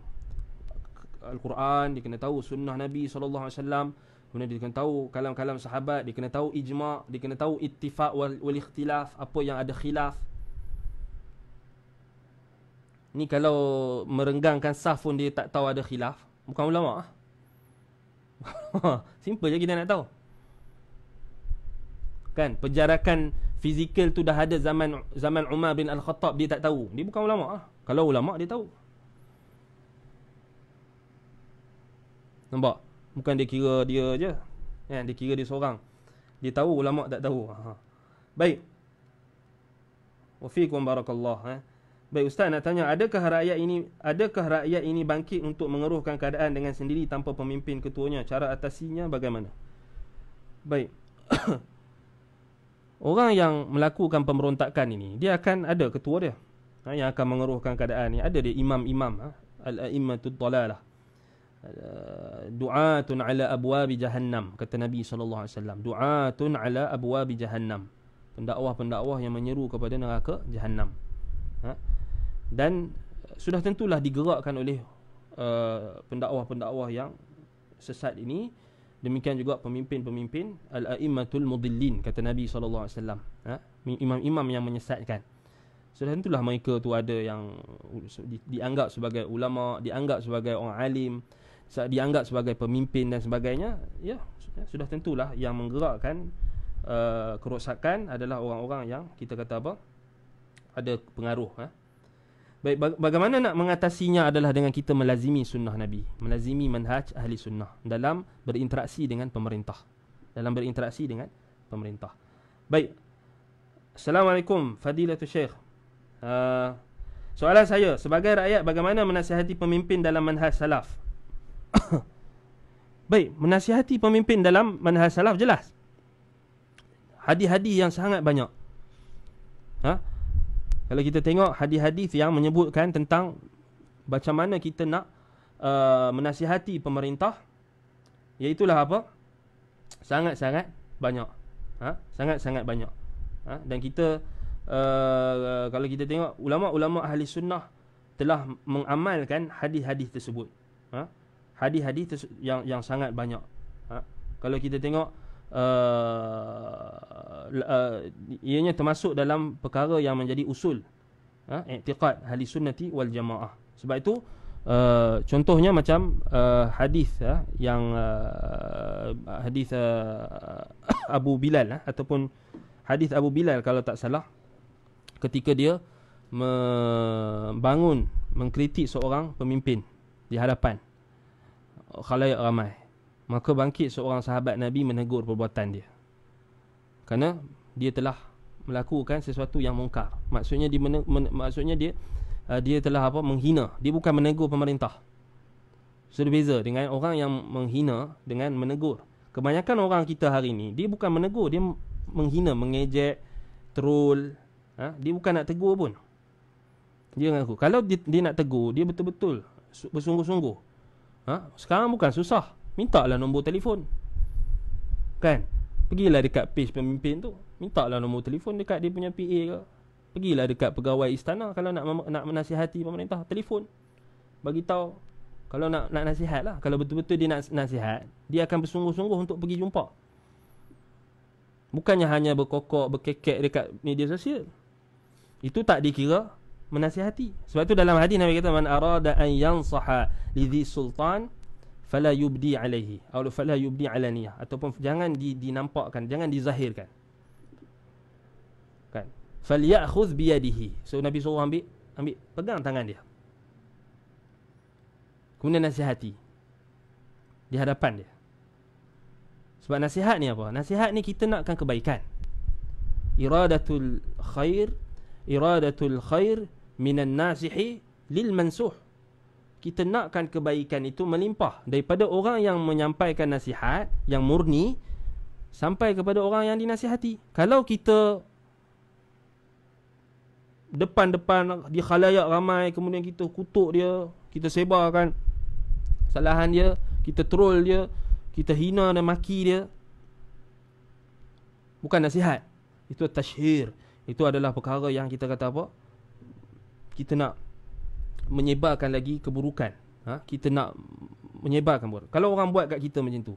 Al-Quran dia kena tahu sunnah Nabi sallallahu alaihi wasallam kemudian dia kena tahu kalam-kalam sahabat dia kena tahu ijma' dia kena tahu ittifaq wal, wal ikhtilaf apa yang ada khilaf ni kalau merenggangkan saf pun dia tak tahu ada khilaf bukan ulama simple je kita nak tahu Kan penjarakan fizikal tu dah ada zaman zaman Umar bin Al-Khattab dia tak tahu. Dia bukan ulama ah. Kalau ulama dia tahu. Nampak? Bukan dia kira dia je. Ya, dia kira dia seorang. Dia tahu ulama tak tahu. Ha. Baik. Wa barakallah eh. Baik ustaz nak tanya adakah rakyat ini adakah rakyat ini bangkit untuk mengeruhkan keadaan dengan sendiri tanpa pemimpin ketuanya? Cara atasinya bagaimana? Baik. Orang yang melakukan pemberontakan ini Dia akan ada ketua dia ha, Yang akan mengeruhkan keadaan ini Ada dia imam-imam ha? Al-a'immatul dalalah Du'atun ala abwabi jahannam Kata Nabi SAW Du'atun ala abwabi jahannam Pendakwah-pendakwah yang menyeru kepada neraka jahannam ha? Dan sudah tentulah digerakkan oleh uh, Pendakwah-pendakwah yang sesat ini Demikian juga pemimpin-pemimpin al-a'immatul mudillin kata Nabi sallallahu alaihi wasallam, ha? imam-imam yang menyesatkan. Sudah tentulah mereka tu ada yang di, dianggap sebagai ulama, dianggap sebagai orang alim, dianggap sebagai pemimpin dan sebagainya. Ya, sudah tentulah yang menggerakkan uh, kerosakan adalah orang-orang yang kita kata apa? ada pengaruh ha? Baik, bagaimana nak mengatasinya adalah dengan kita melazimi sunnah Nabi. Melazimi manhaj ahli sunnah. Dalam berinteraksi dengan pemerintah. Dalam berinteraksi dengan pemerintah. Baik. Assalamualaikum Fadilatul Syekh. Uh, soalan saya. Sebagai rakyat, bagaimana menasihati pemimpin dalam manhaj salaf? Baik. Menasihati pemimpin dalam manhaj salaf jelas. Hadis-hadis yang sangat banyak. Ha? Kalau kita tengok hadis-hadis yang menyebutkan tentang macam mana kita nak uh, menasihati pemerintah iaitulah apa? Sangat-sangat banyak. Ha? Sangat-sangat banyak. Ha? Dan kita uh, kalau kita tengok ulama-ulama ahli sunnah telah mengamalkan hadis-hadis tersebut. Ha? Hadis-hadis yang yang sangat banyak. Ha? Kalau kita tengok uh, uh, ianya termasuk dalam perkara yang menjadi usul ha? I'tiqad ahli sunnati wal jamaah. Sebab itu uh, contohnya macam uh, hadis uh, yang uh, hadis uh, Abu Bilal uh, ataupun hadis Abu Bilal kalau tak salah ketika dia membangun mengkritik seorang pemimpin di hadapan khalayak ramai. Maka bangkit seorang sahabat Nabi menegur perbuatan dia. Kerana dia telah melakukan sesuatu yang mungkar. Maksudnya dia men, men, maksudnya dia uh, dia telah apa menghina. Dia bukan menegur pemerintah. Sudah beza dengan orang yang menghina dengan menegur. Kebanyakan orang kita hari ini dia bukan menegur, dia menghina, mengejek, troll. Ha? Dia bukan nak tegur pun. Dia mengaku. Kalau dia, dia nak tegur, dia betul-betul bersungguh-sungguh. Ha? Sekarang bukan susah. Minta lah nombor telefon. Kan? Pergilah dekat page pemimpin tu. Minta lah nombor telefon dekat dia punya PA ke. Pergilah dekat pegawai istana kalau nak nak menasihati pemerintah. Telefon. Bagi tahu kalau nak nak nasihat lah. Kalau betul-betul dia nak nasihat, dia akan bersungguh-sungguh untuk pergi jumpa. Bukannya hanya berkokok, berkekek dekat media sosial. Itu tak dikira menasihati. Sebab itu dalam hadis Nabi kata man arada an yansaha lidhi sultan fala yubdi alaihi atau fala yubdi alaniyah ataupun jangan di, dinampakkan, jangan dizahirkan. Kan? Falyakhudh bi yadihi. So Nabi suruh ambil ambil pegang tangan dia. Kemudian nasihati Di hadapan dia Sebab nasihat ni apa? Nasihat ni kita nakkan kebaikan Iradatul khair Iradatul khair Minan nasihi Lil mansuh Kita nakkan kebaikan itu melimpah Daripada orang yang menyampaikan nasihat Yang murni Sampai kepada orang yang dinasihati Kalau kita Depan-depan Di khalayak ramai Kemudian kita kutuk dia Kita sebarkan kesalahan dia, kita troll dia, kita hina dan maki dia. Bukan nasihat. Itu tashhir. Itu adalah perkara yang kita kata apa? Kita nak menyebarkan lagi keburukan. Ha? Kita nak menyebarkan buat. Kalau orang buat kat kita macam tu,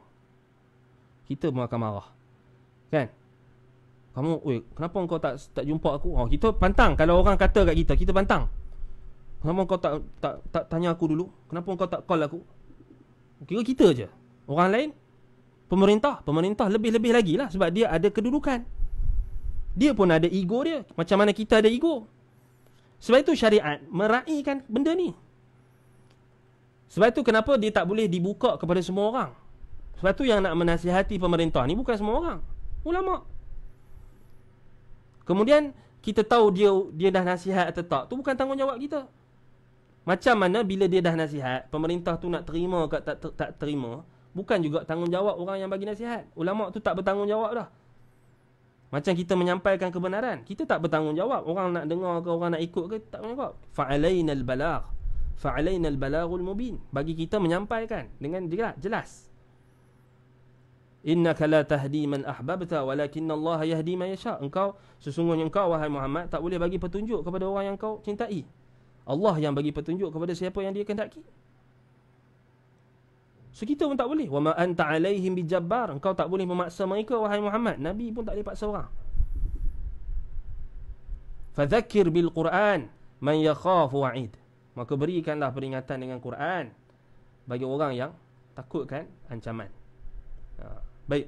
kita pun akan marah. Kan? Kamu, oi, kenapa kau tak tak jumpa aku? Oh, kita pantang. Kalau orang kata kat kita, kita pantang. Kenapa kau tak tak tak tanya aku dulu? Kenapa kau tak call aku? Kira kita je Orang lain Pemerintah Pemerintah lebih-lebih lagi lah Sebab dia ada kedudukan Dia pun ada ego dia Macam mana kita ada ego Sebab itu syariat Meraihkan benda ni. Sebab itu kenapa dia tak boleh dibuka kepada semua orang? Sebab itu yang nak menasihati pemerintah ni Bukan semua orang. Ulama. Kemudian kita tahu dia dia dah nasihat atau tak Tu bukan tanggungjawab kita. Macam mana bila dia dah nasihat, pemerintah tu nak terima ke tak, tak, tak terima, bukan juga tanggungjawab orang yang bagi nasihat. Ulama tu tak bertanggungjawab dah. Macam kita menyampaikan kebenaran, kita tak bertanggungjawab. Orang nak dengar ke orang nak ikut ke tak bertanggungjawab. Fa'alaina al-balagh. Fa'alaina al-balaghul mubin. Bagi kita menyampaikan dengan jelas. Innaka la tahdi man ahbabta walakinna Allah yahdi man yasha. Engkau sesungguhnya engkau wahai Muhammad tak boleh bagi petunjuk kepada orang yang kau cintai. Allah yang bagi petunjuk kepada siapa yang dia kehendaki. So kita pun tak boleh. Wa ma anta alaihim bijabbar. Engkau tak boleh memaksa mereka wahai Muhammad. Nabi pun tak boleh paksa orang. Fadzakir bil Quran man yakhafu wa'id. Maka berikanlah peringatan dengan Quran bagi orang yang takutkan ancaman. Ha. Baik.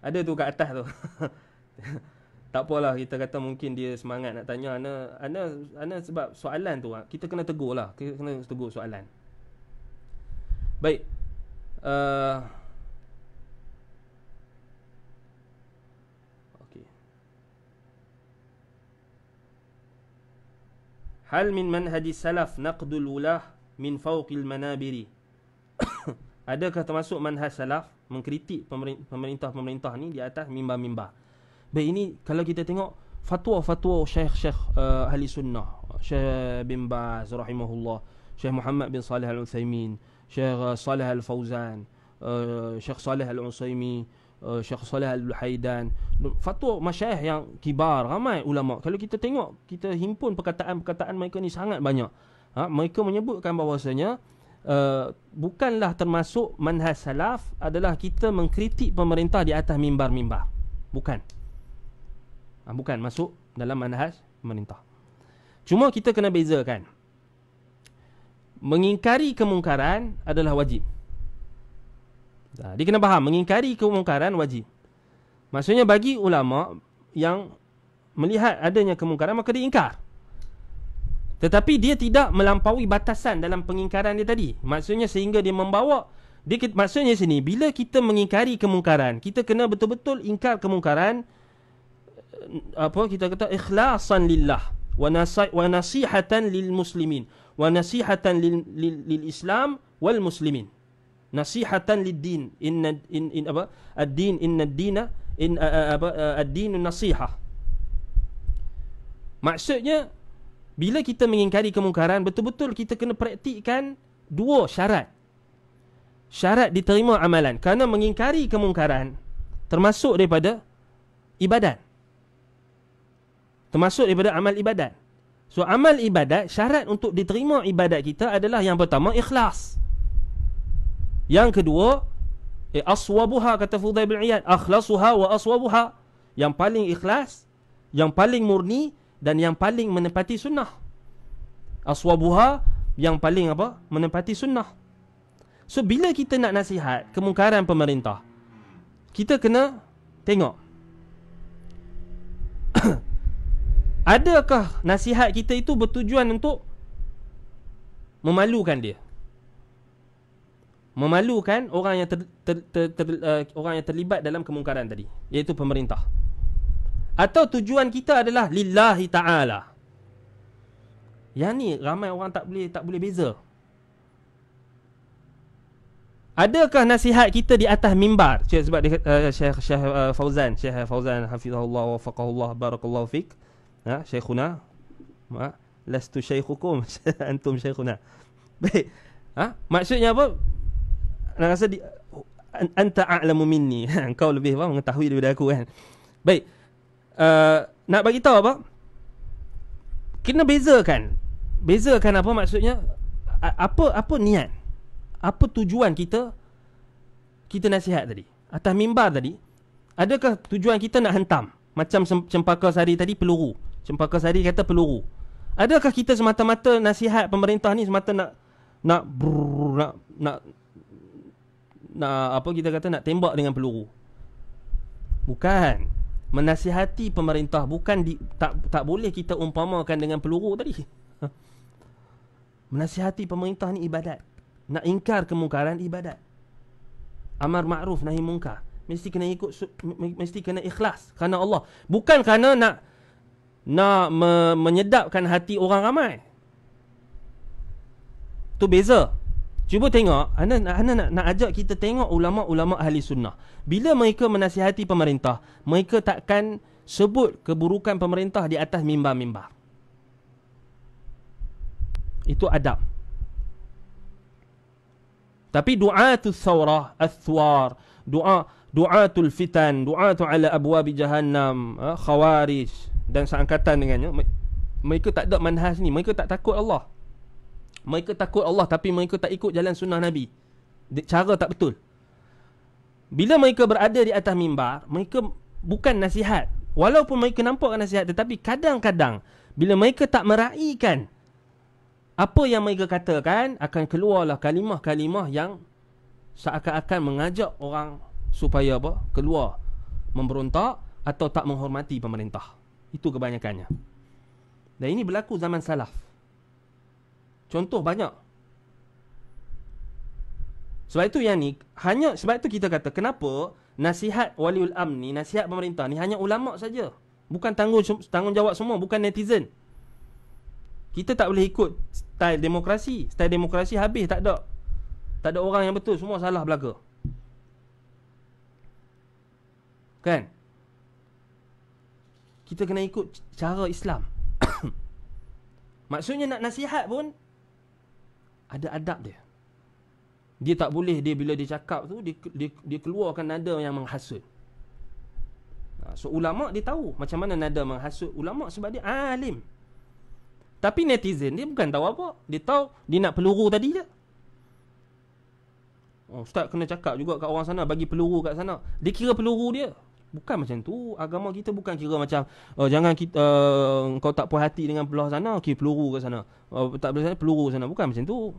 Ada tu kat atas tu. tak apalah kita kata mungkin dia semangat nak tanya ana ana ana sebab soalan tu kita kena tegur lah kita kena tegur soalan baik uh, okey hal min manhaj salaf naqdul ulah min fawqil manabiri adakah termasuk manhaj salaf mengkritik pemerintah-pemerintah ni di atas mimbar-mimbar? Baik ini kalau kita tengok fatwa-fatwa syekh-syekh uh, ahli sunnah, Syekh bin Baz rahimahullah, Syekh Muhammad bin Salih Al-Utsaimin, Syekh uh, Salih Al-Fauzan, uh, Syekh Salih Al-Haidan, fatwa masyayikh yang kibar, ramai ulama. Kalau kita tengok, kita himpun perkataan-perkataan mereka ni sangat banyak. Ha, mereka menyebutkan bahawasanya uh, bukanlah termasuk manhaj salaf adalah kita mengkritik pemerintah di atas mimbar-mimbar. Bukan ha, Bukan masuk dalam manhaj pemerintah Cuma kita kena bezakan Mengingkari kemungkaran adalah wajib. Ha, Dia kena faham Mengingkari kemungkaran wajib. Maksudnya bagi ulama Yang melihat adanya kemungkaran Maka diingkar Tetapi dia tidak melampaui batasan dalam pengingkaran dia tadi. Maksudnya sehingga dia membawa dia maksudnya sini bila kita mengingkari kemungkaran, kita kena betul-betul ingkar kemungkaran eh, apa kita kata ikhlasan lillah wa nasihatan lil muslimin wa nasihatan lil, lil, lil Islam wal muslimin. Nasihatan lid din. Inna in, in apa? Ad-din inna ad-dina in uh, apa uh, ad-din nasihah. Maksudnya bila kita mengingkari kemungkaran betul-betul kita kena praktikkan dua syarat. Syarat diterima amalan. Kerana mengingkari kemungkaran termasuk daripada ibadat. Termasuk daripada amal ibadat so amal ibadat syarat untuk diterima ibadat kita adalah yang pertama ikhlas yang kedua eh, aswabuha kata Fudail bin Iyad akhlasuha wa aswabuha yang paling ikhlas yang paling murni dan yang paling menepati sunnah. Aswabuha yang paling apa? Menepati sunnah. So bila kita nak nasihat kemungkaran pemerintah, kita kena tengok. Adakah nasihat kita itu bertujuan untuk memalukan dia? Memalukan orang yang ter, ter, ter, ter, uh, orang yang terlibat dalam kemungkaran tadi, iaitu pemerintah. Atau tujuan kita adalah lillahi ta'ala. Yang ni ramai orang tak boleh tak boleh beza. Adakah nasihat kita di atas mimbar? Sebab dia uh, Syekh Syekh uh, Fauzan, Syekh Fauzan hafizahullah wa faqahullah barakallahu fik. Ha, Syekhuna. Ha, lastu syekhukum, antum syekhuna. Baik. Ha, maksudnya apa? Nak rasa di, anta a'lamu minni. Engkau lebih apa mengetahui daripada aku kan. Baik. Uh, nak bagi tahu apa? Kena bezakan. Bezakan apa maksudnya? Apa apa niat? Apa tujuan kita kita nasihat tadi? Atas mimbar tadi, adakah tujuan kita nak hentam? Macam cempaka sari tadi peluru. Cempaka sari kata peluru. Adakah kita semata-mata nasihat pemerintah ni semata nak nak brrr, nak nak nak apa kita kata nak tembak dengan peluru? Bukan menasihati pemerintah bukan di, tak tak boleh kita umpamakan dengan peluru tadi. Ha. Menasihati pemerintah ni ibadat. Nak ingkar kemungkaran ibadat. Amar ma'ruf nahi munkar. Mesti kena ikut mesti kena ikhlas kerana Allah. Bukan kerana nak nak me, menyedapkan hati orang ramai. Tu beza. Cuba tengok, anda, anda nak, nak ajak kita tengok ulama-ulama ahli sunnah. Bila mereka menasihati pemerintah, mereka takkan sebut keburukan pemerintah di atas mimbar-mimbar. Itu adab. Tapi du'atul thawrah, al-thwar, du'a du'atul fitan, du'atul ala abwabi jahannam, ha, khawarij dan seangkatan dengannya, mereka tak ada manhaj ni, mereka tak takut Allah. Mereka takut Allah tapi mereka tak ikut jalan sunnah Nabi. Cara tak betul. Bila mereka berada di atas mimbar, mereka bukan nasihat. Walaupun mereka nampak nasihat tetapi kadang-kadang bila mereka tak meraihkan apa yang mereka katakan akan keluarlah kalimah-kalimah yang seakan-akan mengajak orang supaya apa? keluar memberontak atau tak menghormati pemerintah. Itu kebanyakannya. Dan ini berlaku zaman salaf. Contoh banyak. Sebab itu yang ni hanya sebab itu kita kata kenapa nasihat waliul am ni nasihat pemerintah ni hanya ulama saja. Bukan tanggung tanggungjawab semua, bukan netizen. Kita tak boleh ikut style demokrasi. Style demokrasi habis tak ada. Tak ada orang yang betul, semua salah belaka. Kan? Kita kena ikut cara Islam. Maksudnya nak nasihat pun ada adab dia. Dia tak boleh dia bila dia cakap tu dia dia, dia keluarkan nada yang menghasut. Ha, so ulama dia tahu macam mana nada menghasut ulama sebab dia alim. Tapi netizen dia bukan tahu apa. Dia tahu dia nak peluru tadi je. Oh, ustaz kena cakap juga kat orang sana bagi peluru kat sana. Dia kira peluru dia. Bukan macam tu. Agama kita bukan kira macam oh, jangan kita uh, kau tak puas hati dengan belah sana, okey peluru kat sana. Oh, tak boleh sana peluru sana. Bukan macam tu.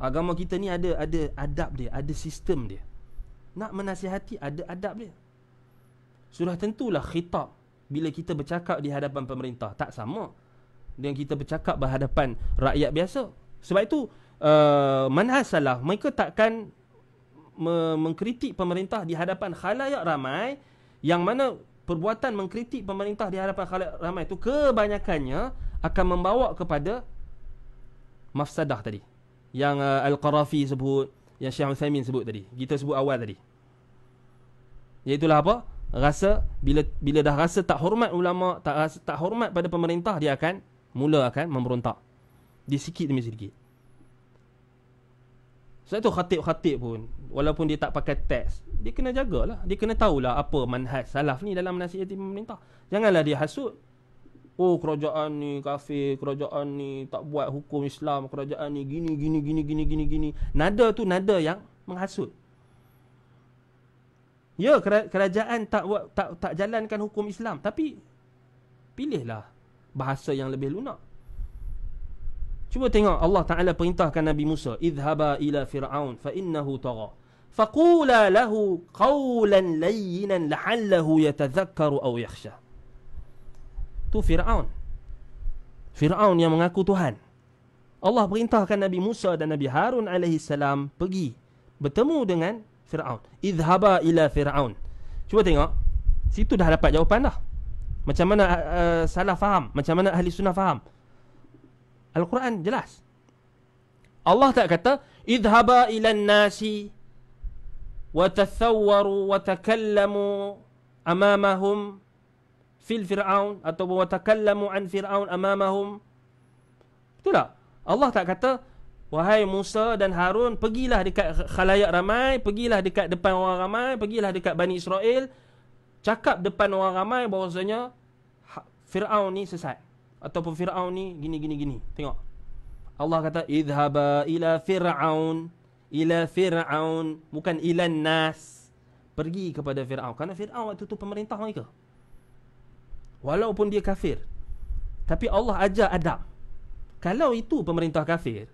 Agama kita ni ada ada adab dia, ada sistem dia. Nak menasihati ada adab dia. Sudah tentulah khitab bila kita bercakap di hadapan pemerintah tak sama dengan kita bercakap berhadapan rakyat biasa. Sebab itu uh, manhaj salaf mereka takkan me- mengkritik pemerintah di hadapan khalayak ramai yang mana perbuatan mengkritik pemerintah di hadapan khalayak ramai itu kebanyakannya akan membawa kepada mafsadah tadi. Yang uh, Al-Qarafi sebut, yang Syekh Uthaymin sebut tadi. Kita sebut awal tadi. Iaitulah apa? Rasa bila bila dah rasa tak hormat ulama, tak rasa tak hormat pada pemerintah dia akan mula akan memberontak. Di sikit demi sedikit. Sebab tu khatib-khatib pun walaupun dia tak pakai teks, dia kena jagalah. Dia kena tahulah apa manhaj salaf ni dalam nasihati pemerintah. Janganlah dia hasut. Oh kerajaan ni kafir, kerajaan ni tak buat hukum Islam, kerajaan ni gini gini gini gini gini gini. Nada tu nada yang menghasut. Ya kerajaan tak buat tak tak jalankan hukum Islam tapi pilihlah bahasa yang lebih lunak. Cuba tengok Allah Taala perintahkan Nabi Musa, "Idhhaba ila Fir'aun fa innahu tagha." Faqula lahu qawlan layyinan la'allahu yatadhakkaru aw yakhsha tu Fir'aun. Fir'aun yang mengaku Tuhan. Allah perintahkan Nabi Musa dan Nabi Harun alaihi salam pergi bertemu dengan Fir'aun. Idhaba ila Fir'aun. Cuba tengok. Situ dah dapat jawapan dah. Macam mana uh, salah faham, macam mana ahli sunnah faham. Al-Quran jelas. Allah tak kata idhaba ila nasi wa tathawwaru wa takallamu amamahum fil fir'aun atau wa takallamu an fir'aun amamahum. Betul tak? Allah tak kata wahai Musa dan Harun pergilah dekat khalayak ramai pergilah dekat depan orang ramai pergilah dekat Bani Israel. Cakap depan orang ramai bahawasanya ha, Fir'aun ni sesat ataupun Fir'aun ni gini gini gini. Tengok. Allah kata idhaba ila fir'aun ila fir'aun bukan ilan nas. Pergi kepada Fir'aun. Kerana Fir'aun waktu tu pemerintah mereka. Walaupun dia kafir Tapi Allah ajar adab. Kalau itu pemerintah kafir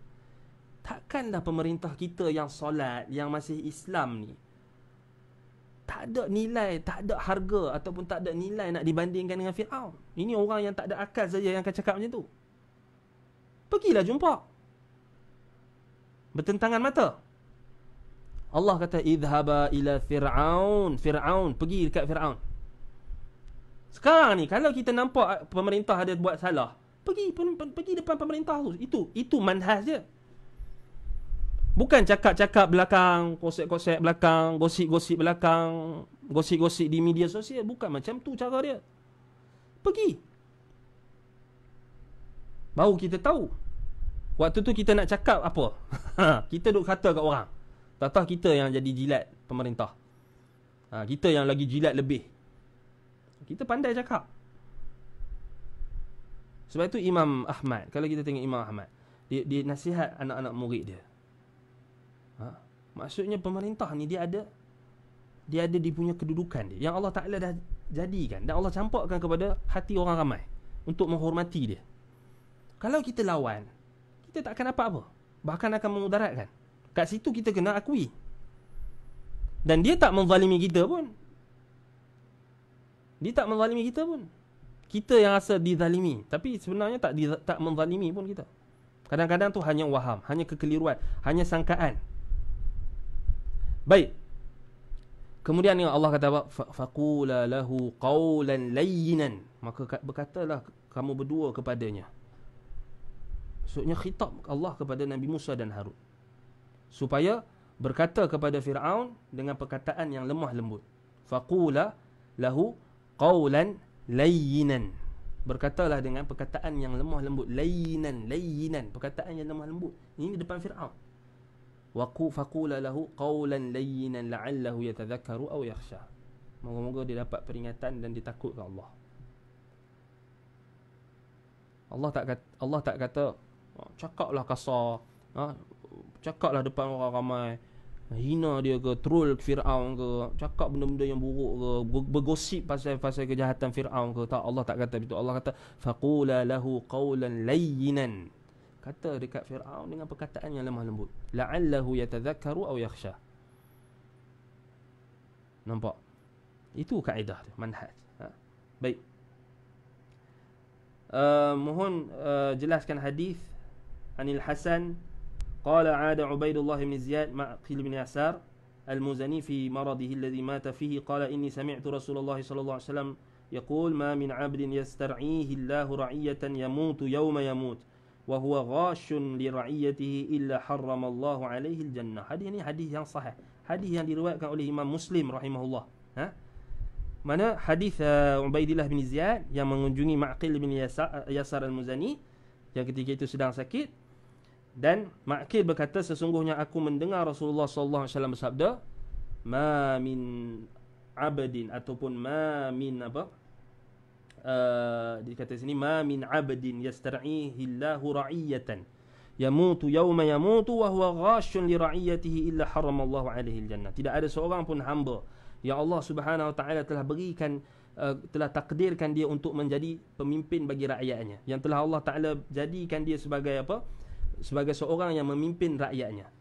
Takkanlah pemerintah kita yang solat Yang masih Islam ni Tak ada nilai Tak ada harga Ataupun tak ada nilai Nak dibandingkan dengan Fir'aun. Ini orang yang tak ada akal saja Yang akan cakap macam tu. Pergilah jumpa. Bertentangan mata. Allah kata idhaba ila fir'aun. Fir'aun pergi dekat fir'aun. Sekarang ni kalau kita nampak pemerintah ada buat salah, pergi pergi depan pemerintah tu. Itu itu manhaj dia. Bukan cakap-cakap belakang, kosek-kosek belakang, gosip-gosip belakang, gosip-gosip di media sosial. Bukan macam tu cara dia. Pergi. Baru kita tahu. Waktu tu kita nak cakap apa? kita duk kata kat orang. Tak tahu kita yang jadi jilat pemerintah. Ha, kita yang lagi jilat lebih. Kita pandai cakap. Sebab itu Imam Ahmad, kalau kita tengok Imam Ahmad, dia, dia nasihat anak-anak murid dia. Maksudnya pemerintah ni dia ada dia ada di punya kedudukan dia yang Allah Taala dah jadikan dan Allah campurkan kepada hati orang ramai untuk menghormati dia. Kalau kita lawan, kita tak akan apa-apa. Bahkan akan memudaratkan. Kat situ kita kena akui. Dan dia tak menzalimi kita pun. Dia tak menzalimi kita pun. Kita yang rasa dizalimi. Tapi sebenarnya tak di, tak menzalimi pun kita. Kadang-kadang tu hanya waham. Hanya kekeliruan. Hanya sangkaan. Baik. Kemudian yang Allah kata apa? Faqula lahu qawlan layyinan. Maka berkatalah kamu berdua kepadanya. Maksudnya khitab Allah kepada Nabi Musa dan Harun. Supaya berkata kepada Fir'aun dengan perkataan yang lemah lembut. Faqula lahu qawlan layyinan berkatalah dengan perkataan yang lemah lembut layyinan layyinan perkataan yang lemah lembut ini depan Firaun faqula lahu qawlan layyinan la'allahu yatadhakkaru aw yakhsha. Moga-moga dia dapat peringatan dan ditakut ke Allah. Allah tak kata Allah tak kata oh, cakaplah kasar. Ha cakaplah depan orang ramai. Hina dia ke troll Firaun ke cakap benda-benda yang buruk ke bergosip pasal pasal kejahatan Firaun ke. Tak Allah tak kata begitu. Allah kata faqula lahu qawlan layyinan kata dekat Firaun dengan perkataan yang lemah lembut la'allahu yatadhakkaru aw yakhsha nampak itu kaedah dia manhaj ha? baik uh, mohon uh, jelaskan hadis Anil Hasan qala ada Ubaidullah bin Ziyad ma'qil bin Yasar المزني في مرضه الذي مات فيه قال إني سمعت رسول الله صلى الله عليه وسلم يقول ما من عبد يسترعيه الله رعية يموت يوم يموت wa huwa ghashun li ra'iyatihi illa harramallahu alaihi aljannah. Hadis ini hadis yang sahih. Hadis yang diriwayatkan oleh Imam Muslim rahimahullah. Ha? Mana hadis uh, Ubaidillah bin Ziyad yang mengunjungi Ma'qil bin Yasar, Yasar al-Muzani yang ketika itu sedang sakit dan Ma'qil berkata sesungguhnya aku mendengar Rasulullah sallallahu alaihi wasallam bersabda ma min abadin ataupun ma min apa uh, dikata sini ma min abdin yastar'ihi Allahu ra'iyatan. Yamutu yawma yamutu wa huwa ghashun li ra'iyatihi illa harrama Allahu alaihi al-jannah. Tidak ada seorang pun hamba yang Allah Subhanahu wa taala telah berikan uh, telah takdirkan dia untuk menjadi pemimpin bagi rakyatnya. Yang telah Allah taala jadikan dia sebagai apa? Sebagai seorang yang memimpin rakyatnya.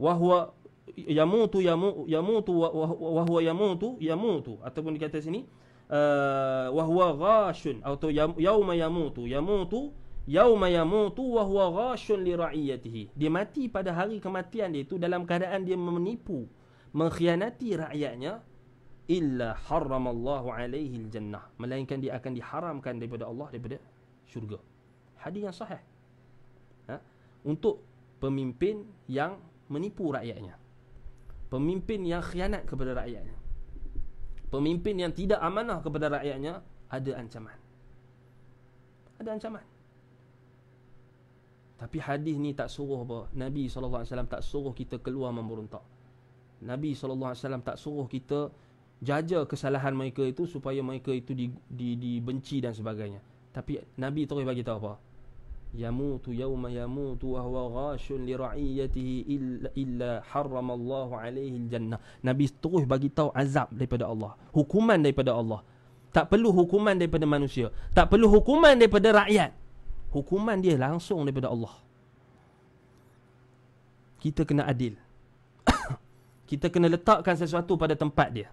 Wahwa yamutu yamu yamutu wahwa yamutu yamutu. Ataupun dikata sini uh, wahwa ghashun atau yauma yamutu yamutu yauma yamutu wahwa ghashun li ra'iyatihi. Dia mati pada hari kematian dia itu dalam keadaan dia menipu, mengkhianati rakyatnya illa harramallahu alaihi aljannah. Melainkan dia akan diharamkan daripada Allah daripada syurga. Hadis yang sahih untuk pemimpin yang menipu rakyatnya. Pemimpin yang khianat kepada rakyatnya. Pemimpin yang tidak amanah kepada rakyatnya ada ancaman. Ada ancaman. Tapi hadis ni tak suruh apa. Nabi SAW tak suruh kita keluar memberontak. Nabi SAW tak suruh kita jaja kesalahan mereka itu supaya mereka itu di, di, dibenci dan sebagainya. Tapi Nabi terus bagi tahu apa? Yamutu yawma yamutu wa huwa ghashun li ra'iyatihi illa, illa harrama Allah alaihi jannah Nabi terus bagi tahu azab daripada Allah. Hukuman daripada Allah. Tak perlu hukuman daripada manusia. Tak perlu hukuman daripada rakyat. Hukuman dia langsung daripada Allah. Kita kena adil. Kita kena letakkan sesuatu pada tempat dia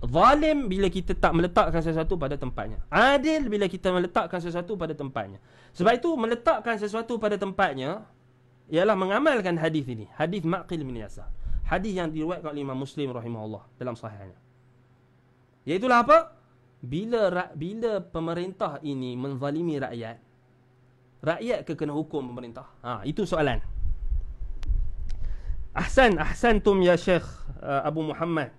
Zalim bila kita tak meletakkan sesuatu pada tempatnya. Adil bila kita meletakkan sesuatu pada tempatnya. Sebab itu meletakkan sesuatu pada tempatnya ialah mengamalkan hadis ini. Hadis Maqil bin Yasar. Hadis yang diriwayatkan oleh Imam Muslim rahimahullah dalam sahihnya. Iaitulah apa? Bila bila pemerintah ini menzalimi rakyat, rakyat ke kena hukum pemerintah? Ha, itu soalan. Ahsan, ahsantum ya Syekh uh, Abu Muhammad.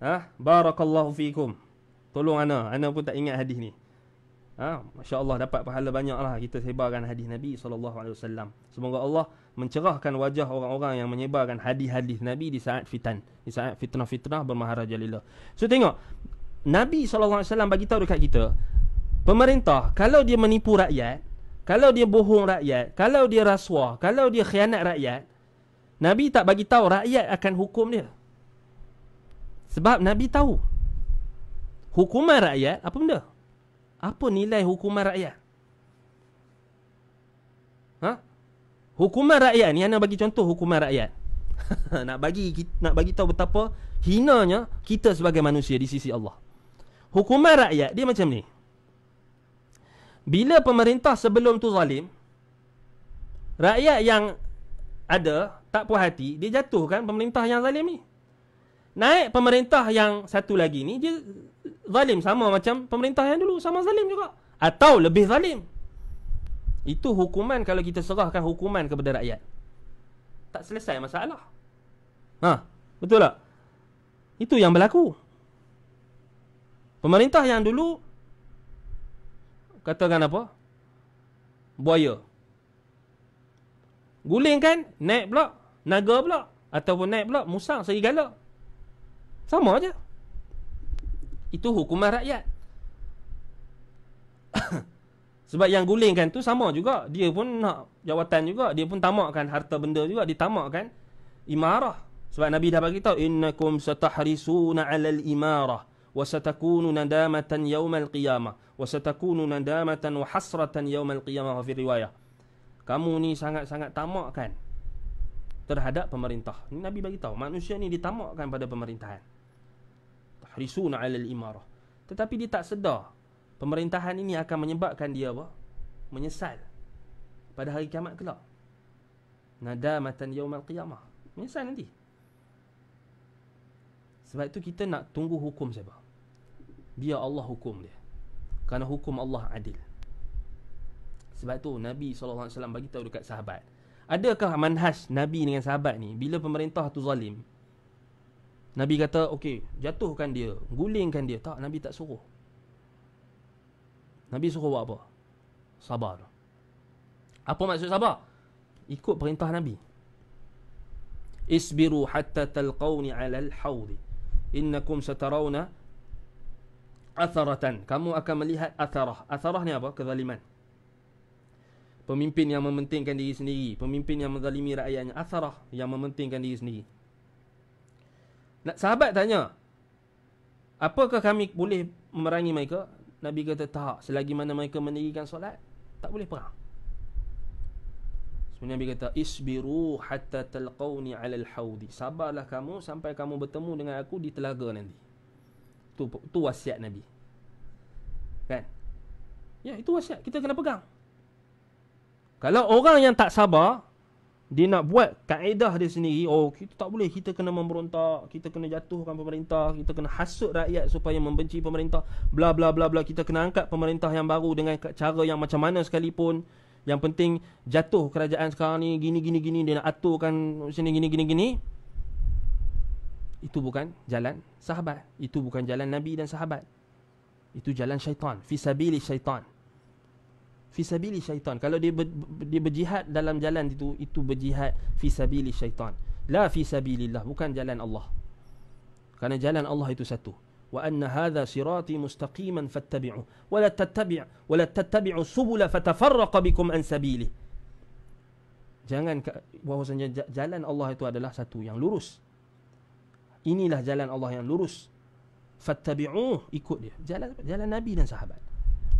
Ha? Barakallahu fikum. Tolong ana, ana pun tak ingat hadis ni. Ha? Masya-Allah dapat pahala banyaklah kita sebarkan hadis Nabi wasallam. Semoga Allah mencerahkan wajah orang-orang yang menyebarkan hadis-hadis Nabi di saat fitan, di saat fitnah-fitnah bermaharajalillah. So tengok Nabi wasallam bagi tahu dekat kita, pemerintah kalau dia menipu rakyat, kalau dia bohong rakyat, kalau dia rasuah, kalau dia khianat rakyat, Nabi tak bagi tahu rakyat akan hukum dia. Sebab Nabi tahu Hukuman rakyat Apa benda? Apa nilai hukuman rakyat? Ha? Hukuman rakyat ni Anda bagi contoh hukuman rakyat Nak bagi nak bagi tahu betapa Hinanya kita sebagai manusia di sisi Allah Hukuman rakyat dia macam ni Bila pemerintah sebelum tu zalim Rakyat yang ada Tak puas hati Dia jatuhkan pemerintah yang zalim ni Naik pemerintah yang satu lagi ni Dia zalim sama macam pemerintah yang dulu Sama zalim juga. Atau lebih zalim. Itu hukuman kalau kita serahkan hukuman kepada rakyat. Tak selesai masalah. Ha, Betul tak? Itu yang berlaku. Pemerintah yang dulu Katakan apa? Buaya. Guling kan? Naik pula. Naga pula. Ataupun naik pula. Musang serigala sama aja. Itu hukuman rakyat. Sebab yang gulingkan tu sama juga. Dia pun nak jawatan juga. Dia pun tamakkan harta benda juga. Ditamakkan imarah. Sebab Nabi dah bagi tahu innakum satahrisuna 'alal imarah wa satakunu nadamatan yaumal qiyamah wa satakunu nadamatan wa hasratan yaumal qiyamah fi riwayah. Kamu ni sangat-sangat tamakkan terhadap pemerintah. Ini Nabi bagi tahu manusia ni ditamakkan pada pemerintahan tahrisuna 'ala al-imarah. Tetapi dia tak sedar Pemerintahan ini akan menyebabkan dia apa? Menyesal pada hari kiamat kelak. Nadamatan yaumal qiyamah. Menyesal nanti. Sebab itu kita nak tunggu hukum siapa? Biar Allah hukum dia. Kerana hukum Allah adil. Sebab tu Nabi SAW bagi tahu dekat sahabat. Adakah manhaj Nabi dengan sahabat ni bila pemerintah tu zalim? Nabi kata, okey, jatuhkan dia, gulingkan dia. Tak, Nabi tak suruh. Nabi suruh buat apa? Sabar. Apa maksud sabar? Ikut perintah Nabi. Isbiru hatta talqawni ala al-hawdi. Innakum satarawna atharatan. Kamu akan melihat atharah. Atharah ni apa? Kezaliman. Pemimpin yang mementingkan diri sendiri. Pemimpin yang menzalimi rakyatnya. Atharah yang mementingkan diri sendiri. Nak sahabat tanya, apakah kami boleh memerangi mereka? Nabi kata tak, selagi mana mereka mendirikan solat, tak boleh perang. Sebenarnya Nabi kata isbiru hatta talqawni 'ala al-hawdi. Sabarlah kamu sampai kamu bertemu dengan aku di telaga nanti. Tu tu wasiat Nabi. Kan? Ya, itu wasiat. Kita kena pegang. Kalau orang yang tak sabar, dia nak buat kaedah dia sendiri oh kita tak boleh kita kena memberontak kita kena jatuhkan pemerintah kita kena hasut rakyat supaya membenci pemerintah bla bla bla bla. Kita kena angkat pemerintah yang baru dengan cara yang macam mana sekalipun. Yang penting jatuh kerajaan sekarang ni gini gini gini dia nak aturkan sini gini gini gini. Itu bukan jalan sahabat. Itu bukan jalan nabi dan sahabat. Itu jalan syaitan. Fi sabili syaitan fisabili syaitan. Kalau dia ber, dia berjihad dalam jalan itu itu berjihad fisabili syaitan. La fisabilillah bukan jalan Allah. Kerana jalan Allah itu satu. Wa anna hadha sirati mustaqiman fattabi'u. Wa la tattabi' wa la tattabi'u subula fatafarraqa bikum an sabili. Jangan bahwasanya jalan Allah itu adalah satu yang lurus. Inilah jalan Allah yang lurus. Fattabi'u ikut dia. Jalan jalan nabi dan sahabat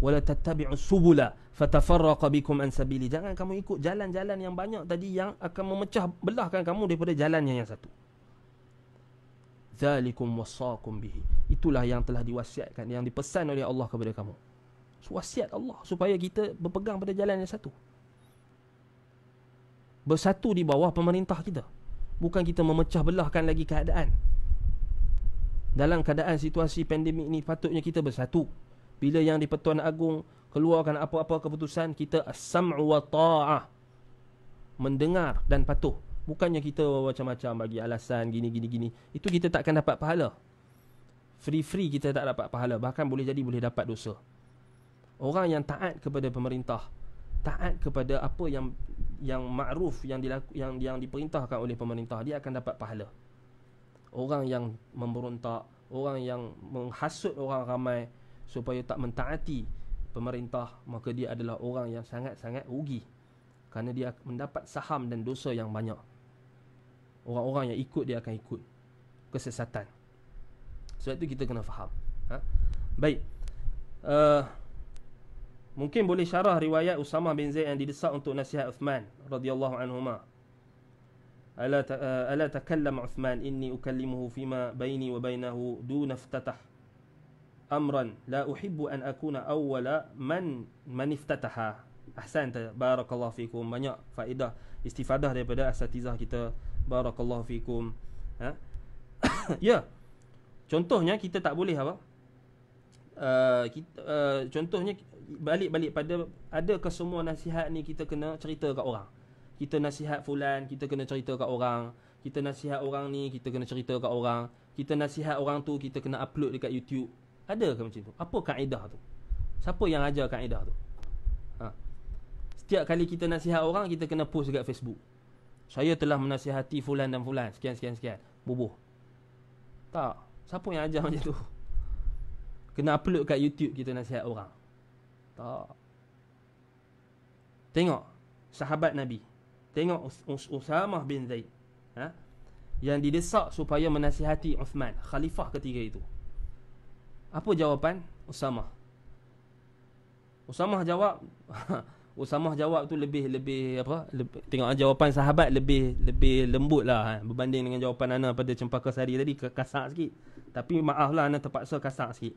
wala tattabi'u subula fatafarraqa bikum an sabili. Jangan kamu ikut jalan-jalan yang banyak tadi yang akan memecah belahkan kamu daripada jalan yang, yang satu. Zalikum wasaqum bihi. Itulah yang telah diwasiatkan yang dipesan oleh Allah kepada kamu. Wasiat Allah supaya kita berpegang pada jalan yang satu. Bersatu di bawah pemerintah kita. Bukan kita memecah belahkan lagi keadaan. Dalam keadaan situasi pandemik ni patutnya kita bersatu bila yang di-Pertuan Agong keluarkan apa-apa keputusan kita as-sam'u wa ta'ah. Mendengar dan patuh. Bukannya kita macam-macam bagi alasan gini gini gini. Itu kita takkan dapat pahala. Free free kita tak dapat pahala. Bahkan boleh jadi boleh dapat dosa. Orang yang taat kepada pemerintah taat kepada apa yang yang makruf yang dilaku, yang yang diperintahkan oleh pemerintah dia akan dapat pahala. Orang yang memberontak orang yang menghasut orang ramai supaya tak mentaati pemerintah maka dia adalah orang yang sangat-sangat rugi. Kerana dia mendapat saham dan dosa yang banyak. Orang-orang yang ikut dia akan ikut kesesatan. Sebab itu kita kena faham. Ha? baik. Uh, mungkin boleh syarah riwayat Usamah bin Zaid yang didesak untuk nasihat Uthman radhiyallahu anhuma. Ala ta, uh, ala takallam Uthman inni ukallimuhu fima baini wa bainahu duna iftatah amran la uhibbu an akuna awwala man iftataha. Ahsan barakallahu fikum. Banyak faedah istifadah daripada asatizah kita. Barakallahu fikum. Ha? Ya. Contohnya kita tak boleh apa? Uh, kita, uh, contohnya balik-balik pada ada ke semua nasihat ni kita kena cerita kat orang? Kita nasihat fulan kita kena cerita kat orang. Kita nasihat orang ni kita kena cerita kat orang. Kita nasihat orang tu kita kena upload dekat YouTube ada ke macam tu? Apa kaedah tu? Siapa yang ajar kaedah tu? Ha. Setiap kali kita nasihat orang, kita kena post dekat Facebook. Saya telah menasihati fulan dan fulan. Sekian, sekian, sekian. Bubuh. Tak. Siapa yang ajar macam tu? Kena upload kat YouTube kita nasihat orang. Tak. Tengok. Sahabat Nabi. Tengok Us Us Usamah bin Zaid. Ha? Yang didesak supaya menasihati Uthman. Khalifah ketiga itu. Apa jawapan Usamah? Usamah jawab Usamah jawab tu lebih lebih apa? Lebih, tengok ah, jawapan sahabat lebih lebih lembut lah ha, berbanding dengan jawapan Ana pada Cempaka Sari tadi kasar sikit. Tapi maaf lah Ana terpaksa kasar sikit.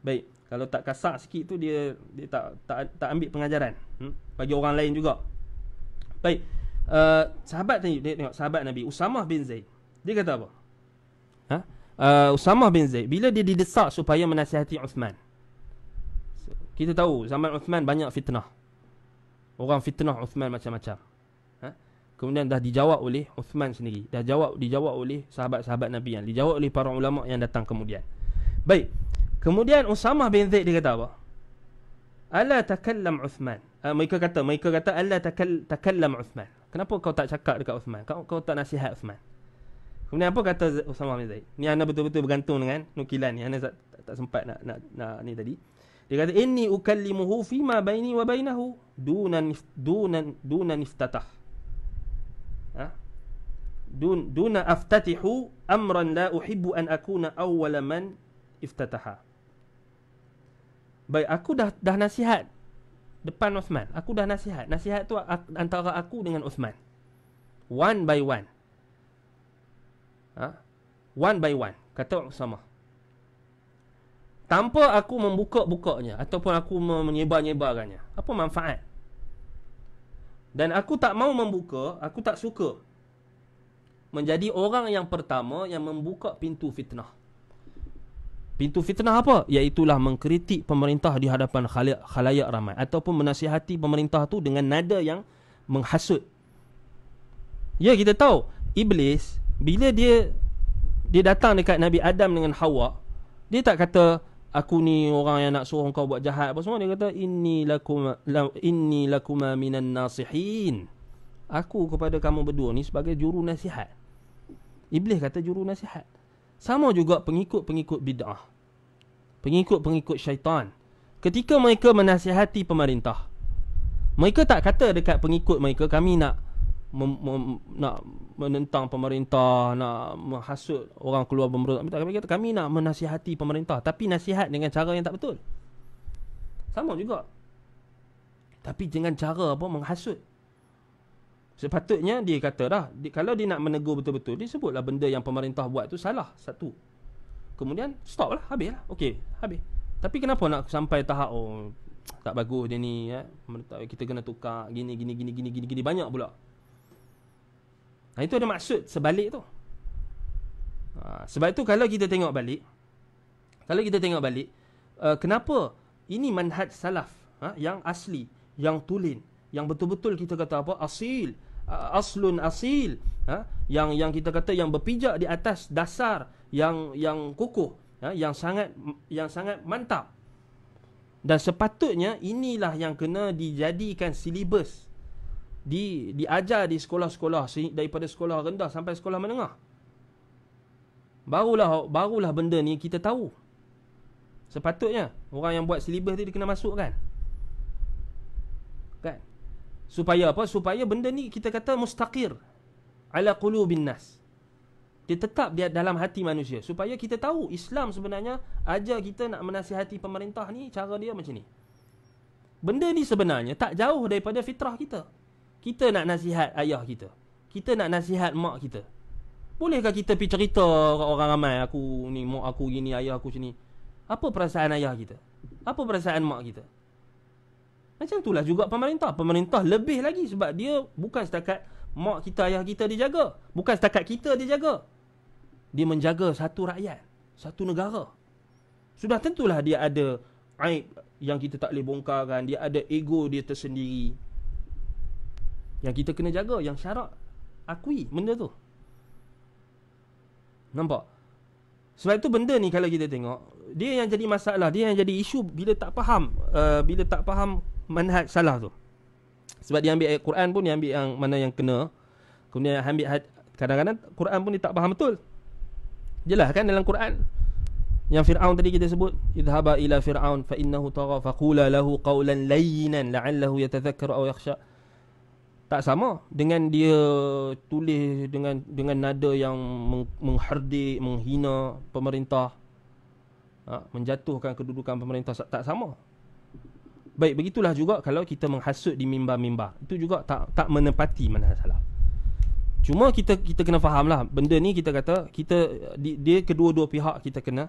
Baik, kalau tak kasar sikit tu dia dia tak tak tak ambil pengajaran. Hmm? Bagi orang lain juga. Baik. Uh, sahabat dia tengok sahabat Nabi Usamah bin Zaid. Dia kata apa? Uh, Usamah bin Zaid bila dia didesak supaya menasihati Uthman. Kita tahu zaman Uthman banyak fitnah. Orang fitnah Uthman macam-macam. Ha? Kemudian dah dijawab oleh Uthman sendiri. Dah jawab dijawab oleh sahabat-sahabat Nabi yang dijawab oleh para ulama yang datang kemudian. Baik. Kemudian Usamah bin Zaid dia kata apa? Ala takallam Uthman. Uh, mereka kata, mereka kata ala takal, takallam Uthman. Kenapa kau tak cakap dekat Uthman? Kau kau tak nasihat Uthman. Kemudian apa kata Usamah bin Zaid? Ni anda betul-betul bergantung dengan nukilan ni. Anda tak, tak, tak sempat nak, nak nak ni tadi. Dia kata inni ukallimuhu fi ma baini wa bainahu dunan dunan dunan iftatah. Ha? Dun duna aftatihu amran la uhibbu an akuna awwala man iftataha. Baik, aku dah dah nasihat depan Uthman. Aku dah nasihat. Nasihat tu antara aku dengan Uthman. One by one. Ha? One by one. Kata sama. Tanpa aku membuka-bukanya ataupun aku menyebar-nyebarkannya. Apa manfaat? Dan aku tak mau membuka, aku tak suka menjadi orang yang pertama yang membuka pintu fitnah. Pintu fitnah apa? Iaitulah mengkritik pemerintah di hadapan khalayak, khalayak ramai. Ataupun menasihati pemerintah tu dengan nada yang menghasut. Ya, kita tahu. Iblis, bila dia dia datang dekat Nabi Adam dengan Hawa, dia tak kata, aku ni orang yang nak suruh kau buat jahat apa semua. Dia kata, inni lakuma, inni lakuma minan nasihin. Aku kepada kamu berdua ni sebagai juru nasihat. Iblis kata juru nasihat. Sama juga pengikut-pengikut bid'ah. Pengikut-pengikut syaitan. Ketika mereka menasihati pemerintah. Mereka tak kata dekat pengikut mereka kami nak mem, mem, nak menentang pemerintah, nak menghasut orang keluar pemberontak. Kami kata kami nak menasihati pemerintah tapi nasihat dengan cara yang tak betul. Sama juga. Tapi dengan cara apa menghasut. Sepatutnya dia kata dah, di, kalau dia nak menegur betul-betul, dia sebutlah benda yang pemerintah buat tu salah. Satu. Kemudian, stop lah, habis lah. Okey, habis. Tapi kenapa nak sampai tahap, oh, tak bagus dia ni, ya? kita kena tukar, gini, gini, gini, gini, gini, gini, banyak pula. Nah, itu ada maksud sebalik tu. Ha, sebab itu kalau kita tengok balik, kalau kita tengok balik, uh, kenapa ini manhaj salaf ha, yang asli, yang tulen, yang betul-betul kita kata apa, asil, aslun asil ha? yang yang kita kata yang berpijak di atas dasar yang yang kukuh ha? yang sangat yang sangat mantap dan sepatutnya inilah yang kena dijadikan silibus di diajar di sekolah-sekolah daripada sekolah rendah sampai sekolah menengah barulah barulah benda ni kita tahu sepatutnya orang yang buat silibus tu dia kena masukkan kan Supaya apa? Supaya benda ni kita kata mustaqir ala qulubin nas. Dia tetap dia dalam hati manusia supaya kita tahu Islam sebenarnya ajar kita nak menasihati pemerintah ni cara dia macam ni. Benda ni sebenarnya tak jauh daripada fitrah kita. Kita nak nasihat ayah kita. Kita nak nasihat mak kita. Bolehkah kita pergi cerita orang ramai aku ni mak aku gini ayah aku sini. Apa perasaan ayah kita? Apa perasaan mak kita? Macam itulah juga pemerintah. Pemerintah lebih lagi sebab dia bukan setakat mak kita, ayah kita dijaga. Bukan setakat kita dijaga. Dia menjaga satu rakyat, satu negara. Sudah tentulah dia ada aib yang kita tak boleh bongkarkan. Dia ada ego dia tersendiri. Yang kita kena jaga, yang syarak akui benda tu. Nampak? Sebab itu benda ni kalau kita tengok, dia yang jadi masalah, dia yang jadi isu bila tak faham, uh, bila tak faham manhaj salah tu. Sebab dia ambil ayat Quran pun dia ambil yang mana yang kena. Kemudian ambil kadang-kadang Quran pun dia tak faham betul. Jelas kan dalam Quran yang Firaun tadi kita sebut idhaba ila fir'aun fa innahu tagha faqula lahu qawlan layyinan la'allahu yatadhakkaru aw yakhsha. Tak sama dengan dia tulis dengan dengan nada yang menghardik, menghina pemerintah. Ha, menjatuhkan kedudukan pemerintah tak sama. Baik, begitulah juga kalau kita menghasut di mimbar-mimbar. Itu juga tak tak menepati mana salah. Cuma kita kita kena fahamlah benda ni kita kata kita di, dia kedua-dua pihak kita kena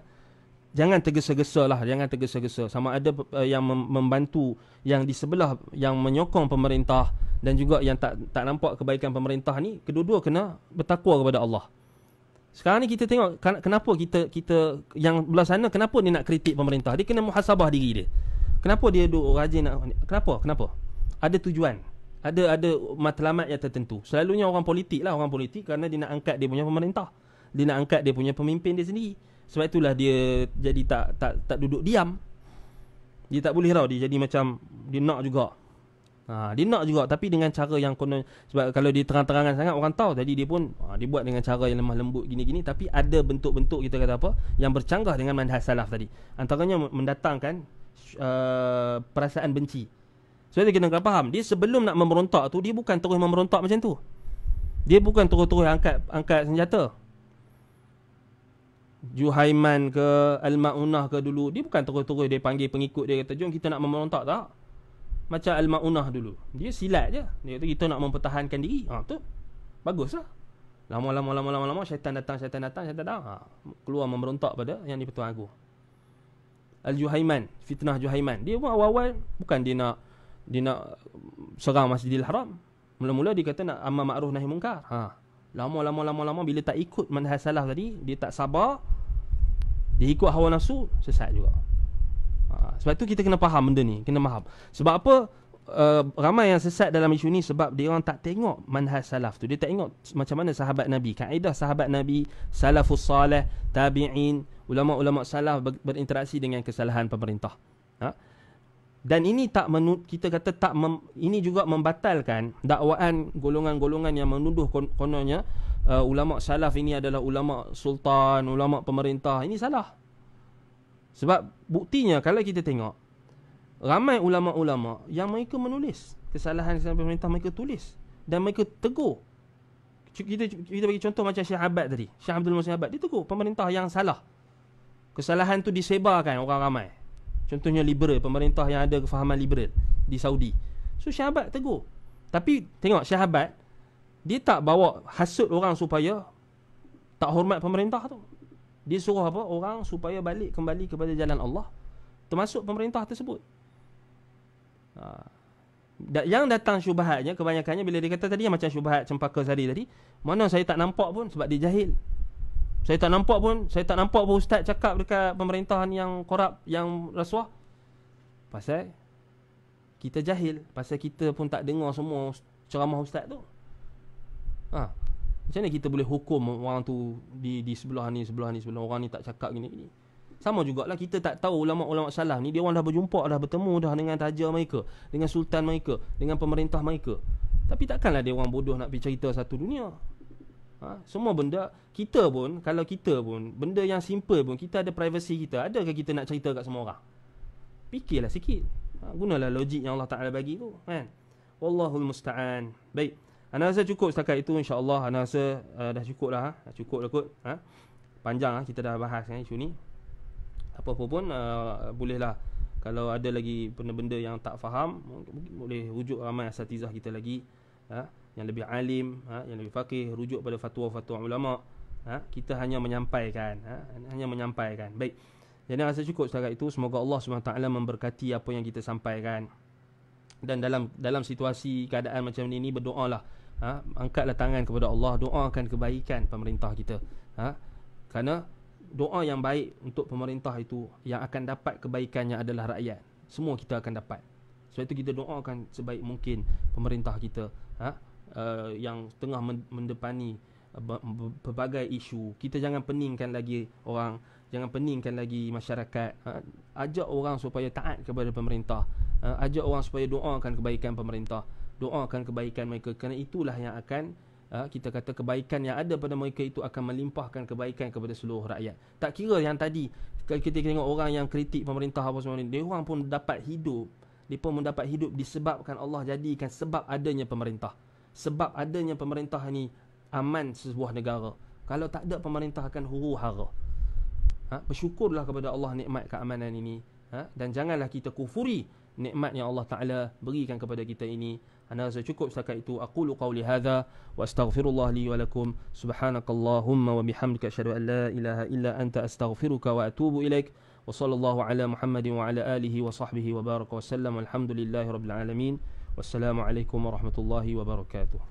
jangan tergesa-gesa lah jangan tergesa-gesa sama ada uh, yang mem- membantu yang di sebelah yang menyokong pemerintah dan juga yang tak tak nampak kebaikan pemerintah ni kedua-dua kena bertakwa kepada Allah. Sekarang ni kita tengok kenapa kita kita yang belah sana kenapa dia nak kritik pemerintah? Dia kena muhasabah diri dia. Kenapa dia duk rajin nak kenapa kenapa? Ada tujuan. Ada ada matlamat yang tertentu. Selalunya orang politik lah orang politik kerana dia nak angkat dia punya pemerintah. Dia nak angkat dia punya pemimpin dia sendiri. Sebab itulah dia jadi tak tak tak duduk diam. Dia tak boleh tau dia jadi macam dia nak juga. Ha, dia nak juga tapi dengan cara yang konon sebab kalau dia terang-terangan sangat orang tahu jadi dia pun ha, dia buat dengan cara yang lemah lembut gini-gini tapi ada bentuk-bentuk kita kata apa yang bercanggah dengan manhaj salaf tadi. Antaranya mendatangkan uh, perasaan benci. So, kita kena faham dia sebelum nak memberontak tu dia bukan terus memberontak macam tu. Dia bukan terus-terus angkat angkat senjata. Juhaiman ke Al-Ma'unah ke dulu Dia bukan terus-terus dia panggil pengikut dia kata Jom kita nak memberontak tak Macam Al-Ma'unah dulu. Dia silat je. Dia kata kita nak mempertahankan diri. Ha, tu Bagus lah. Lama-lama lama-lama lama syaitan datang syaitan datang syaitan datang. Ha, Keluar memberontak pada yang di Pertuan Agung. Al-Juhaiman Fitnah Juhaiman. Dia pun awal-awal Bukan dia nak Dia nak Serang Masjidil Haram. Mula-mula dia kata nak Amal ma'ruf nahi mungkar. Ha. Lama-lama lama-lama bila tak ikut manhaj salaf tadi, dia tak sabar. Dia ikut hawa nafsu, sesat juga. Ha, sebab tu kita kena faham benda ni, kena faham. Sebab apa uh, ramai yang sesat dalam isu ni sebab dia orang tak tengok manhaj salaf tu. Dia tak tengok macam mana sahabat Nabi, kaedah sahabat Nabi, salafus salih, tabi'in, ulama-ulama salaf berinteraksi dengan kesalahan pemerintah. Ha? Dan ini tak menu, kita kata tak mem, ini juga membatalkan dakwaan golongan-golongan yang menuduh kon, kononnya uh, ulama salaf ini adalah ulama sultan, ulama pemerintah. Ini salah. Sebab buktinya kalau kita tengok ramai ulama-ulama yang mereka menulis kesalahan-kesalahan pemerintah mereka tulis dan mereka tegur. Kita kita bagi contoh macam Syekh Abad tadi. Syekh Abdul Musa Abad dia tegur pemerintah yang salah. Kesalahan tu disebarkan orang ramai. Contohnya liberal, pemerintah yang ada kefahaman liberal di Saudi. So syahabat tegur. Tapi tengok syahabat, dia tak bawa hasut orang supaya tak hormat pemerintah tu. Dia suruh apa? Orang supaya balik kembali kepada jalan Allah. Termasuk pemerintah tersebut. Ha. Yang datang syubahatnya, kebanyakannya bila dia kata tadi yang macam syubahat cempaka sari tadi, mana saya tak nampak pun sebab dia jahil. Saya tak nampak pun Saya tak nampak pun Ustaz cakap dekat pemerintahan yang korup Yang rasuah Pasal Kita jahil Pasal kita pun tak dengar semua Ceramah Ustaz tu ha. Macam mana kita boleh hukum orang tu Di di sebelah ni Sebelah ni Sebelah orang ni tak cakap gini gini sama jugalah kita tak tahu ulama-ulama salah ni dia orang dah berjumpa dah bertemu dah dengan raja mereka, dengan sultan mereka, dengan pemerintah mereka. Tapi takkanlah dia orang bodoh nak pergi cerita satu dunia. Ha? Semua benda kita pun kalau kita pun benda yang simple pun kita ada privacy kita. Adakah kita nak cerita kat semua orang? Fikirlah sikit. Ha? gunalah logik yang Allah Taala bagi tu, kan? Wallahul musta'an. Baik. Ana rasa cukup setakat itu insya-Allah. Ana rasa uh, dah cukup lah. Ha? Cukup lah kot. Ha? Panjang ha? kita dah bahas kan isu ni. Apa-apa pun uh, bolehlah kalau ada lagi benda-benda yang tak faham boleh rujuk ramai asatizah kita lagi. Ha? yang lebih alim, ha, yang lebih fakih, rujuk pada fatwa-fatwa ulama. Ha, kita hanya menyampaikan, ha, hanya menyampaikan. Baik. Jadi rasa cukup setakat itu. Semoga Allah SWT memberkati apa yang kita sampaikan. Dan dalam dalam situasi keadaan macam ini berdoalah. Ha, angkatlah tangan kepada Allah, doakan kebaikan pemerintah kita. Ha, kerana doa yang baik untuk pemerintah itu yang akan dapat kebaikannya adalah rakyat. Semua kita akan dapat. Sebab itu kita doakan sebaik mungkin pemerintah kita. Ha, uh, yang tengah mendepani uh, berbagai isu kita jangan peningkan lagi orang jangan peningkan lagi masyarakat uh, ajak orang supaya taat kepada pemerintah uh, ajak orang supaya doakan kebaikan pemerintah doakan kebaikan mereka kerana itulah yang akan uh, kita kata kebaikan yang ada pada mereka itu akan melimpahkan kebaikan kepada seluruh rakyat tak kira yang tadi kalau kita tengok orang yang kritik pemerintah apa semua ni dia orang pun dapat hidup dia pun mendapat hidup disebabkan Allah jadikan sebab adanya pemerintah sebab adanya pemerintah ni aman sebuah negara. Kalau tak ada pemerintah akan huru hara. Ha? Bersyukurlah kepada Allah nikmat keamanan ini. Ha? Dan janganlah kita kufuri nikmat yang Allah Ta'ala berikan kepada kita ini. Anda rasa cukup setakat itu. Aku lu qawli hadha wa astaghfirullah li wa lakum. Subhanakallahumma wa bihamdika asyhadu an la ilaha illa anta astaghfiruka wa atubu ilaik. Wa sallallahu ala Muhammadin wa ala alihi wa sahbihi wa baraka wa sallam. Alhamdulillahi rabbil alamin. Wassalamualaikum warahmatullahi wabarakatuh.